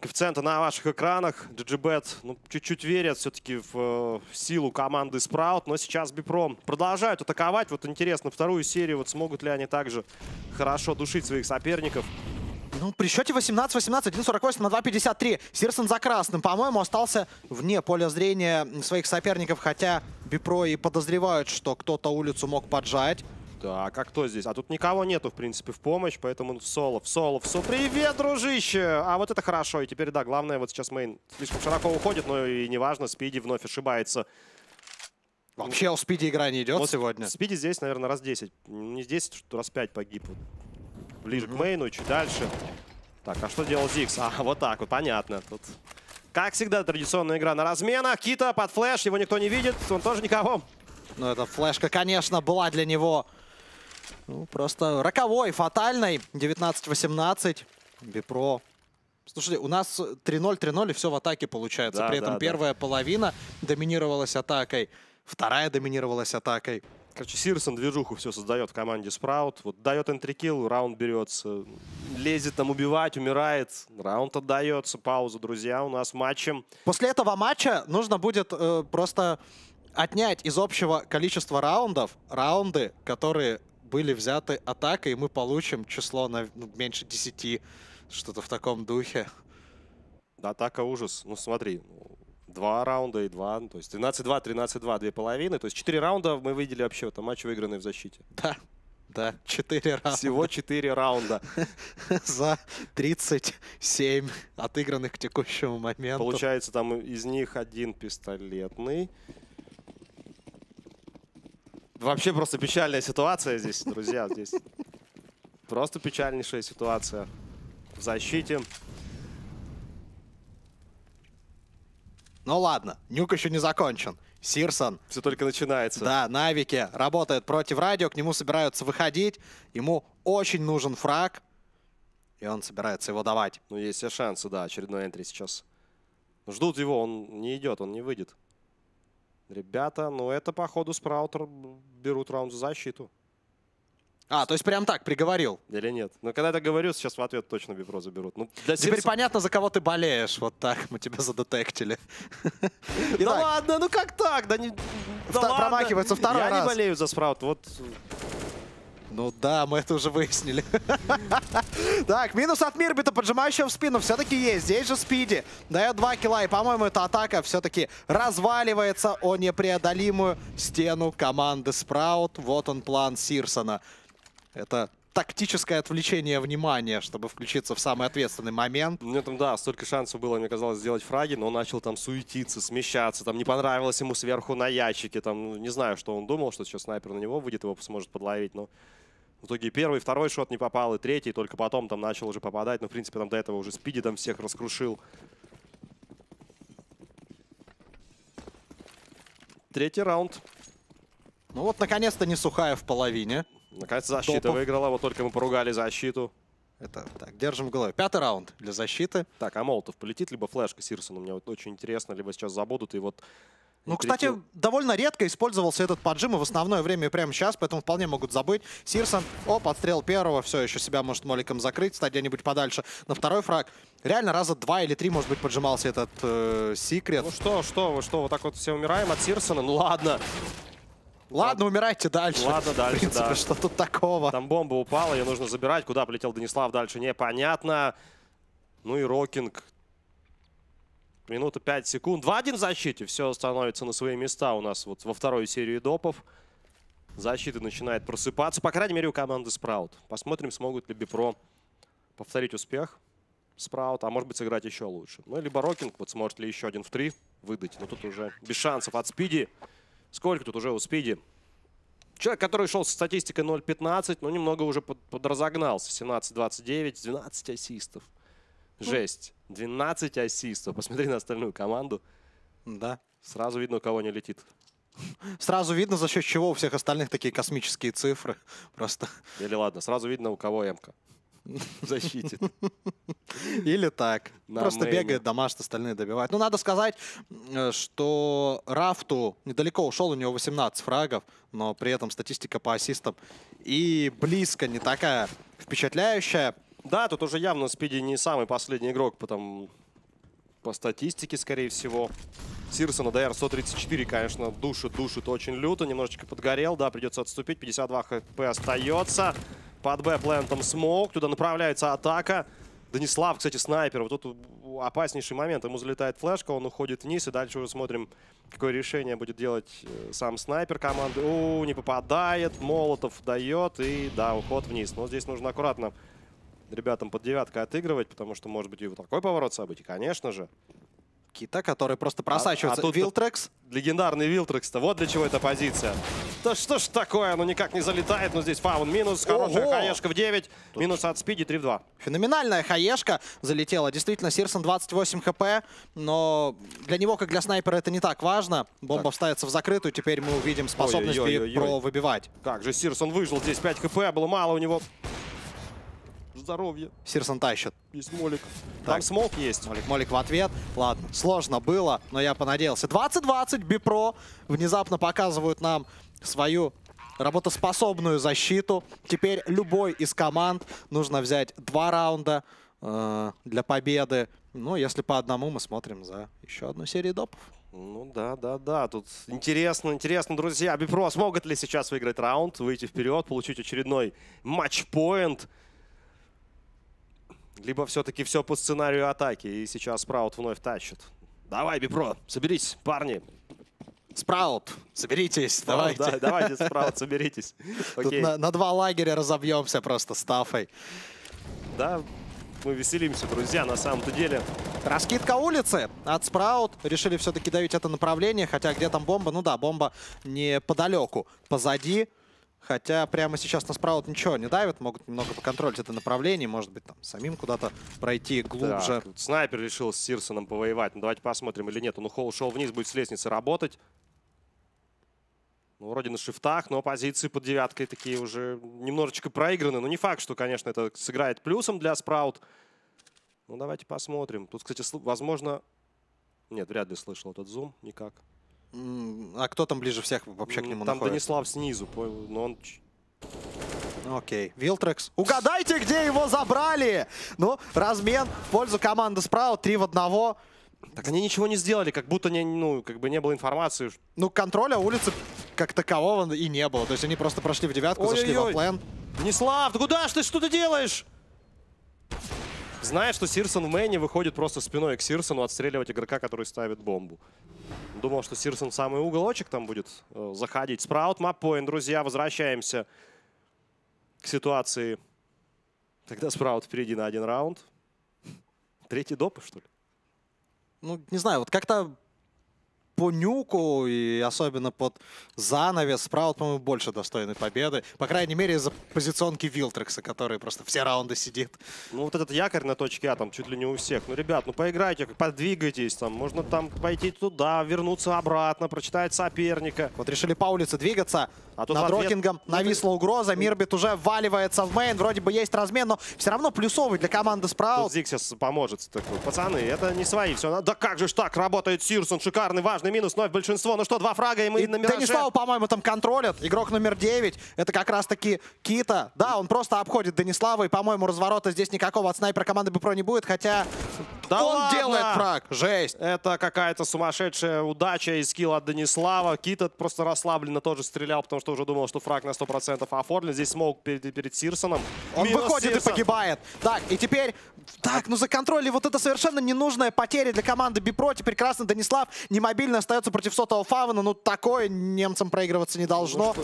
Коэффициенты на ваших экранах. GGBet ну, чуть-чуть верят все-таки в, э, в силу команды Спраут. Но сейчас Бипром продолжают атаковать. Вот интересно, вторую серию, вот смогут ли они также хорошо душить своих соперников. Ну, при счете 18-18, 1.48 на 2.53. Сирсон за красным, по-моему, остался вне поля зрения своих соперников, хотя Бипро и подозревают, что кто-то улицу мог поджать. Так, а кто здесь? А тут никого нету, в принципе, в помощь, поэтому Солов, Солов, Со, привет, дружище! А вот это хорошо, и теперь, да, главное, вот сейчас Мейн слишком широко уходит, но и неважно, Спиди вновь ошибается. Вообще у Спиди игра не идет Вот сегодня. Спиди здесь, наверное, раз 10. Не 10, что раз 5 погиб. Ближе к Мейну и чуть дальше. Так, а что делал Зикс? [laughs] А, вот так вот, понятно. Тут, как всегда, традиционная игра на разменах. Кита под флеш, его никто не видит, он тоже никого. Ну, эта флешка, конечно, была для него ну, просто роковой, фатальной. 19-18. Бипро. Слушайте, у нас 3-0, 3-0, и все в атаке получается. Да, При этом да, да. первая половина доминировалась атакой, вторая доминировалась атакой. Короче, Сирсон движуху все создает в команде Спраут. Вот дает энтрикил, раунд берется. Лезет там убивать, умирает. Раунд отдается. Пауза, друзья, у нас матчем. После этого матча нужно будет э, просто отнять из общего количества раундов раунды, которые были взяты атакой, и мы получим число на ну, меньше 10, что-то в таком духе. Атака ужас. Ну смотри, два раунда и два. ну, То есть 13-2, 13-2, две половины. То есть четыре раунда мы видели вообще в этом матче, выигранные в защите. Да, да, 4 раунда. Всего четыре раунда. [laughs] за 37 отыгранных к текущему моменту. Получается, там из них один пистолетный. Вообще просто печальная ситуация здесь, друзья. Здесь просто печальнейшая ситуация в защите. Ну ладно, нюк еще не закончен. Сирсон, Все только начинается. да, на Авике работает против радио, к нему собираются выходить. Ему очень нужен фраг, и он собирается его давать. Ну, есть все шансы, да, очередной энтри сейчас. Ну, Ждут его, он не идет, он не выйдет. Ребята, ну это, походу, Спраутер берут раунд за защиту. А, то есть прям так, приговорил. Или нет? Но когда я так говорю, сейчас в ответ точно Бифро заберут. Ну, для Теперь Сирса- понятно, за кого ты болеешь. Вот так мы тебя задетектили. Да ладно, ну как так? Да не... промахивается второй Я раз. не болею за Спраут. Вот Ну да, мы это уже выяснили. [laughs] Так, минус от Мирбита, поджимающего в спину, все-таки есть. Здесь же Спиди дает 2 килла, и, по-моему, эта атака все-таки разваливается о непреодолимую стену команды Спраут. Вот он план Сирсона. Это тактическое отвлечение внимания, чтобы включиться в самый ответственный момент. у меня там, да, столько шансов было, мне казалось, сделать фраги, но он начал там суетиться, смещаться, там не понравилось ему сверху на ящике, там, ну, не знаю, что он думал, что сейчас снайпер на него выйдет, его сможет подловить, но в итоге первый, второй шот не попал, и третий, только потом там начал уже попадать, но, в принципе, там до этого уже Спиди там всех раскрушил. Третий раунд. Ну вот, наконец-то не сухая в половине. Наконец защита Топов. выиграла, вот только мы поругали защиту. Это так, держим в голове. Пятый раунд для защиты. Так, а Молотов полетит, либо флешка Сирсону? Мне вот очень интересно, либо сейчас забудут, и вот... Ну, и кстати, довольно редко использовался этот поджим и в основное время и прямо сейчас, поэтому вполне могут забыть. Сирсон, о, подстрел первого, все, еще себя может моликом закрыть, стать где-нибудь подальше. На второй фраг реально раза два или три, может быть, поджимался этот э, секрет. Ну что, что вы, что, вот так вот все умираем от Сирсона? Ну ладно, Ладно, умирайте дальше. Ладно, дальше, В принципе, да. что тут такого? там бомба упала, ее нужно забирать. Куда полетел Денислав дальше, непонятно. Ну и Рокинг. Минута 5 секунд. 2-1 в защите. Все становится на свои места у нас вот во второй серии допов. Защита начинает просыпаться. По крайней мере, у команды Sprout. Посмотрим, смогут ли Bpro повторить успех Sprout, а может быть сыграть еще лучше. Ну, либо Рокинг вот сможет ли еще один в три выдать. Но тут уже без шансов от Спиди. Сколько тут уже у Спиди? Человек, который шел со статистикой 0.15, ну, немного уже под- подразогнался. 17-29, 12 ассистов. Жесть. 12 ассистов. Посмотри на остальную команду. Да. Сразу видно, у кого не летит. Сразу видно, за счет чего у всех остальных такие космические цифры. Просто. Или ладно, сразу видно, у кого Эмка. В [laughs] защите. Или так. На Просто мейне. бегает, домашние остальные добивают. Ну, надо сказать, э, что Рафту недалеко ушел, у него 18 фрагов, но при этом статистика по ассистам и близко не такая впечатляющая. Да, тут уже явно Спиди не самый последний игрок, потому по статистике, скорее всего. Сирсона ДР 134, конечно, душит, душит очень люто. Немножечко подгорел, да, придется отступить. 52 хп остается. Под Б плентом смог, туда направляется атака. Данислав, кстати, снайпер. Вот тут опаснейший момент. Ему залетает флешка, он уходит вниз. И дальше уже смотрим, какое решение будет делать э, сам снайпер команды. О, не попадает. Молотов дает. И да, уход вниз. Но здесь нужно аккуратно ребятам под девяткой отыгрывать, потому что может быть и вот такой поворот событий, конечно же. Кита, который просто просачивается. а тут- Вилтрекс. Легендарный Вилтрекс-то, вот для чего эта позиция. Да что ж такое, ну никак не залетает, но здесь фаун минус, хорошая Ого! хаешка в 9, минус от спиди 3 в 2. Феноменальная хаешка залетела. Действительно, Сирсон 28 хп, но для него, как для снайпера, это не так важно. Бомба Так. вставится в закрытую, теперь мы увидим способность про выбивать. Как же Сирс, он выжил здесь 5 хп, было мало у него. Здоровье. Сирсон тащит. Есть молик. Так. Там смолк есть. Молик, Молик в ответ. Ладно, сложно было, но я понадеялся. 20-20, Бипро внезапно показывают нам свою работоспособную защиту. Теперь любой из команд нужно взять два раунда э, для победы. Ну, если по одному, мы смотрим за еще одну серию допов. Ну да, да, да. Тут интересно, интересно, друзья. Бипро смогут ли сейчас выиграть раунд, выйти вперед, получить очередной матч-поинт? Либо все-таки все по сценарию атаки, и сейчас Спраут вновь тащит. Давай, Бипро, соберись, парни. Спраут, соберитесь, Да, давайте. Да, давайте, Спраут, соберитесь. Тут на, на два лагеря разобьемся просто стафой. Да, мы веселимся, друзья, на самом-то деле. Раскидка улицы от Спраут. Решили все-таки давить это направление. Хотя где там бомба? Ну да, бомба неподалеку. Позади. Хотя прямо сейчас на Спраут ничего не давит. Могут немного поконтролить это направление. Может быть, там самим куда-то пройти глубже. Так, снайпер решил с Сирсоном повоевать. Ну, давайте посмотрим или нет. Он ушел, вниз, будет с лестницы работать. Ну, вроде на шифтах, но позиции под девяткой такие уже немножечко проиграны. Но не факт, что, конечно, это сыграет плюсом для Спраут. Ну, давайте посмотрим. Тут, кстати, возможно... Нет, вряд ли слышал этот зум. Никак. А кто там ближе всех вообще к нему Там находится? Данислав снизу, понял, но он... Окей. Вилтрекс. Угадайте, где его забрали! Ну, размен в пользу команды Спраут. Три в одного. Так они ничего не сделали, как будто не, ну, как бы не было информации. Ну, контроля улицы как такового и не было. То есть они просто прошли в девятку, зашли в Ой-ой-ой. оплен. Данислав, ты куда ж ты? Что ты делаешь? Знает, что Сирсон в мэне выходит просто спиной к Сирсону отстреливать игрока, который ставит бомбу. Думал, что Сирсон самый уголочек там будет э, заходить. Спраут, маппоинт, друзья, возвращаемся к ситуации, когда Sprout впереди на один раунд. Третий допы, что ли? ну, не знаю, вот как-то по нюку и особенно под занавес Sprout, по-моему, больше достойны победы. По крайней мере, из-за позиционки Вилтрекса, который просто все раунды сидит. Ну, вот этот якорь на точке А там чуть ли не у всех. Ну, ребят, ну поиграйте, подвигайтесь там. Можно там пойти туда, вернуться обратно, прочитать соперника. Вот решили по улице двигаться. А тут Над ответ- Рокингом Ну, нависла угроза. Мирбит уже вваливается в main. Вроде бы есть размен, но все равно плюсовый для команды Тут Sprout. Зиг сейчас поможет. Такой, пацаны, это не свои. Все, да как же ж так работает Сирсон? Шикарный, важный минус, вновь большинство. Ну что, два фрага, и мы И на Мираже. Данислава, по-моему, там контролят. Игрок номер 9. Это как раз-таки Кита. Да, он просто обходит Данислава. И, по-моему, разворота здесь никакого от снайпера команды Бипро не будет. Хотя Да он ладно! делает фраг. Жесть. Это какая-то сумасшедшая удача и скилл от Данислава. Кита просто расслабленно тоже стрелял, потому что уже думал, что фраг на 100% оформлен. Здесь смог перед, перед Сирсоном. Он Минус выходит Сирсон. и погибает. Так, и теперь... Так, ну законтролили вот это совершенно ненужная потеря для команды Бипро. Теперь красный Данислав немобильно остается против сотого Фавана. Ну, такое немцам проигрываться не должно.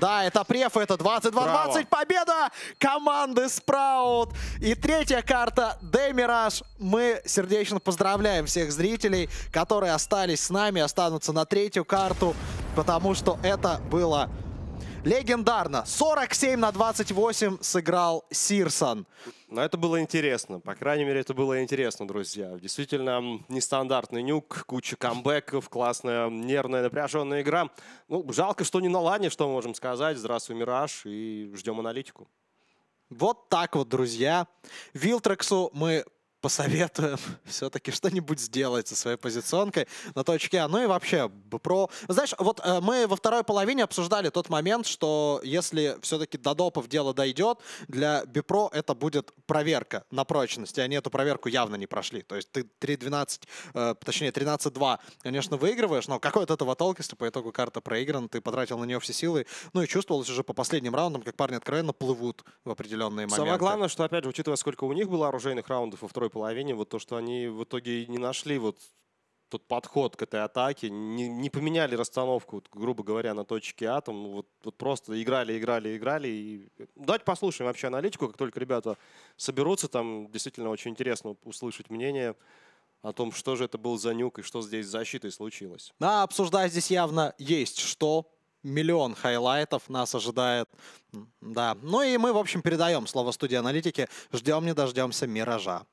да, это преф, это 22-20. Браво. Победа команды Спраут. И третья карта Демираж. Мы сердечно поздравляем всех зрителей, которые остались с нами, останутся на третью карту, потому что это было легендарно. 47 на 28 сыграл Сирсон. Но это было интересно. По крайней мере, это было интересно, друзья. Действительно, нестандартный нюк, куча камбэков, классная, нервная, напряженная игра. Ну, жалко, что не на лане, что мы можем сказать. Здравствуй, Мираж, и ждем аналитику. Вот так вот, друзья. Вилтрексу мы посоветуем [laughs] все-таки что-нибудь сделать со своей позиционкой на точке А. Ну и вообще, про... Знаешь, вот э, мы во второй половине обсуждали тот момент, что если все-таки до допов дело дойдет, для Бипро это будет проверка на прочность. И они эту проверку явно не прошли. То есть ты 3-12, э, точнее 13-2, конечно, выигрываешь, но какой от этого толк, если по итогу карта проиграна, ты потратил на нее все силы. Ну и чувствовалось уже по последним раундам, как парни откровенно плывут в определенные моменты. Самое главное, что, опять же, учитывая, сколько у них было оружейных раундов во второй половине, вот то, что они в итоге не нашли вот тот подход к этой атаке, не, не поменяли расстановку, вот, грубо говоря, на точке А, там, вот, вот просто играли, играли, играли. И... Давайте послушаем вообще аналитику, как только ребята соберутся, там действительно очень интересно услышать мнение о том, что же это был за нюк и что здесь с защитой случилось. А обсуждать здесь явно есть что. Миллион хайлайтов нас ожидает. Да. Ну и мы, в общем, передаем слово студии аналитики. Ждем не дождемся миража.